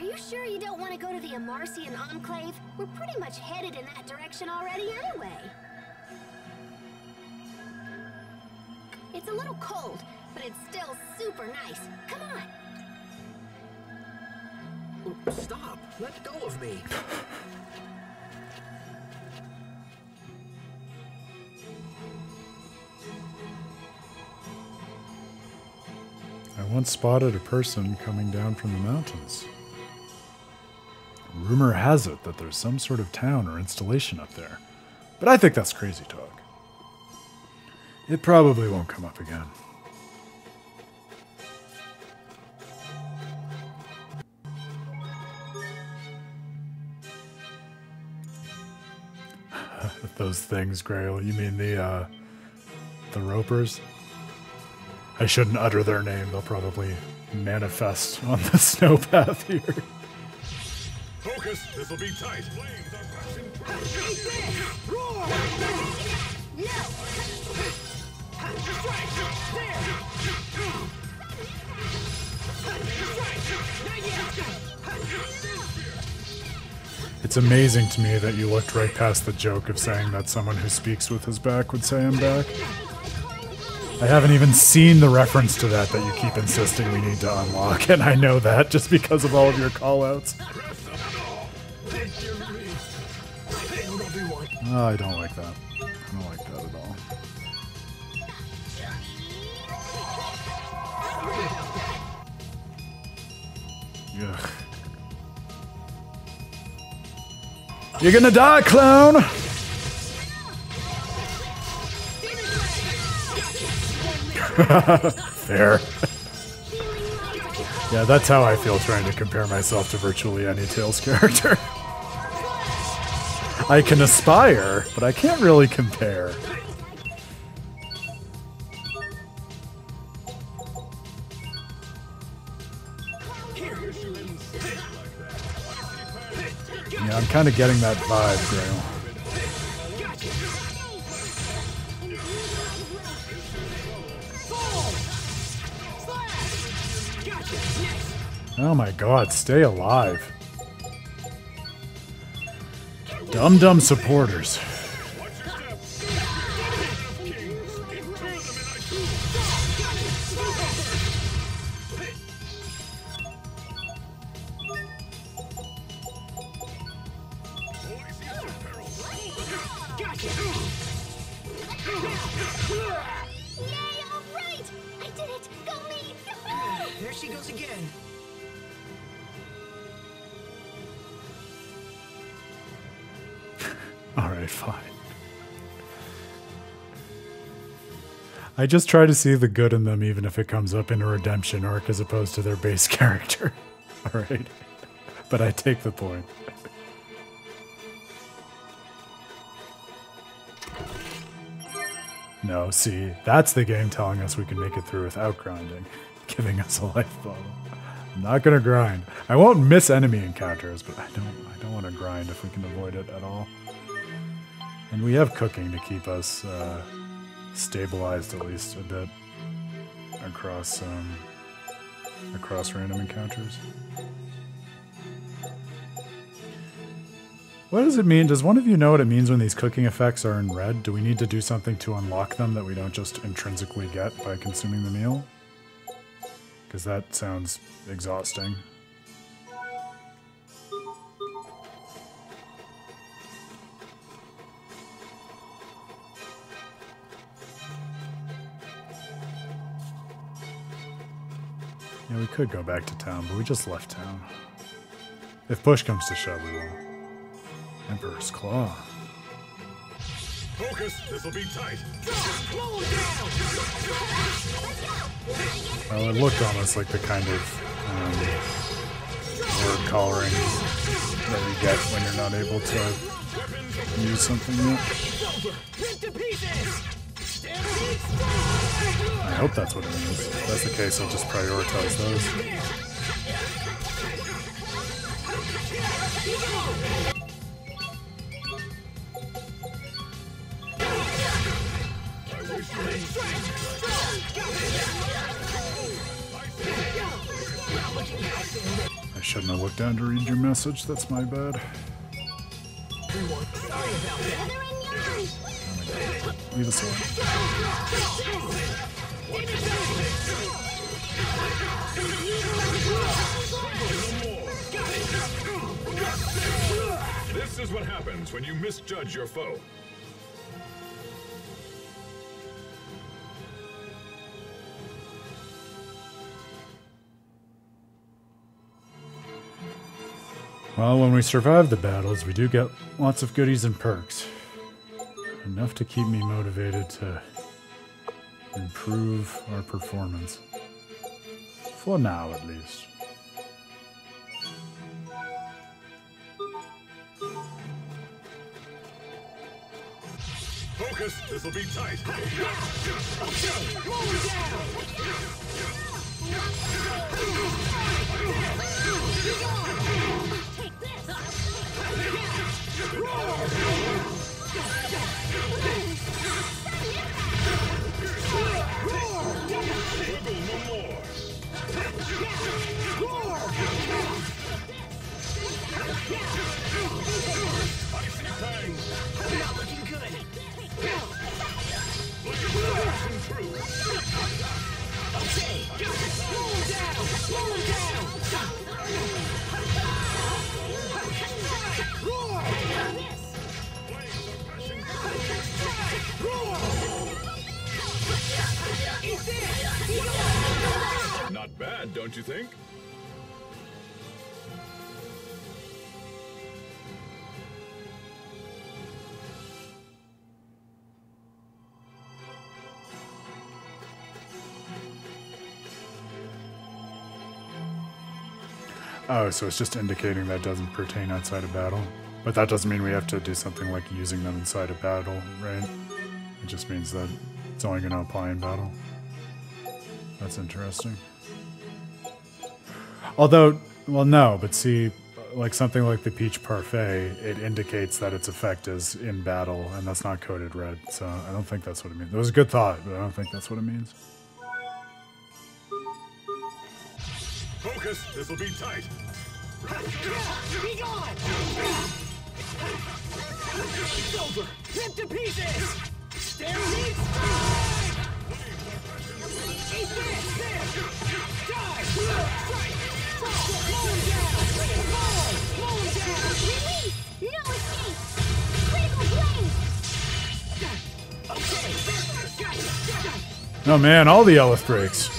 Are you sure you don't want to go to the Amarcian Enclave? We're pretty much headed in that direction already anyway. A little cold, but it's still super nice. Come on. Stop! Let go of me! I once spotted a person coming down from the mountains. Rumor has it that there's some sort of town or installation up there, but I think that's crazy talk. It probably won't come up again. Those things, Grail. You mean the uh the ropers? I shouldn't utter their name. They'll probably manifest on the snowpath here. Focus! This'll be tight! Flames are passing It's amazing to me that you looked right past the joke of saying that someone who speaks with his back would say I'm back. I haven't even seen the reference to that that you keep insisting we need to unlock, and I know that just because of all of your callouts. Oh, I don't like You're gonna die, clone! Fair. yeah, that's how I feel trying to compare myself to virtually any Tales character. I can aspire, but I can't really compare. Kind of getting that vibe, Grail. Oh my god, stay alive. Dum dum supporters. I just try to see the good in them even if it comes up in a redemption arc as opposed to their base character. Alright. But I take the point. No, see, that's the game telling us we can make it through without grinding, giving us a life bottle. I'm not gonna grind. I won't miss enemy encounters, but I don't I don't want to grind if we can avoid it at all. And we have cooking to keep us uh, stabilized at least a bit across um, across random encounters. What does it mean? Does one of you know what it means when these cooking effects are in red? Do we need to do something to unlock them that we don't just intrinsically get by consuming the meal? Because that sounds exhausting. Yeah, we could go back to town, but we just left town. If push comes to shove, we will. Emperor's Claw. Focus, this'll be tight. Well, it looked almost like the kind of um, word coloring that you get when you're not able to use something yet. I hope that's what it means. If that's the case, I'll just prioritize those. I shouldn't have looked down to read your message. That's my bad. Leave us alone. This is what happens when you misjudge your foe. Well, when we survive the battles, we do get lots of goodies and perks. Enough to keep me motivated to improve our performance. For now, at least. Focus! This'll be tight! Take this! Slow him down! Slow him down! Not bad, don't you think? Oh, so it's just indicating that doesn't pertain outside of battle. But that doesn't mean we have to do something like using them inside of battle, right? It just means that it's only going to apply in battle. That's interesting. Although, well, no, but see, like something like the peach parfait, it indicates that its effect is in battle, and that's not coded red. So I don't think that's what it means. It was a good thought, but I don't think that's what it means. Focus, this'll be tight. Be gone! It's over! Rip to pieces! There Oh man, all the Eleth breaks.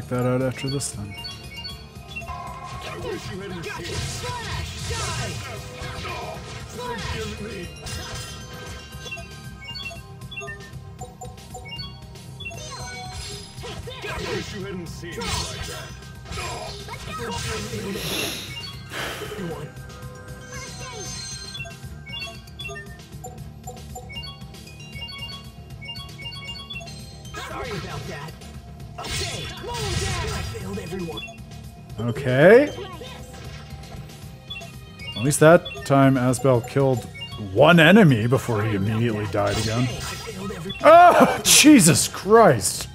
Check that out after this then. Sorry about that. Okay! Mow him down! I failed everyone. Okay. At least that time Asbel killed one enemy before he immediately died again. Okay, I failed every- Oh, Jesus Christ!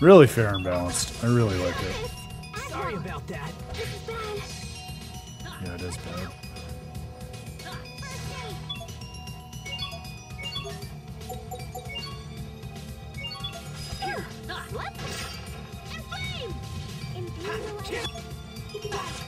Really fair and balanced. I really like it. Sorry about that. Yeah, it is bad. What? Inflame! Imbue the light.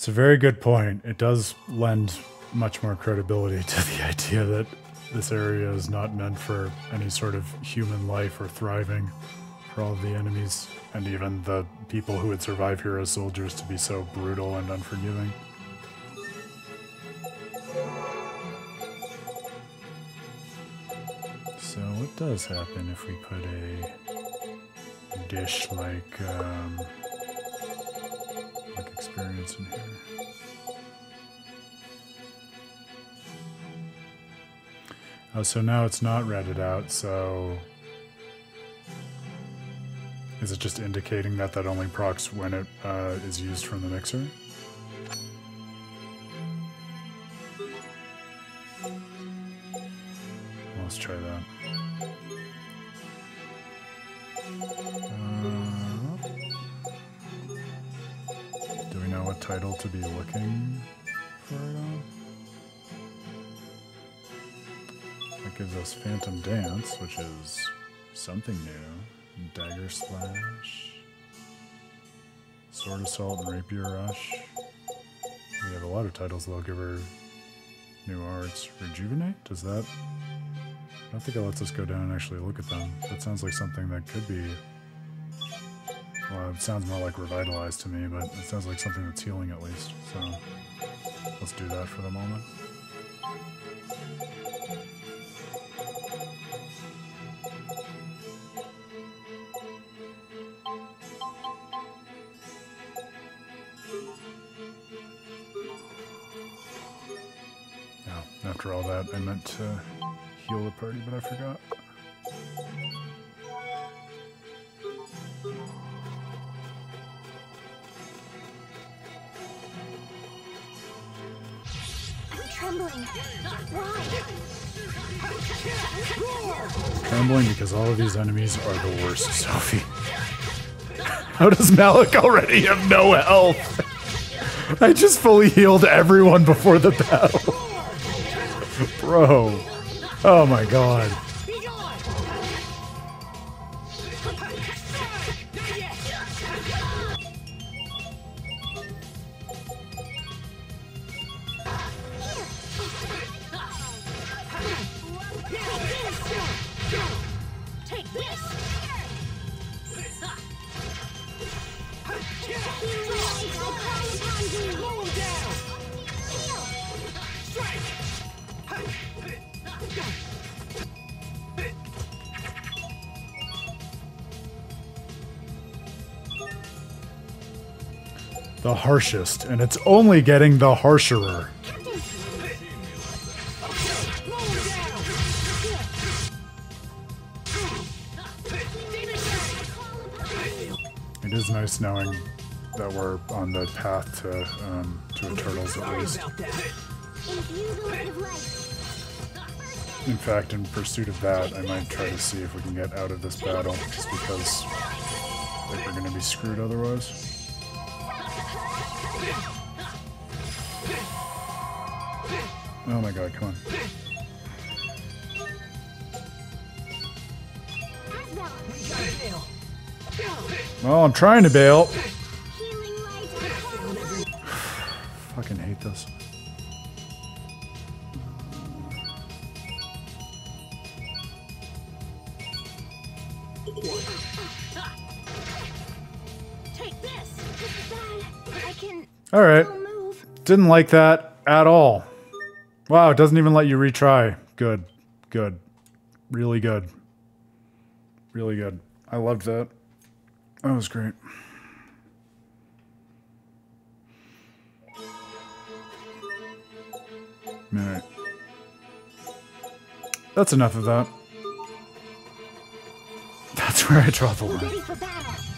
It's a very good point. It does lend much more credibility to the idea that this area is not meant for any sort of human life or thriving for all of the enemies and even the people who would survive here as soldiers to be so brutal and unforgiving. So what does happen if we put a dish like um, experience in here? Oh, so now it's not redded out, so... Is it just indicating that that only procs when it uh, is used from the mixer? Title to be looking for it on? That gives us Phantom Dance, which is something new. Dagger Slash. Sword Assault and Rapier Rush. We have a lot of titles that'll give her new arts. Rejuvenate? Does that I don't think it lets us go down and actually look at them. That sounds like something that could be... Well, it sounds more like revitalized to me, but it sounds like something that's healing at least. So let's do that for the moment. After all that, I meant to heal the party, but I forgot. Because all of these enemies are the worst, Sophie. How does Malik already have no health? I just fully healed everyone before the battle. Bro. Oh my god. Harshest, and it's only getting the harsherer. It is nice knowing that we're on the path to um, to Eternals at least. In fact, in pursuit of that, I might try to see if we can get out of this battle, just because think we're going to be screwed otherwise. God, come on. Well, I'm trying to bail. healing light. I call Fucking hate this. Take this. Dad, I can Alright. Didn't like that at all. Wow, it doesn't even let you retry. Good. Good. Really good. Really good. I loved that. That was great. Alright. That's enough of that. That's where I draw the line.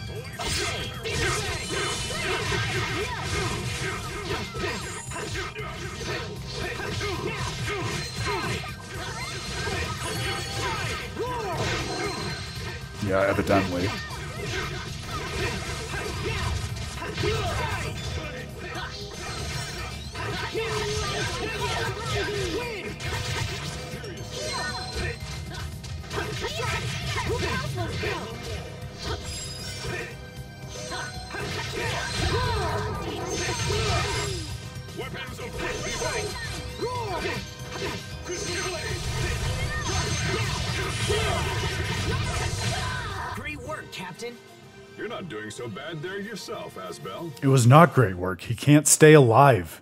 Yeah, evidently. Weapons of Captain. You're not doing so bad there yourself, Asbel. It was not great work. He can't stay alive.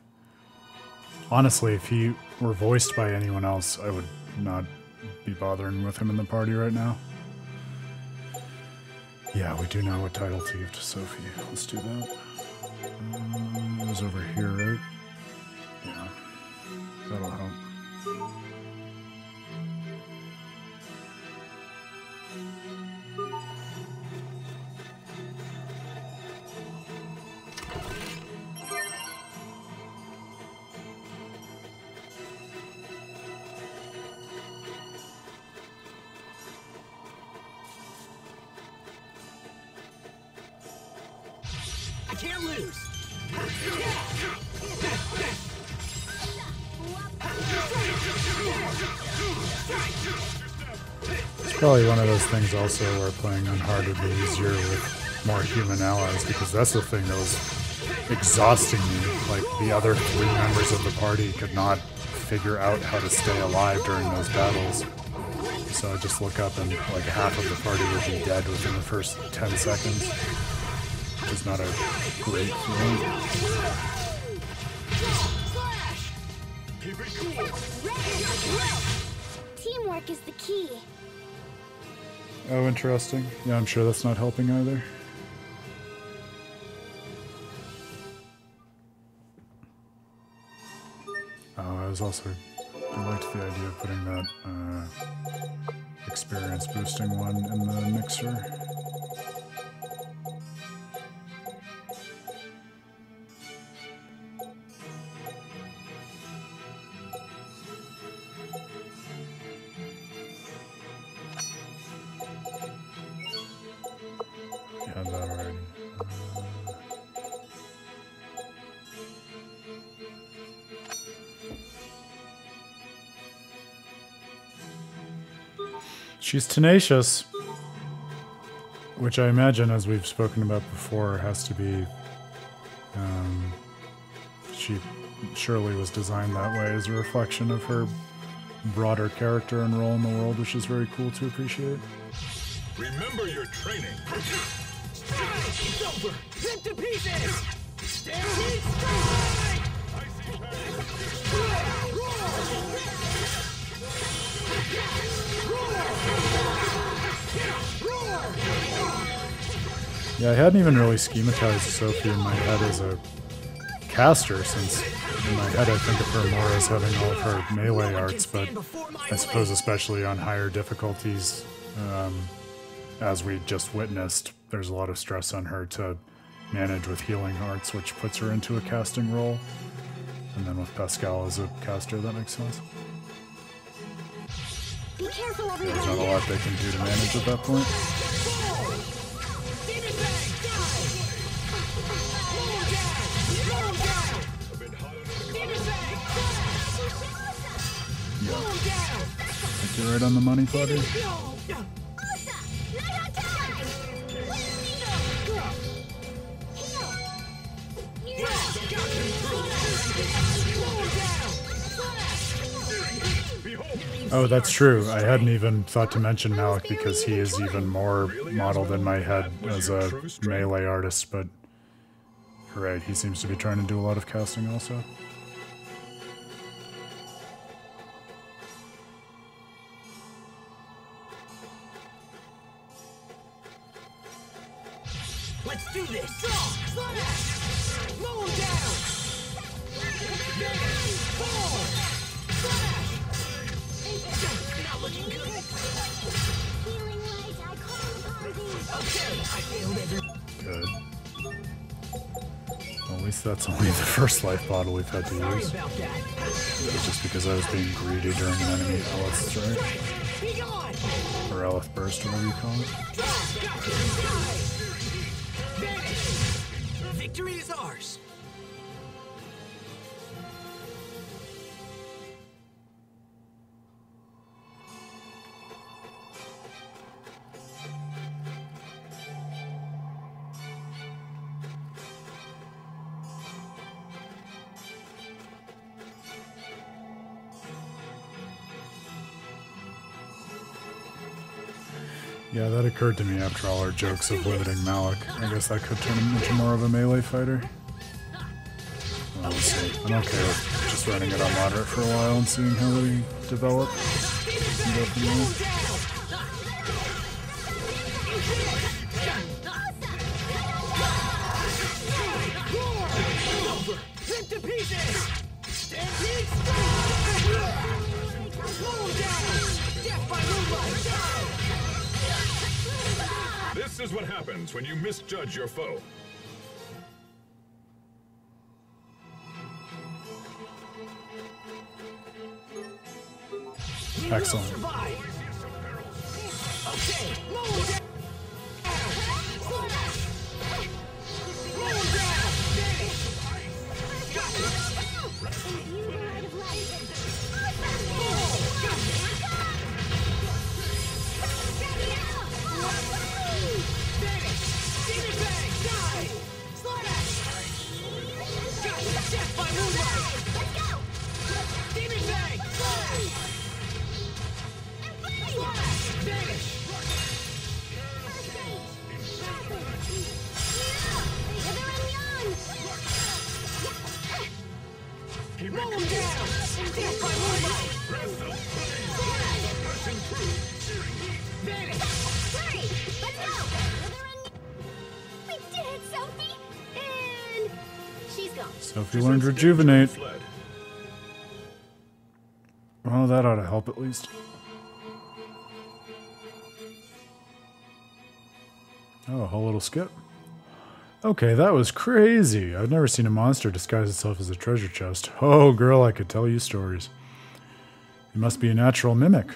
Honestly, if he were voiced by anyone else, I would not be bothering with him in the party right now. Yeah, we do know what title to give to Sophie. Let's do that. Um, it was over here, right? Yeah. That'll help. Probably one of those things also where playing on hard would be easier with more human allies because that's the thing that was exhausting me. Like the other three members of the party could not figure out how to stay alive during those battles. So I just look up and like half of the party would be dead within the first 10 seconds. Which is not a great feeling. Teamwork is the key. Oh, interesting. Yeah, I'm sure that's not helping either. Oh, I was also I liked the idea of putting that uh, experience boosting one in the mixer. She's tenacious. Which I imagine, as we've spoken about before, has to be. Um, she surely was designed that way as a reflection of her broader character and role in the world, which is very cool to appreciate. Remember your training. It's over! Rip to pieces! Stampede strike! Yeah, I hadn't even really schematized Sophie in my head as a caster, since in my head I think of her more as having all of her melee arts, but I suppose especially on higher difficulties, um, as we just witnessed, there's a lot of stress on her to manage with healing arts, which puts her into a casting role. And then with Pascal as a caster, that makes sense. Be careful, There's not a lot they can do to manage at that point. Demon Bang! Die! Roll him down! Roll him down! Demon Bang! Yeah, Roll him down! hit you right on the money, Potter. Yo! Oh, that's true. I hadn't even thought to mention Malik because he is even more modeled in my head as a melee artist, but right, he seems to be trying to do a lot of casting also. Let's do this! Good. Well, at least that's only the first life bottle we've had to use. that. Was just because I was being greedy during an enemy Eleth strike, or Eleth burst, whatever you call it. Victory is ours! Yeah, that occurred to me after all our jokes of limiting Malik. I guess that could turn him into more of a melee fighter. Well, we'll see. I'm okay with just running it on moderate for a while and seeing how they develop. Misjudge your foe. Skip rejuvenate. Well, that ought to help at least. Oh, a whole little skip. Okay, that was crazy. I've never seen a monster disguise itself as a treasure chest. Oh, girl, I could tell you stories. You must be a natural mimic.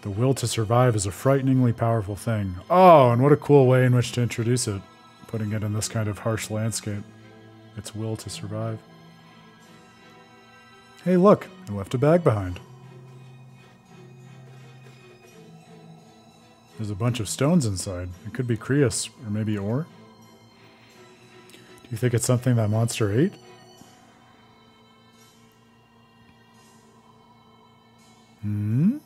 The will to survive is a frighteningly powerful thing. Oh, and what a cool way in which to introduce it, putting it in this kind of harsh landscape. Its will to survive. Hey, look, I left a bag behind. There's a bunch of stones inside. It could be Cryas, or maybe ore. Do you think it's something that monster ate? Hmm?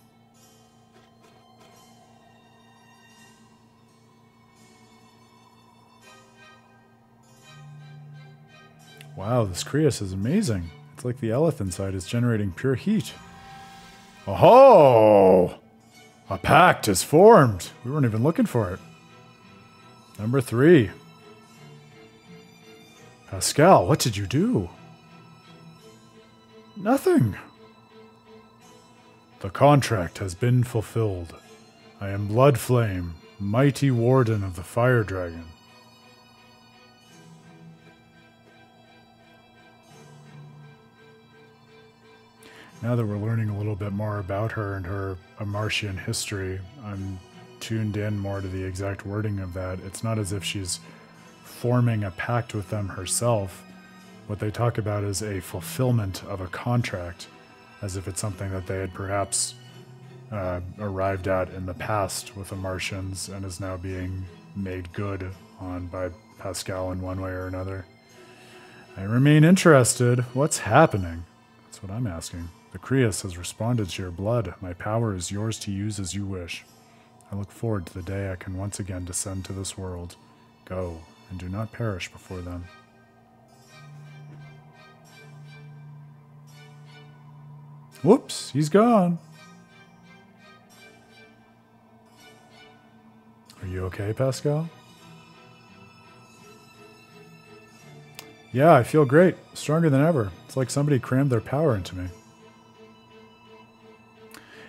Wow, this Cryas is amazing. It's like the Eleth inside is generating pure heat. Oh! A pact is formed. We weren't even looking for it. Number three. Pascal, what did you do? Nothing. The contract has been fulfilled. I am Bloodflame, mighty warden of the Fire Dragon. Now that we're learning a little bit more about her and her Amartian history, I'm tuned in more to the exact wording of that. It's not as if she's forming a pact with them herself. What they talk about is a fulfillment of a contract, as if it's something that they had perhaps uh, arrived at in the past with the Martians and is now being made good on by Pascal in one way or another. I remain interested. What's happening? That's what I'm asking. The Cryas has responded to your blood. My power is yours to use as you wish. I look forward to the day I can once again descend to this world. Go, and do not perish before them. Whoops, he's gone. Are you okay, Pascal? Yeah, I feel great. Stronger than ever. It's like somebody crammed their power into me.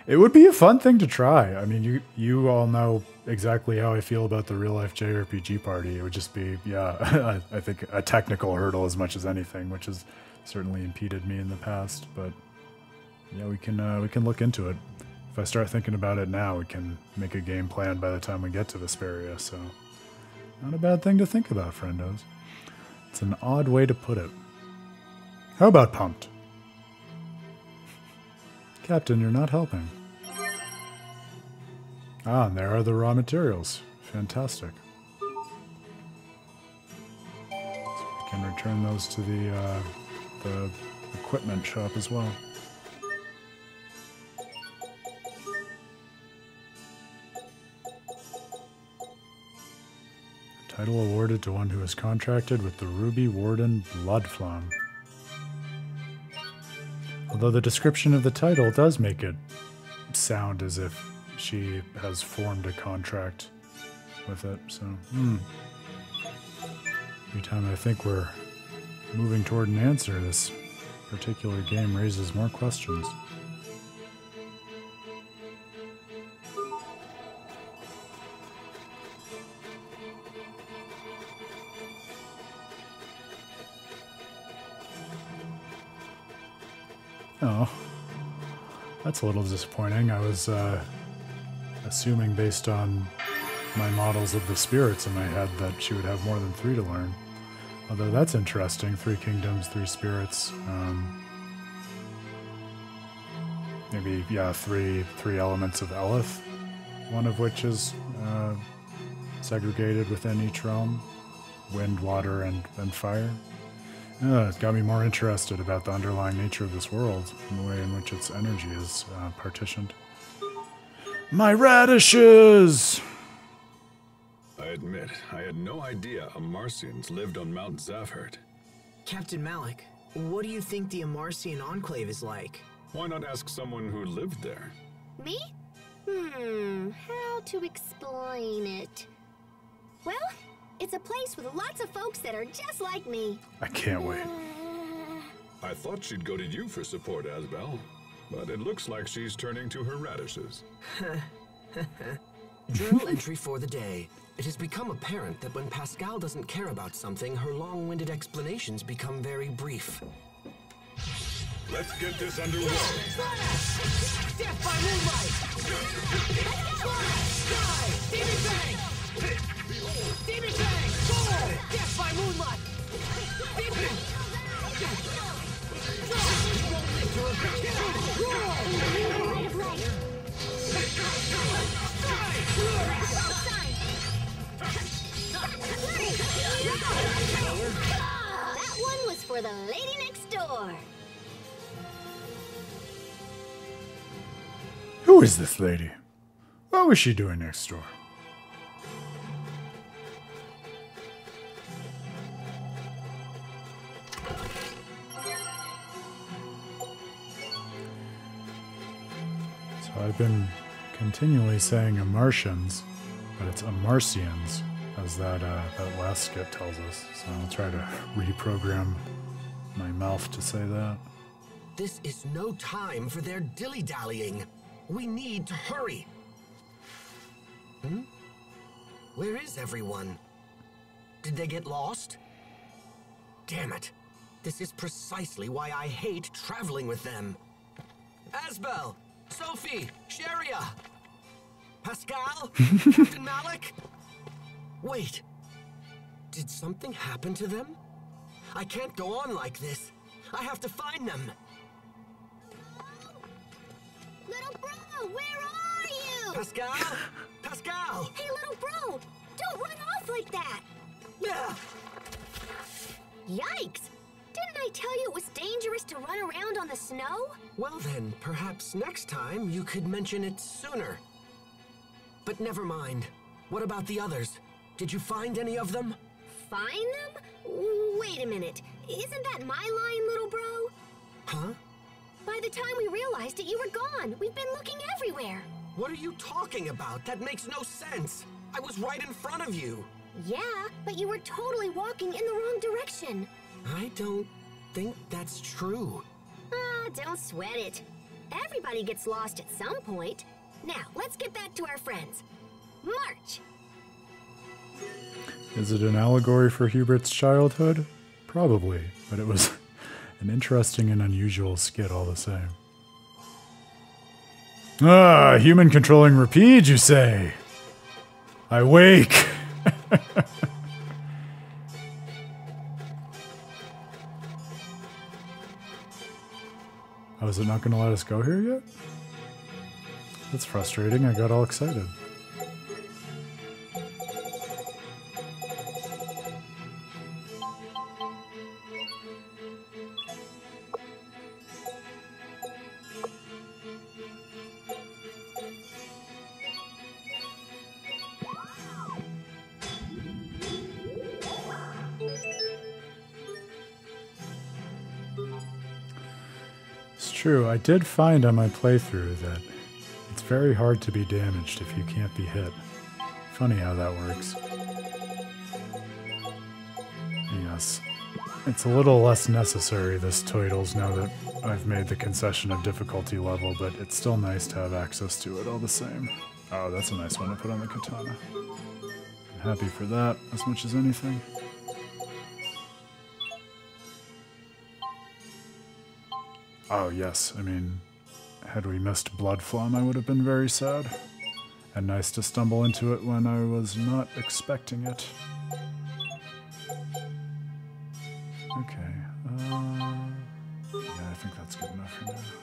It would be a fun thing to try. I mean, you you all know exactly how I feel about the real life JRPG party. It would just be, yeah, I, I think a technical hurdle as much as anything, which has certainly impeded me in the past. But yeah, we can uh, we can look into it. If I start thinking about it now, we can make a game plan by the time we get to Vesperia. So, not a bad thing to think about, friendos. It's an odd way to put it. How about pumped? Captain, you're not helping. Ah, and there are the raw materials. Fantastic. So we can return those to the uh, the equipment shop as well. Title awarded to one who is contracted with the Ruby Warden Bloodflame. Although the description of the title does make it sound as if she has formed a contract with it, so hmm. Every time I think we're moving toward an answer, this particular game raises more questions. Oh, that's a little disappointing. I was uh, assuming, based on my models of the spirits in my head, that she would have more than three to learn. Although that's interesting. Three kingdoms, three spirits. Um, maybe yeah, three three elements of Eleth, one of which is uh, segregated within each realm: wind, water, and and fire. Yeah, it's got me more interested about the underlying nature of this world and the way in which its energy is uh, partitioned. My radishes! I admit, I had no idea Amarcians lived on Mount Zavhert. Captain Malik, what do you think the Amarcian Enclave is like? Why not ask someone who lived there? Me? Hmm, how to explain it? Well, it's a place with lots of folks that are just like me. I can't wait. I thought she'd go to you for support, Asbel. But it looks like she's turning to her radishes. Journal entry for the day. It has become apparent that when Pascal doesn't care about something, her long-winded explanations become very brief. Let's get this underway. Death by moonlight! Die! Demon That one was for the lady next door. Who is this lady? What was she doing next door? So I've been continually saying Amartians, but it's Amarcians, as that uh, that last skit tells us. So I'll try to reprogram my mouth to say that. This is no time for their dilly-dallying. We need to hurry. Hmm? Where is everyone? Did they get lost? Damn it. This is precisely why I hate traveling with them. Asbel! Sophie! Cheria! Pascal? Captain Malik? Wait. Did something happen to them? I can't go on like this. I have to find them. Little bro, where are you? Pascal? Pascal! Hey, little bro, don't run off like that. Yeah. Yikes! Didn't I tell you it was dangerous to run around on the snow? Well then, perhaps next time you could mention it sooner. But never mind. What about the others? Did you find any of them? Find them? Wait a minute. Isn't that my line, little bro? Huh? By the time we realized it, you were gone. We've been looking everywhere. What are you talking about? That makes no sense. I was right in front of you. Yeah, but you were totally walking in the wrong direction. I don't think that's true. Ah, don't sweat it. Everybody gets lost at some point. Now, let's get back to our friends. March! Is it an allegory for Hubert's childhood? Probably, but it was an interesting and unusual skit all the same. Ah, human controlling Rapide, you say? I wake! oh, is it not going to let us go here yet? That's frustrating. I got all excited. True. I did find on my playthrough that it's very hard to be damaged if you can't be hit. Funny how that works. Yes. It's a little less necessary, this Toidles, now that I've made the concession of difficulty level, but it's still nice to have access to it all the same. Oh, that's a nice one to put on the katana. I'm happy for that as much as anything. Oh, yes. I mean, had we missed Bloodflame, I would have been very sad. And nice to stumble into it when I was not expecting it. Okay. Uh, yeah, I think that's good enough for now.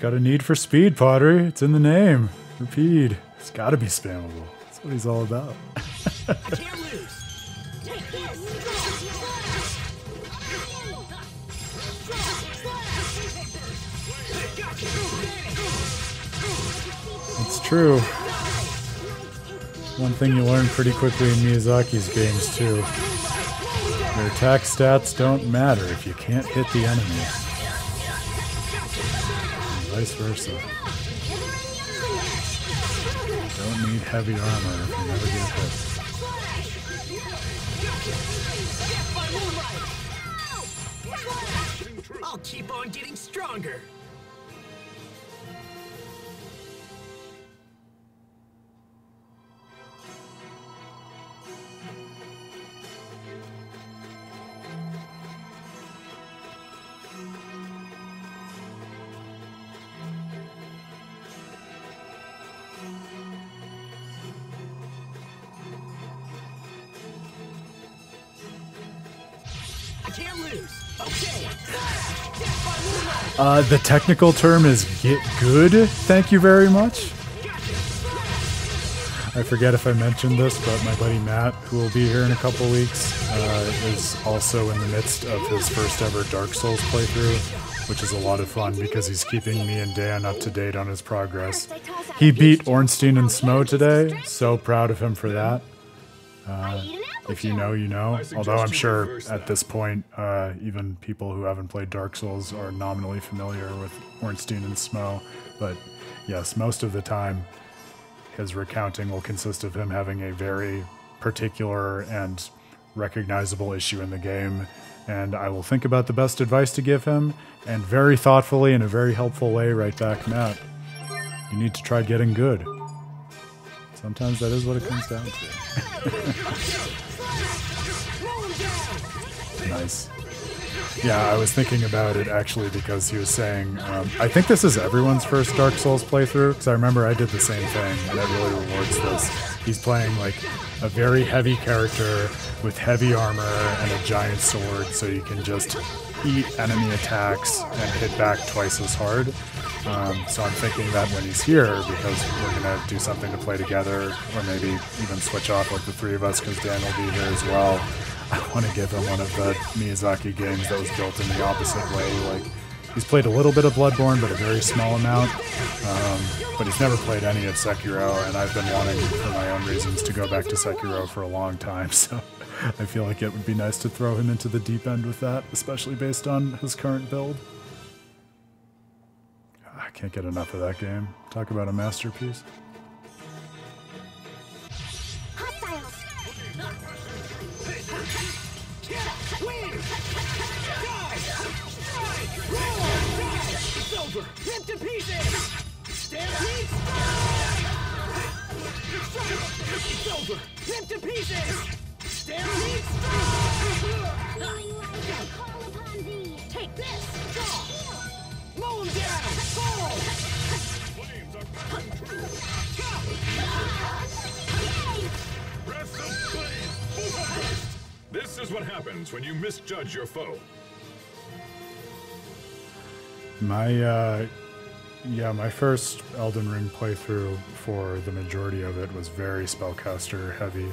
got a need for speed, Pottery. It's in the name. Repeat. It's got to be spammable. That's what he's all about. It's true. One thing you learn pretty quickly in Miyazaki's games, too. Your attack stats don't matter if you can't hit the enemy. Vice versa. Don't need heavy armor if you never get hit. I'll keep on getting stronger. Uh, the technical term is get good. Thank you very much. I forget if I mentioned this, but my buddy Matt, who will be here in a couple weeks, uh, is also in the midst of his first ever Dark Souls playthrough, which is a lot of fun because he's keeping me and Dan up to date on his progress. He beat Ornstein and Smough today. So proud of him for that. Uh, if you know, you know. Although I'm sure at this point, uh, even people who haven't played Dark Souls are nominally familiar with Ornstein and Smough. But yes, most of the time, his recounting will consist of him having a very particular and recognizable issue in the game. And I will think about the best advice to give him, and very thoughtfully, in a very helpful way, write back, Matt, you need to try getting good. Sometimes that is what it comes down to. nice. Yeah, I was thinking about it actually because he was saying, um, I think this is everyone's first Dark Souls playthrough, because I remember I did the same thing, and that really rewards this. He's playing like a very heavy character with heavy armor and a giant sword, so you can just eat enemy attacks and hit back twice as hard. Um, so I'm thinking that when he's here, because we're gonna do something to play together, or maybe even switch off like the three of us, because Dan will be here as well. I want to give him one of the Miyazaki games that was built in the opposite way. Like he's played a little bit of Bloodborne, but a very small amount. Um, but he's never played any of Sekiro, and I've been wanting, for my own reasons, to go back to Sekiro for a long time. So I feel like it would be nice to throw him into the deep end with that, especially based on his current build. I can't get enough of that game. Talk about a masterpiece. Stampede. It's over. Rip to pieces. Stampede. Call upon thee. Take this. Go. Mow him down. Fall. Flames are passing through. Breath of flame. This is what happens when you misjudge your foe. My, uh, yeah, my first Elden Ring playthrough for the majority of it was very spellcaster heavy.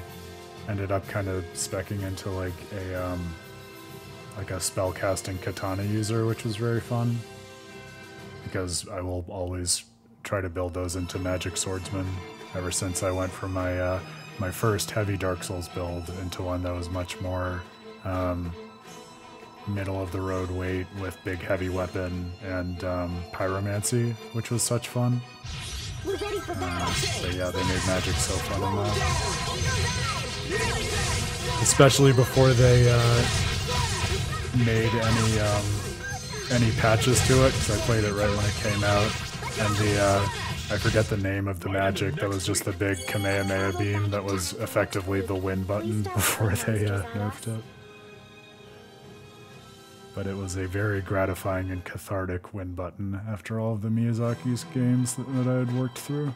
Ended up kind of specking into like a, um, like a spellcasting katana user, which was very fun. Because I will always try to build those into magic swordsman ever since I went from my, uh, my first heavy Dark Souls build into one that was much more, um, middle of the road weight with big heavy weapon and um, pyromancy, which was such fun. We're ready for battle. Uh, but yeah, they made magic so fun in that. Especially before they uh, made any um, any patches to it, because I played it right when it came out, and the uh, I forget the name of the magic that was just the big Kamehameha beam that was effectively the win button before they uh, nerfed it but it was a very gratifying and cathartic win button after all of the Miyazaki's games that, that I had worked through.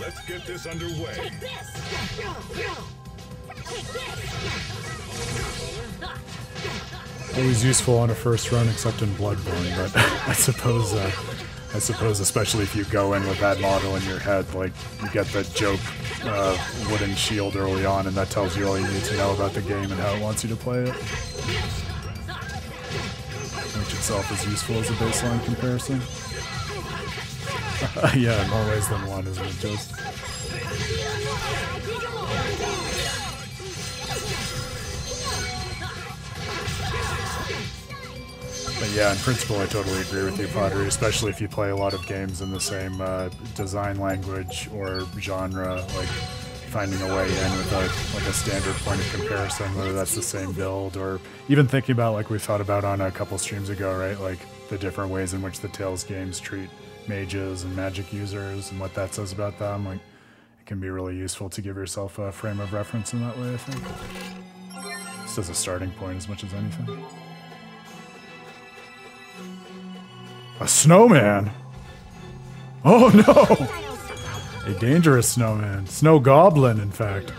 Let's get this underway. Always useful on a first run, except in Bloodborne, but I suppose uh, I suppose, especially if you go in with that model in your head, like you get the joke uh, wooden shield early on, and that tells you all you need to know about the game and how it wants you to play it. Which itself is useful as a baseline comparison. yeah, in more ways than one, isn't it, just? But yeah, in principle, I totally agree with you, Pottery, especially if you play a lot of games in the same uh, design language or genre, like finding a way in with a like a standard point of comparison, whether that's the same build or even thinking about like we thought about on a couple streams ago, right? Like the different ways in which the Tales games treat mages and magic users and what that says about them. Like it can be really useful to give yourself a frame of reference in that way, I think. Just as a starting point as much as anything. A snowman? Oh no! A dangerous snowman. Snow goblin, in fact.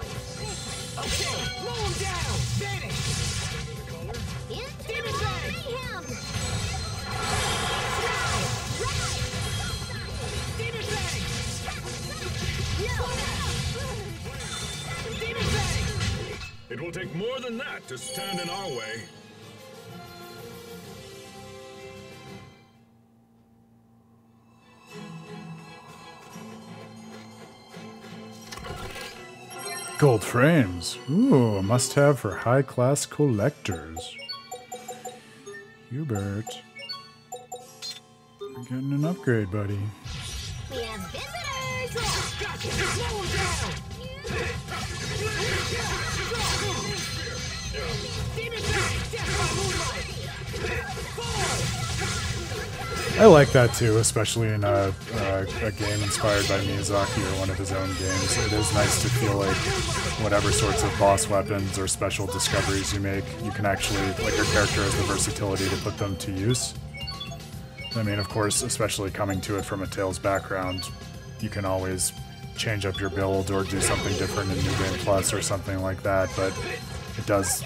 It will take more than that to stand in our way. Gold frames. Ooh, a must have for high class collectors. Hubert. You're getting an upgrade, buddy. We have visitors! I like that too, especially in a, a, a, game inspired by Miyazaki or one of his own games. It is nice to feel like whatever sorts of boss weapons or special discoveries you make, you can actually, like your character has the versatility to put them to use. I mean, of course, especially coming to it from a Tales background, you can always change up your build or do something different in New Game Plus or something like that, but it does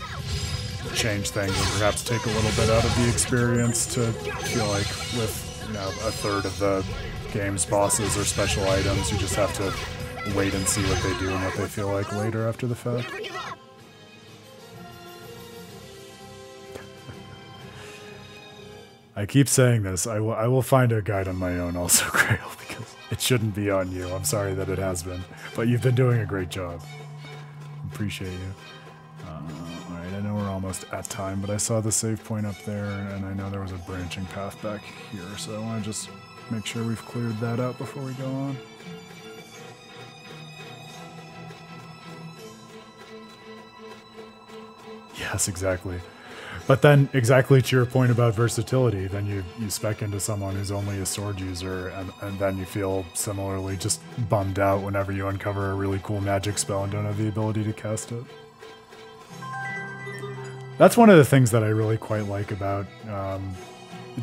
change things and perhaps take a little bit out of the experience to feel like with you know a third of the game's bosses or special items you just have to wait and see what they do and what they feel like later after the fact. I keep saying this. I will. I will find a guide on my own, also, Grail, because it shouldn't be on you. I'm sorry that it has been, but you've been doing a great job. Appreciate you. I know we're almost at time, but I saw the save point up there, and I know there was a branching path back here, so I want to just make sure we've cleared that out before we go on. Yes, exactly. But then, exactly to your point about versatility, then you, you spec into someone who's only a sword user, and, and then you feel similarly just bummed out whenever you uncover a really cool magic spell and don't have the ability to cast it. That's one of the things that I really quite like about um,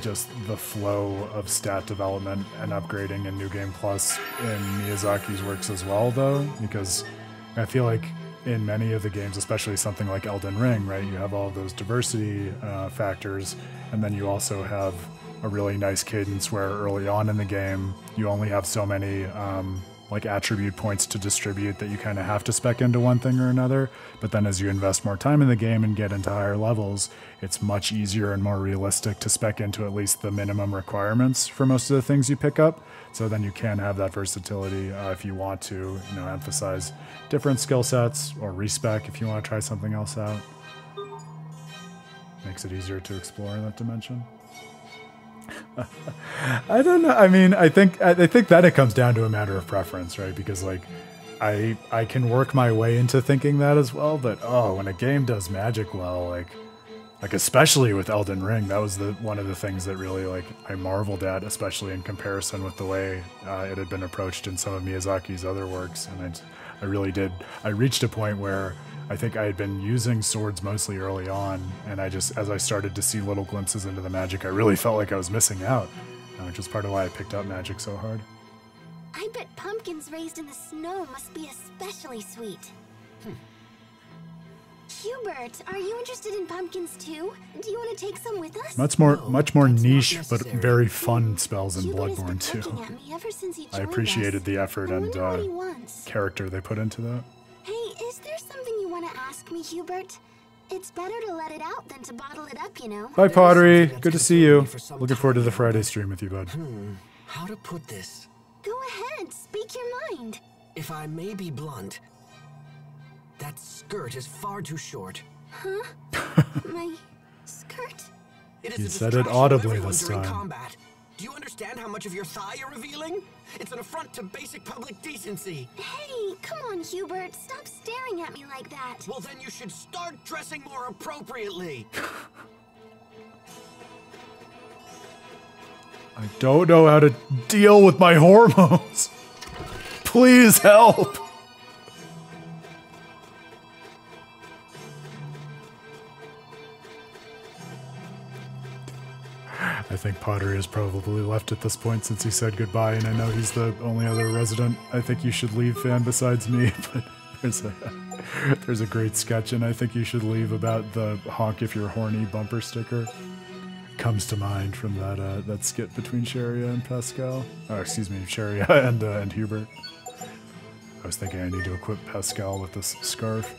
just the flow of stat development and upgrading in New Game Plus in Miyazaki's works as well, though, because I feel like in many of the games, especially something like Elden Ring, right, you have all those diversity uh, factors, and then you also have a really nice cadence where early on in the game you only have so many um, like attribute points to distribute that you kind of have to spec into one thing or another. But then as you invest more time in the game and get into higher levels, it's much easier and more realistic to spec into at least the minimum requirements for most of the things you pick up. So then you can have that versatility uh, if you want to, you know, emphasize different skill sets or respec if you want to try something else out. Makes it easier to explore in that dimension. I don't know. I mean, I think I think that it comes down to a matter of preference, right? Because like I I can work my way into thinking that as well, but oh, when a game does magic well, like like especially with Elden Ring, that was the one of the things that really like I marveled at, especially in comparison with the way uh, it had been approached in some of Miyazaki's other works, and I, I really did. I reached a point where I think I had been using swords mostly early on, and I just, as I started to see little glimpses into the magic, I really felt like I was missing out, uh, which is part of why I picked up magic so hard. I bet pumpkins raised in the snow must be especially sweet. Hmm. Hubert, are you interested in pumpkins too? Do you want to take some with us? Much more, No, much more that's niche, but very fun spells in Hubert Bloodborne too. looking at me ever since he I appreciated us. the effort I and uh, character they put into that. Hey, is there something you want to ask me, Hubert? It's better to let it out than to bottle it up, you know. Bye, Pottery. Good to see you. for Looking forward to the. Friday stream with you, bud. Hmm, how to put this? Go ahead, speak your mind. If I may be blunt, that skirt is far too short. Huh? My skirt. It is You said it audibly everyone this time. Combat. Do you understand how much of your thigh you're revealing? It's an affront to basic public decency. Hey, come on, Hubert. Stop staring at me like that. Well, then you should start dressing more appropriately. I don't know how to deal with my hormones. Please help. I think Potter is probably left at this point since he said goodbye, and I know he's the only other resident I think you should leave fan besides me, but there's a there's a great sketch and I think you should leave about the honk if you're horny bumper sticker comes to mind from that uh, that skit between Cheria and Pascal. Oh, excuse me, Cheria and uh, and Hubert. I was thinking I need to equip Pascal with this scarf.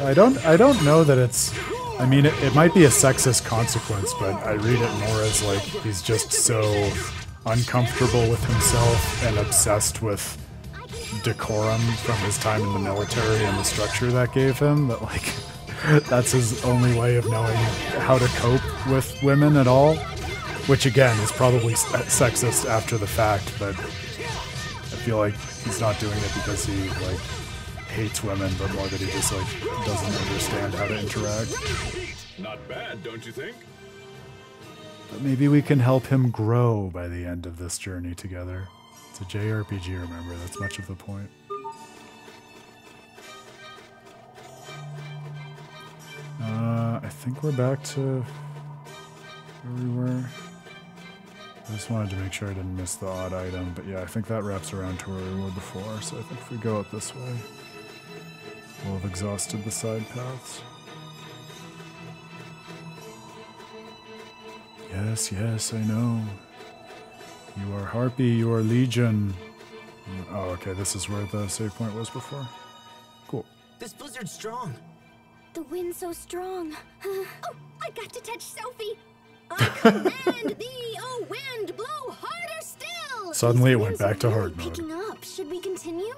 I don't I don't know that it's I mean it, it might be a sexist consequence, but I read it more as like he's just so uncomfortable with himself and obsessed with decorum from his time in the military and the structure that gave him that like that's his only way of knowing how to cope with women at all which again is probably uh, sexist after the fact but i feel like he's not doing it because he like hates women but more that he just like doesn't understand how to interact Not bad, don't you think? but maybe we can help him grow by the end of this journey together it's a jrpg remember that's much of the point Uh, I think we're back to where we were. I just wanted to make sure I didn't miss the odd item, but yeah, I think that wraps around to where we were before. So I think if we go up this way, we'll have exhausted the side paths. Yes, yes, I know. You are Harpy, you are Legion. Oh, okay, this is where the save point was before. Cool. This blizzard's strong. The wind's so strong. oh, I got to touch Sophie. I command thee, oh wind, blow harder still. Suddenly it went back to really hard mode. Picking up. Should we continue?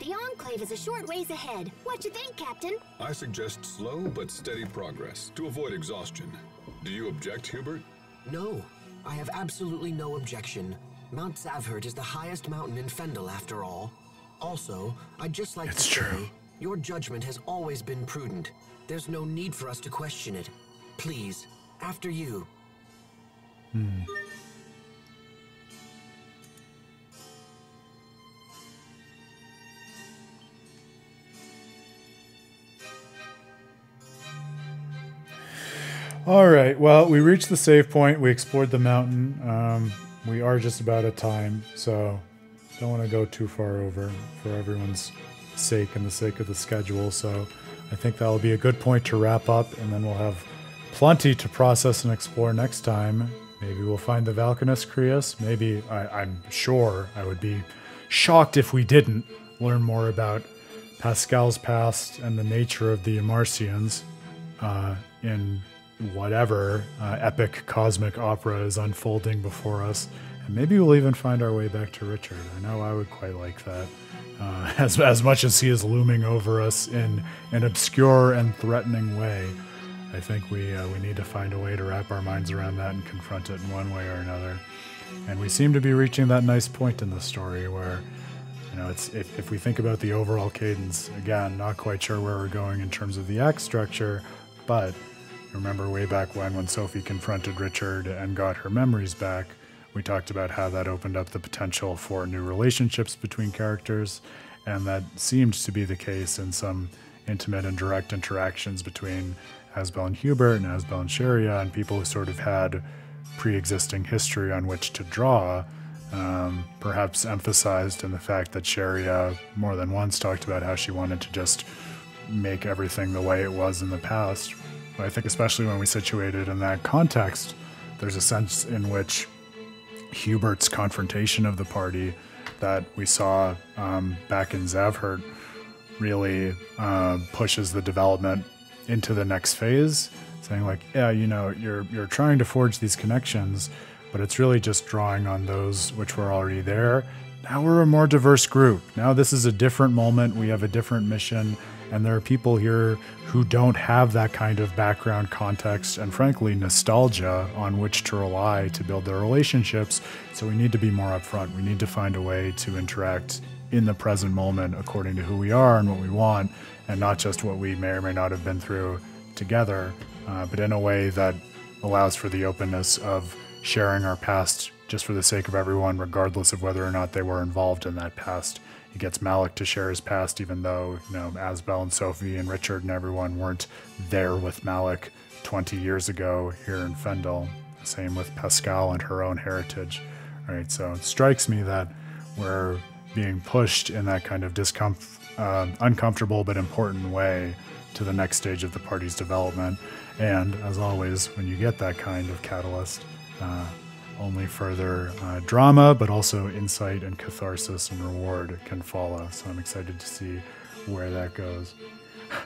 The Enclave is a short ways ahead. What you think, Captain? I suggest slow but steady progress to avoid exhaustion. Do you object, Hubert? No, I have absolutely no objection. Mount Zavhert is the highest mountain in Fendel, after all. Also, I'd just like It's to true. say, your judgment has always been prudent. There's no need for us to question it. Please, after you. Hmm. All right. Well, we reached the save point. We explored the mountain. Um, we are just about at time, so don't want to go too far over for everyone's sake and the sake of the schedule. So I think that'll be a good point to wrap up, and then we'll have plenty to process and explore next time. Maybe we'll find the Valkines Cryas. Maybe I, I'm sure I would be shocked if we didn't learn more about Pascal's past and the nature of the Emarcians uh, in whatever uh, epic cosmic opera is unfolding before us. And maybe we'll even find our way back to Richard. I know I would quite like that. Uh, as, as much as he is looming over us in an obscure and threatening way, I think we, uh, we need to find a way to wrap our minds around that and confront it in one way or another. And we seem to be reaching that nice point in the story where you know, it's if, if we think about the overall cadence, again, not quite sure where we're going in terms of the act structure, but remember way back when when Sophie confronted Richard and got her memories back, we talked about how that opened up the potential for new relationships between characters, and that seemed to be the case in some intimate and direct interactions between Asbel and Hubert and Asbel and Cheria and people who sort of had pre-existing history on which to draw. Um, perhaps emphasized in the fact that Cheria more than once talked about how she wanted to just make everything the way it was in the past. But I think, especially when we situate it in that context, there's a sense in which Hubert's confrontation of the party that we saw um, back in Zavhert really uh, pushes the development into the next phase, saying like, yeah, you know, you're you're trying to forge these connections, but it's really just drawing on those which were already there. Now we're a more diverse group. Now this is a different moment. We have a different mission, and there are people here who don't have that kind of background context and, frankly, nostalgia on which to rely to build their relationships. So we need to be more upfront. We need to find a way to interact in the present moment according to who we are and what we want, and not just what we may or may not have been through together, uh, but in a way that allows for the openness of sharing our past just for the sake of everyone, regardless of whether or not they were involved in that past. He gets Malik to share his past, even though, you know, Asbel and Sophie and Richard and everyone weren't there with Malik 20 years ago here in Fendel. Same with Pascal and her own heritage. Right. So it strikes me that we're being pushed in that kind of discomfort, uh, uncomfortable but important way to the next stage of the party's development. And as always, when you get that kind of catalyst, uh, only further uh, drama, but also insight and catharsis and reward can follow. So I'm excited to see where that goes.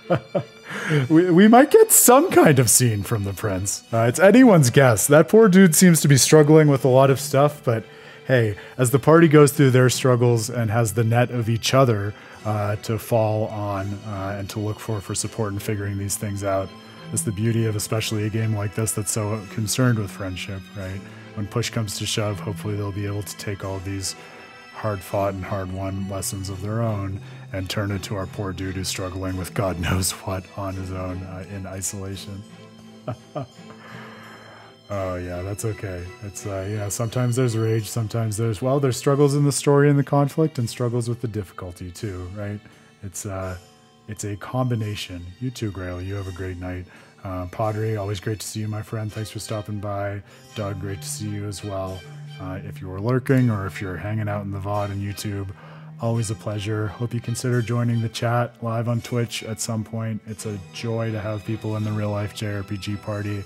we, we might get some kind of scene from the prince. Uh, it's anyone's guess. That poor dude seems to be struggling with a lot of stuff, but hey, as the party goes through their struggles and has the net of each other uh, to fall on uh, and to look for for support in figuring these things out, that's the beauty of especially a game like this that's so concerned with friendship, right? When push comes to shove, hopefully they'll be able to take all these hard fought and hard won lessons of their own and turn it to our poor dude who's struggling with God knows what on his own uh, in isolation. oh yeah, that's okay. It's uh, yeah. Sometimes there's rage. Sometimes there's well, there's struggles in the story and the conflict, and struggles with the difficulty too. Right? It's uh, it's a combination. You too, Grail. You have a great night. Uh, Padre, always great to see you, my friend. Thanks for stopping by. Doug, great to see you as well. Uh, if you were lurking or if you're hanging out in the VOD and YouTube, always a pleasure. Hope you consider joining the chat live on Twitch at some point. It's a joy to have people in the real life JRPG party.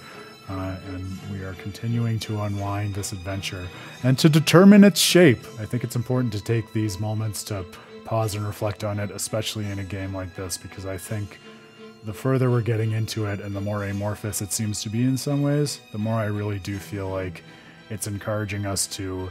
Uh, and we are continuing to unwind this adventure and to determine its shape. I think it's important to take these moments to pause and reflect on it, especially in a game like this, because I think the further we're getting into it and the more amorphous it seems to be in some ways, the more I really do feel like it's encouraging us to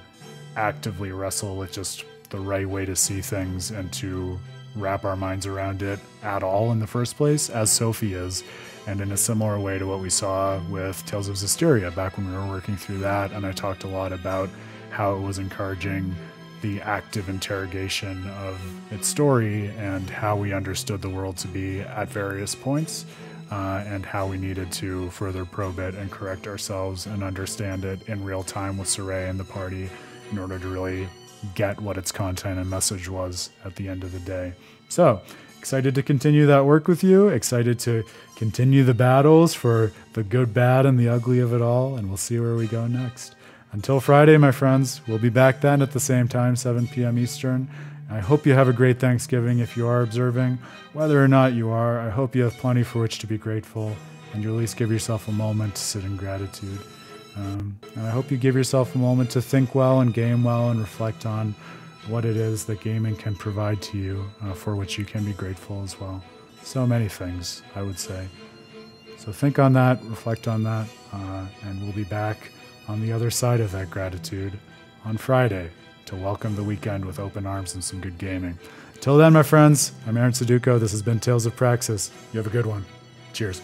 actively wrestle with just the right way to see things and to wrap our minds around it at all in the first place, as Sophie is, and in a similar way to what we saw with Tales of Zestiria back when we were working through that. And I talked a lot about how it was encouraging the active interrogation of its story and how we understood the world to be at various points, uh, and how we needed to further probe it and correct ourselves and understand it in real time with Sorey and the party in order to really get what its content and message was at the end of the day. So, excited to continue that work with you, excited to continue the battles for the good, bad, and the ugly of it all, and we'll see where we go next. Until Friday, my friends, we'll be back then at the same time, 7 p.m. Eastern. I hope you have a great Thanksgiving if you are observing. Whether or not you are, I hope you have plenty for which to be grateful, and you at least give yourself a moment to sit in gratitude. Um, and I hope you give yourself a moment to think well and game well and reflect on what it is that gaming can provide to you, uh, for which you can be grateful as well. So many things, I would say. So think on that, reflect on that, uh, and we'll be back on the other side of that gratitude on Friday to welcome the weekend with open arms and some good gaming. Till then, my friends, I'm Aaron Suduiko. This has been Tales of Praxis. You have a good one. Cheers.